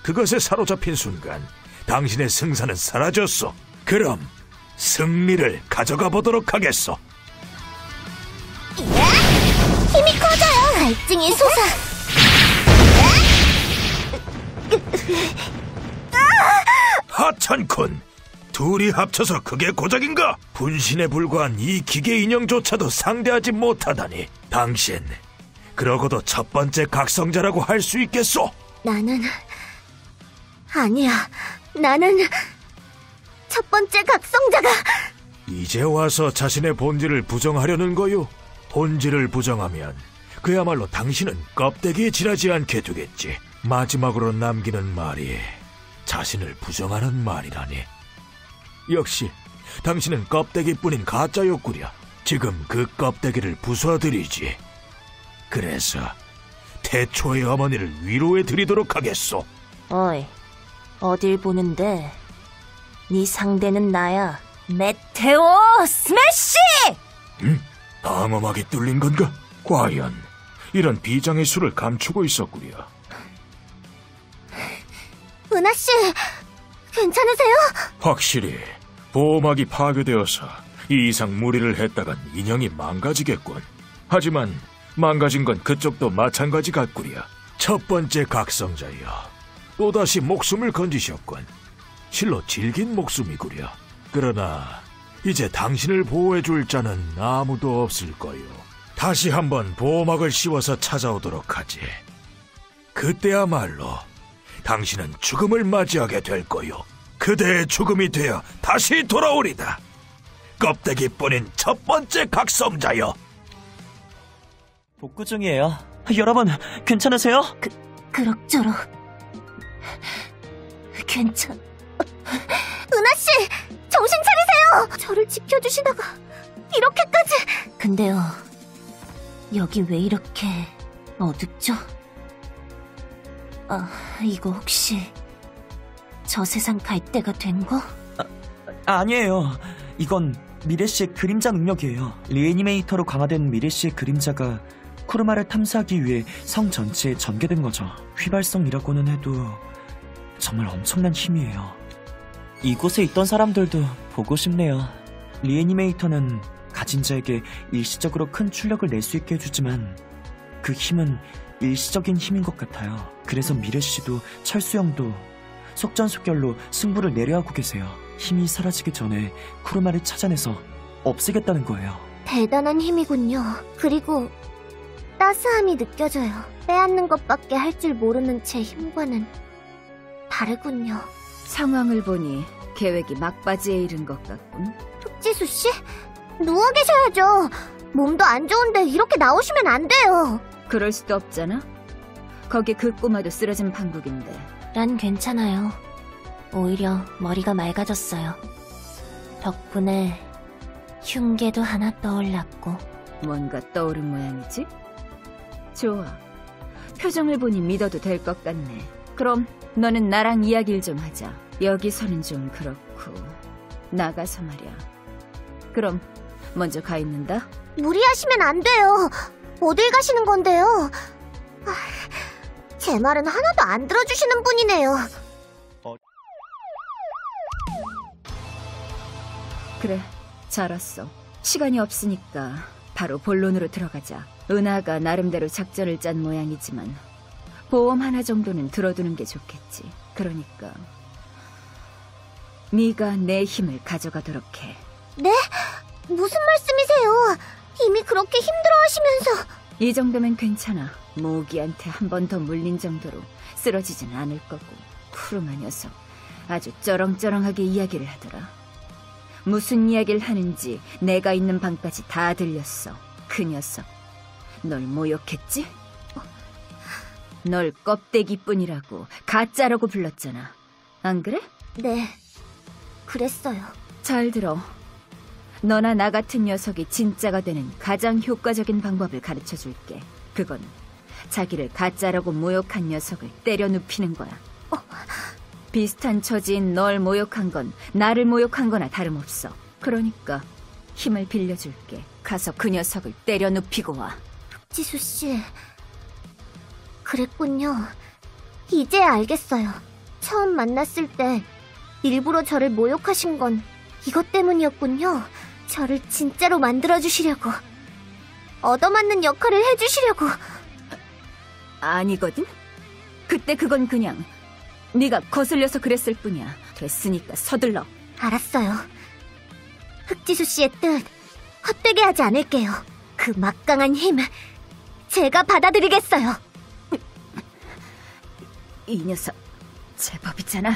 그것에 사로잡힌 순간 당신의 승산은 사라졌어. 그럼 승리를 가져가 보도록 하겠소. 힘이 커져요. 갈증이 솟아. 하찮군. 둘이 합쳐서 그게 고작인가? 분신에 불과한 이 기계 인형조차도 상대하지 못하다니. 당신, 그러고도 첫 번째 각성자라고 할 수 있겠소? 나는 아니야. 나는 첫 번째 각성자가 이제 와서 자신의 본질을 부정하려는 거요. 본질을 부정하면 그야말로 당신은 껍데기에 지나지 않게 되겠지. 마지막으로 남기는 말이 자신을 부정하는 말이라니. 역시 당신은 껍데기뿐인 가짜였구려. 지금 그 껍데기를 부숴드리지. 그래서 태초의 어머니를 위로해 드리도록 하겠소. 어이, 어딜 보는데? 네 상대는 나야. 메테오 스매시! 방어막이 뚫린 건가? 과연 이런 비장의 수를 감추고 있었구려. 은하 씨 괜찮으세요? 확실히 보호막이 파괴되어서 이 이상 무리를 했다간 인형이 망가지겠군. 하지만 망가진 건 그쪽도 마찬가지 같구려. 첫 번째 각성자여. 또다시 목숨을 건지셨군. 실로 질긴 목숨이구려. 그러나 이제 당신을 보호해줄 자는 아무도 없을 거요. 다시 한번 보호막을 씌워서 찾아오도록 하지. 그때야말로 당신은 죽음을 맞이하게 될 거요. 그대의 죽음이 되어 다시 돌아오리다. 껍데기뿐인 첫 번째 각성자여. 복구 중이에요. 여러분, 괜찮으세요? 그럭저럭. 괜찮. 은하씨 정신 차리세요. 저를 지켜주시다가 이렇게까지 근데요, 여기 왜 이렇게 어둡죠? 아, 이거 혹시 저 세상 갈 때가 된 거? 아니에요. 이건 미래 씨의 그림자 능력이에요. 리애니메이터로 강화된 미래 씨의 그림자가 쿠르마를 탐사하기 위해 성 전체에 전개된 거죠. 휘발성이라고는 해도 정말 엄청난 힘이에요. 이곳에 있던 사람들도 보고 싶네요. 리애니메이터는 가진 자에게 일시적으로 큰 출력을 낼 수 있게 해주지만 그 힘은 일시적인 힘인 것 같아요. 그래서 미래 씨도 철수 형도 속전속결로 승부를 내려 하고 계세요. 힘이 사라지기 전에 쿠르마를 찾아내서 없애겠다는 거예요. 대단한 힘이군요. 그리고 따스함이 느껴져요. 빼앗는 것밖에 할 줄 모르는 제 힘과는 다르군요. 상황을 보니 계획이 막바지에 이른 것 같군. 흑지수 씨? 누워 계셔야죠. 몸도 안 좋은데 이렇게 나오시면 안 돼요. 그럴 수도 없잖아. 거기 그 꼬마도 쓰러진 판국인데. 난 괜찮아요. 오히려 머리가 맑아졌어요. 덕분에 흉계도 하나 떠올랐고 뭔가 떠오른 모양이지? 좋아. 표정을 보니 믿어도 될 것 같네. 그럼 너는 나랑 이야기를 좀 하자. 여기서는 좀 그렇고. 나가서 말이야. 그럼 먼저 가 있는다. 무리하시면 안 돼요. 어딜 가시는 건데요? 아, 제 말은 하나도 안 들어주시는 분이네요. 그래, 잘 왔어. 시간이 없으니까 바로 본론으로 들어가자. 은하가 나름대로 작전을 짠 모양이지만 보험 하나 정도는 들어두는 게 좋겠지. 그러니까 네가 내 힘을 가져가도록 해. 네? 무슨 말씀이세요? 이미 그렇게 힘들어하시면서 이 정도면 괜찮아. 모기한테 한 번 더 물린 정도로 쓰러지진 않을 거고. 쿠르마 녀석 아주 쩌렁쩌렁하게 이야기를 하더라. 무슨 이야기를 하는지 내가 있는 방까지 다 들렸어. 그 녀석 널 모욕했지? 널 껍데기뿐이라고 가짜라고 불렀잖아. 안 그래? 네, 그랬어요. 잘 들어. 너나 나 같은 녀석이 진짜가 되는 가장 효과적인 방법을 가르쳐 줄게. 그건 자기를 가짜라고 모욕한 녀석을 때려 눕히는 거야. 어, 비슷한 처지인 널 모욕한 건 나를 모욕한 거나 다름없어. 그러니까 힘을 빌려줄게. 가서 그 녀석을 때려 눕히고 와. 지수 씨. 그랬군요. 이제 알겠어요. 처음 만났을 때 일부러 저를 모욕하신 건 이것 때문이었군요. 저를 진짜로 만들어주시려고. 얻어맞는 역할을 해주시려고. 아니거든? 그때 그건 그냥 네가 거슬려서 그랬을 뿐이야. 됐으니까 서둘러. 알았어요. 흑지수 씨의 뜻 헛되게 하지 않을게요. 그 막강한 힘 제가 받아들이겠어요. 이 녀석 제법이잖아.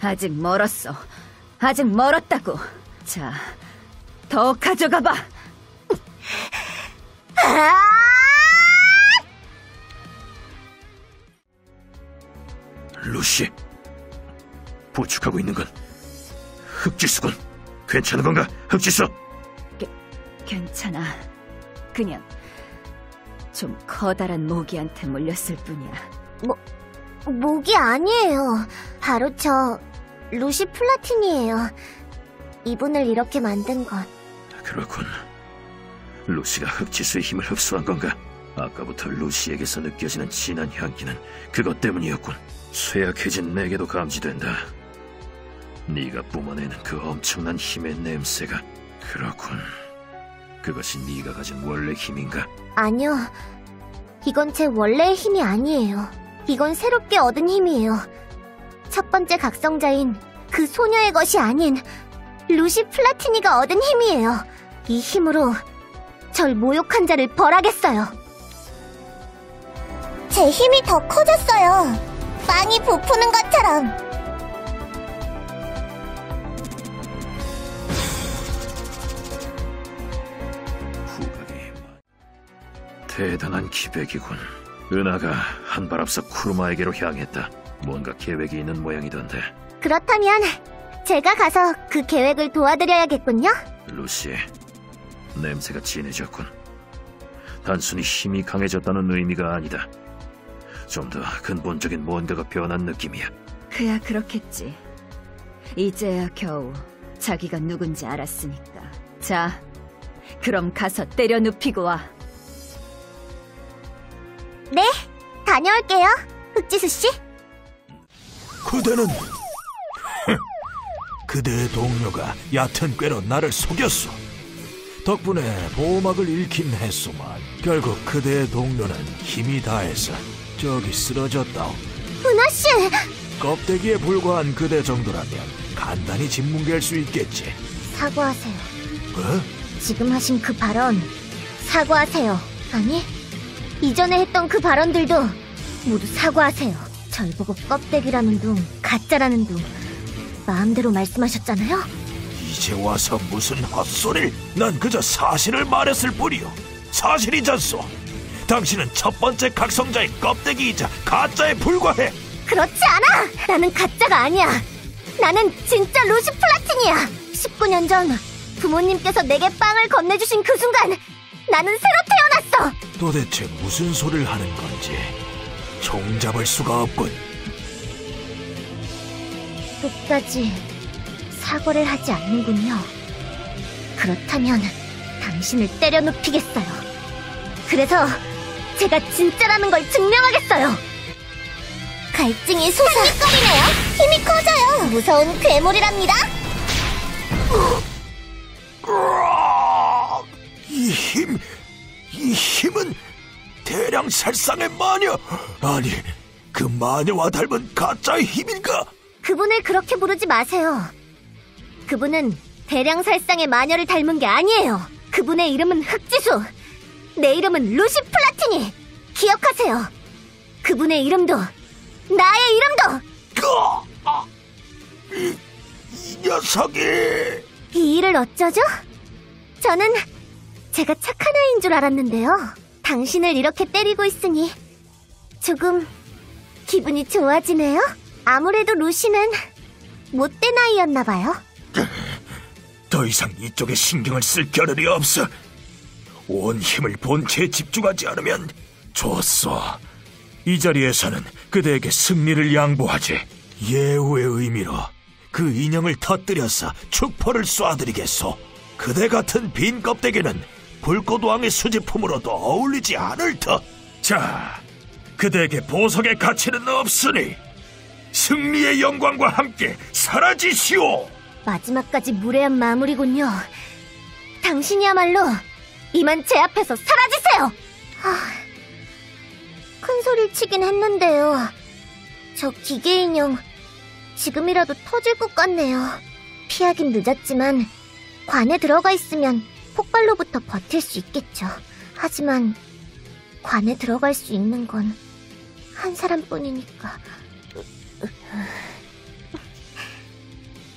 아직 멀었어. 아직 멀었다고. 자, 더 가져가 봐. 아! 루시, 부축하고 있는 건 흑지수군. 괜찮은 건가, 흑지수? 괜찮아. 그냥 좀 커다란 모기한테 물렸을 뿐이야. 목이 아니에요. 바로 저 루시 플라틴이에요. 이분을 이렇게 만든 건 그렇군. 루시가 흑지수의 힘을 흡수한 건가? 아까부터 루시에게서 느껴지는 진한 향기는 그것 때문이었군. 쇠약해진 내게도 감지된다. 네가 뿜어내는 그 엄청난 힘의 냄새가 그렇군. 그것이 네가 가진 원래 힘인가? 아니요. 이건 제 원래의 힘이 아니에요. 이건 새롭게 얻은 힘이에요. 첫 번째 각성자인 그 소녀의 것이 아닌 루시 플라티니가 얻은 힘이에요. 이 힘으로 절 모욕한 자를 벌하겠어요. 제 힘이 더 커졌어요. 빵이 부푸는 것처럼. 대단한 기백이군. 은하가 한 발 앞서 쿠르마에게로 향했다. 뭔가 계획이 있는 모양이던데. 그렇다면 제가 가서 그 계획을 도와드려야겠군요. 루시, 냄새가 진해졌군. 단순히 힘이 강해졌다는 의미가 아니다. 좀 더 근본적인 뭔가가 변한 느낌이야. 그야 그렇겠지. 이제야 겨우 자기가 누군지 알았으니까. 자, 그럼 가서 때려 눕히고 와. 네, 다녀올게요. 흑지수 씨. 그대는 <laughs> 그대의 동료가 얕은 꾀로 나를 속였어. 덕분에 보호막을 잃긴 했소만 결국 그대의 동료는 힘이 다해서 저기 쓰러졌다오. 은하 씨. 껍데기에 불과한 그대 정도라면 간단히 짓뭉갤 수 있겠지. 사과하세요. 어? 지금 하신 그 발언 사과하세요. 아니, 이전에 했던 그 발언들도 모두 사과하세요. 절 보고 껍데기라는 둥, 가짜라는 둥 마음대로 말씀하셨잖아요. 이제 와서 무슨 헛소리를 난 그저 사실을 말했을 뿐이요 사실이잖소 당신은 첫 번째 각성자의 껍데기이자 가짜에 불과해 그렇지 않아! 나는 가짜가 아니야. 나는 진짜 루시 플라틴이야. 19년 전 부모님께서 내게 빵을 건네주신 그 순간 나는 새로 태어났어. 도대체 무슨 소리를 하는 건지 종잡을 수가 없군 끝까지 사과를 하지 않는군요. 그렇다면 당신을 때려 눕히겠어요. 그래서 제가 진짜라는 걸 증명하겠어요. 갈증이 솟아. 한입거리네요. 힘이 커져요. 무서운 괴물이랍니다. 이 힘, 이 힘은 대량 살상의 마녀 아니 그 마녀와 닮은 가짜의 힘인가? 그분을 그렇게 부르지 마세요. 그분은 대량 살상의 마녀를 닮은 게 아니에요. 그분의 이름은 흑지수. 내 이름은 루시 플라티니. 기억하세요. 그분의 이름도 나의 이름도 그, 아, 이, 이 녀석이 이 일을 어쩌죠? 저는 제가 착한 아이인 줄 알았는데요. 당신을 이렇게 때리고 있으니 조금 기분이 좋아지네요. 아무래도 루시는 못된 아이였나 봐요. 더 이상 이쪽에 신경을 쓸 겨를이 없어. 온 힘을 본체에 집중하지 않으면 좋소. 이 자리에서는 그대에게 승리를 양보하지. 예우의 의미로 그 인형을 터뜨려서 축포를 쏴드리겠소. 그대 같은 빈 껍데기는 불꽃왕의 수제품으로도 어울리지 않을 터. 자, 그대에게 보석의 가치는 없으니 승리의 영광과 함께 사라지시오. 마지막까지 무례한 마무리군요. 당신이야말로 이만 제 앞에서 사라지세요! 하... 큰 소리를 치긴 했는데요. 저 기계 인형 지금이라도 터질 것 같네요. 피하긴 늦었지만 관에 들어가 있으면 폭발로부터 버틸 수 있겠죠. 하지만 관에 들어갈 수 있는 건 한 사람뿐이니까.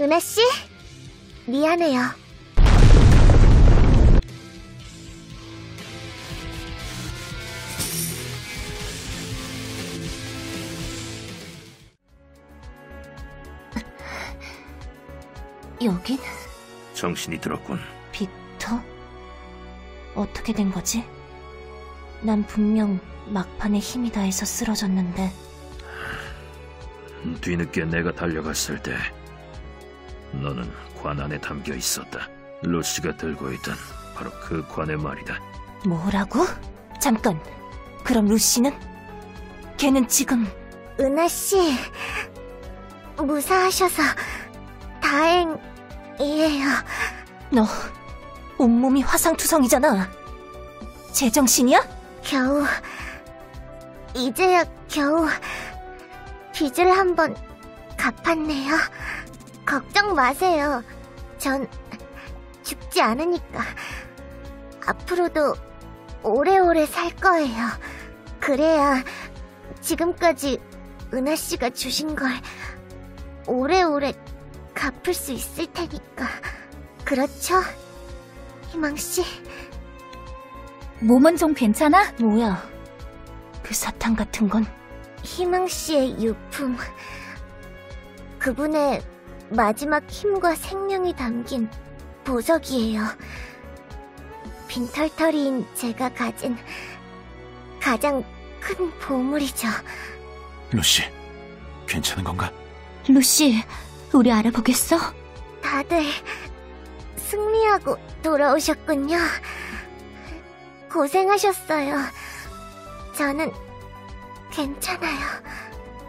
은하 씨, 미안해요. 여긴? 정신이 들었군. 빅터? 어떻게 된 거지? 난 분명 막판에 힘이 다해서 쓰러졌는데 뒤늦게 내가 달려갔을 때 너는 관 안에 담겨 있었다. 루시가 들고 있던 바로 그 관의 말이다. 뭐라고? 잠깐 그럼 루시는? 걔는 지금 은하 씨, 무사하셔서 다행 이에요. 너 온몸이 화상투성이잖아 제정신이야? 겨우, 이제야 겨우 빚을 한번 갚았네요. 걱정 마세요. 전 죽지 않으니까. 앞으로도 오래오래 살 거예요. 그래야 지금까지 은하 씨가 주신 걸 오래오래 갚을 수 있을 테니까. 그렇죠? 희망 씨. 몸은 좀 괜찮아? 뭐야 그 사탕 같은 건 희망 씨의 유품. 그분의 마지막 힘과 생명이 담긴 보석이에요. 빈털터리인 제가 가진 가장 큰 보물이죠. 루시, 괜찮은 건가? 루시, 우리 알아보겠어? 다들 승리하고 돌아오셨군요. 고생하셨어요. 저는 괜찮아요.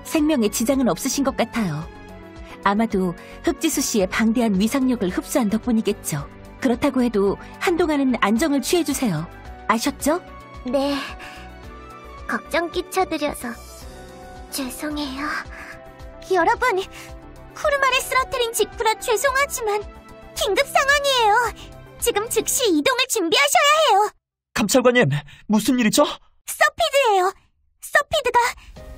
생명에 지장은 없으신 것 같아요. 아마도 흑지수 씨의 방대한 위상력을 흡수한 덕분이겠죠. 그렇다고 해도 한동안은 안정을 취해주세요. 아셨죠? 네. 걱정 끼쳐드려서 죄송해요. 여러분, 쿠르마를 쓰러뜨린 직후라 죄송하지만 긴급 상황이에요. 지금 즉시 이동을 준비하셔야 해요. 감찰관님, 무슨 일이죠? 서피드예요. 서피드가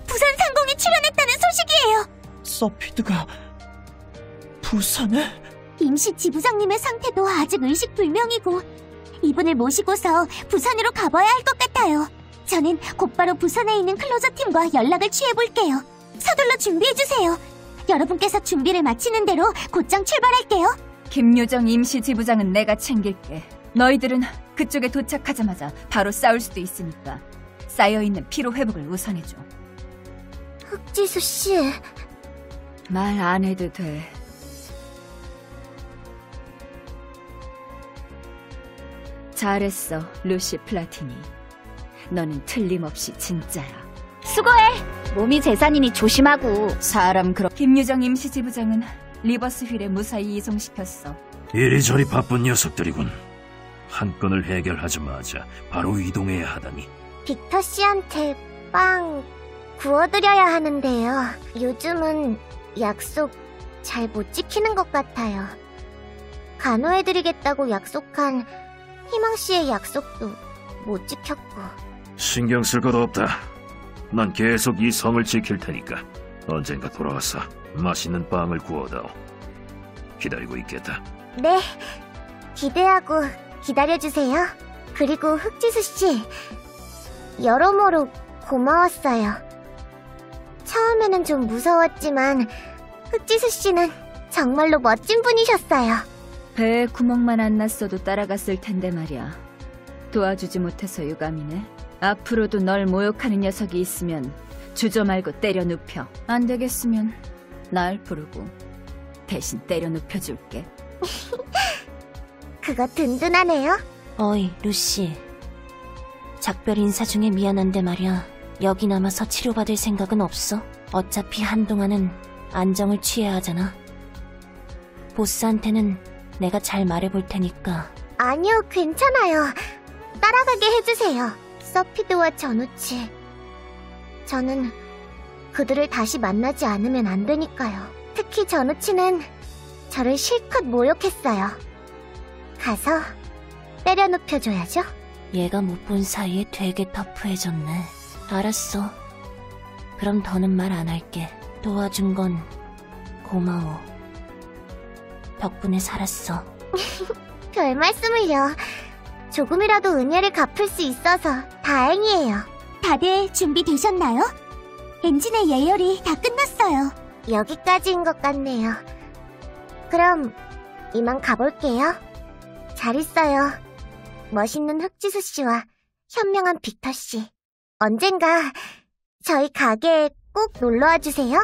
부산 상공에 출연했다는 소식이에요. 서피드가 부산에? 임시 지부장님의 상태도 아직 의식 불명이고 이분을 모시고서 부산으로 가봐야 할 것 같아요. 저는 곧바로 부산에 있는 클로저 팀과 연락을 취해볼게요. 서둘러 준비해주세요. 여러분께서 준비를 마치는 대로 곧장 출발할게요. 김유정 임시지부장은 내가 챙길게. 너희들은 그쪽에 도착하자마자 바로 싸울 수도 있으니까 쌓여있는 피로 회복을 우선해줘. 흑지수 씨. 말 안 해도 돼. 잘했어, 루시 플라티니. 너는 틀림없이 진짜야. 수고해! 몸이 재산이니 조심하고. 사람 그렇. 김유정 임시지부장은 리버스 휠에 무사히 이송시켰어. 이리저리 바쁜 녀석들이군. 한 건을 해결하자마자 바로 이동해야 하다니. 빅터 씨한테 빵 구워드려야 하는데요. 요즘은 약속 잘 못 지키는 것 같아요. 간호해드리겠다고 약속한 희망 씨의 약속도 못 지켰고. 신경 쓸것 없다. 난 계속 이 성을 지킬 테니까 언젠가 돌아와서 맛있는 빵을 구워다오. 기다리고 있겠다. 네, 기대하고 기다려주세요. 그리고 흑지수 씨, 여러모로 고마웠어요. 처음에는 좀 무서웠지만 흑지수 씨는 정말로 멋진 분이셨어요. 배에 구멍만 안 났어도 따라갔을 텐데 말이야. 도와주지 못해서 유감이네. 앞으로도 널 모욕하는 녀석이 있으면 주저 말고 때려 눕혀. 안 되겠으면 날 부르고 대신 때려 눕혀줄게. <laughs> 그거 든든하네요. 어이, 루시. 작별 인사 중에 미안한데 말이야. 여기 남아서 치료받을 생각은 없어? 어차피 한동안은 안정을 취해야 하잖아. 보스한테는 내가 잘 말해볼 테니까. 아니요, 괜찮아요. 따라가게 해주세요. 서피드와 전우치. 저는 그들을 다시 만나지 않으면 안 되니까요. 특히 전우치는 저를 실컷 모욕했어요. 가서 때려 눕혀줘야죠. 얘가 못 본 사이에 되게 터프해졌네. 알았어. 그럼 더는 말 안 할게. 도와준 건 고마워. 덕분에 살았어. <laughs> 별 말씀을요. 조금이라도 은혜를 갚을 수 있어서 다행이에요. 다들 준비되셨나요? 엔진의 예열이 다 끝났어요. 여기까지인 것 같네요. 그럼 이만 가볼게요. 잘 있어요. 멋있는 흑지수 씨와 현명한 빅터 씨. 언젠가 저희 가게에 꼭 놀러와 주세요.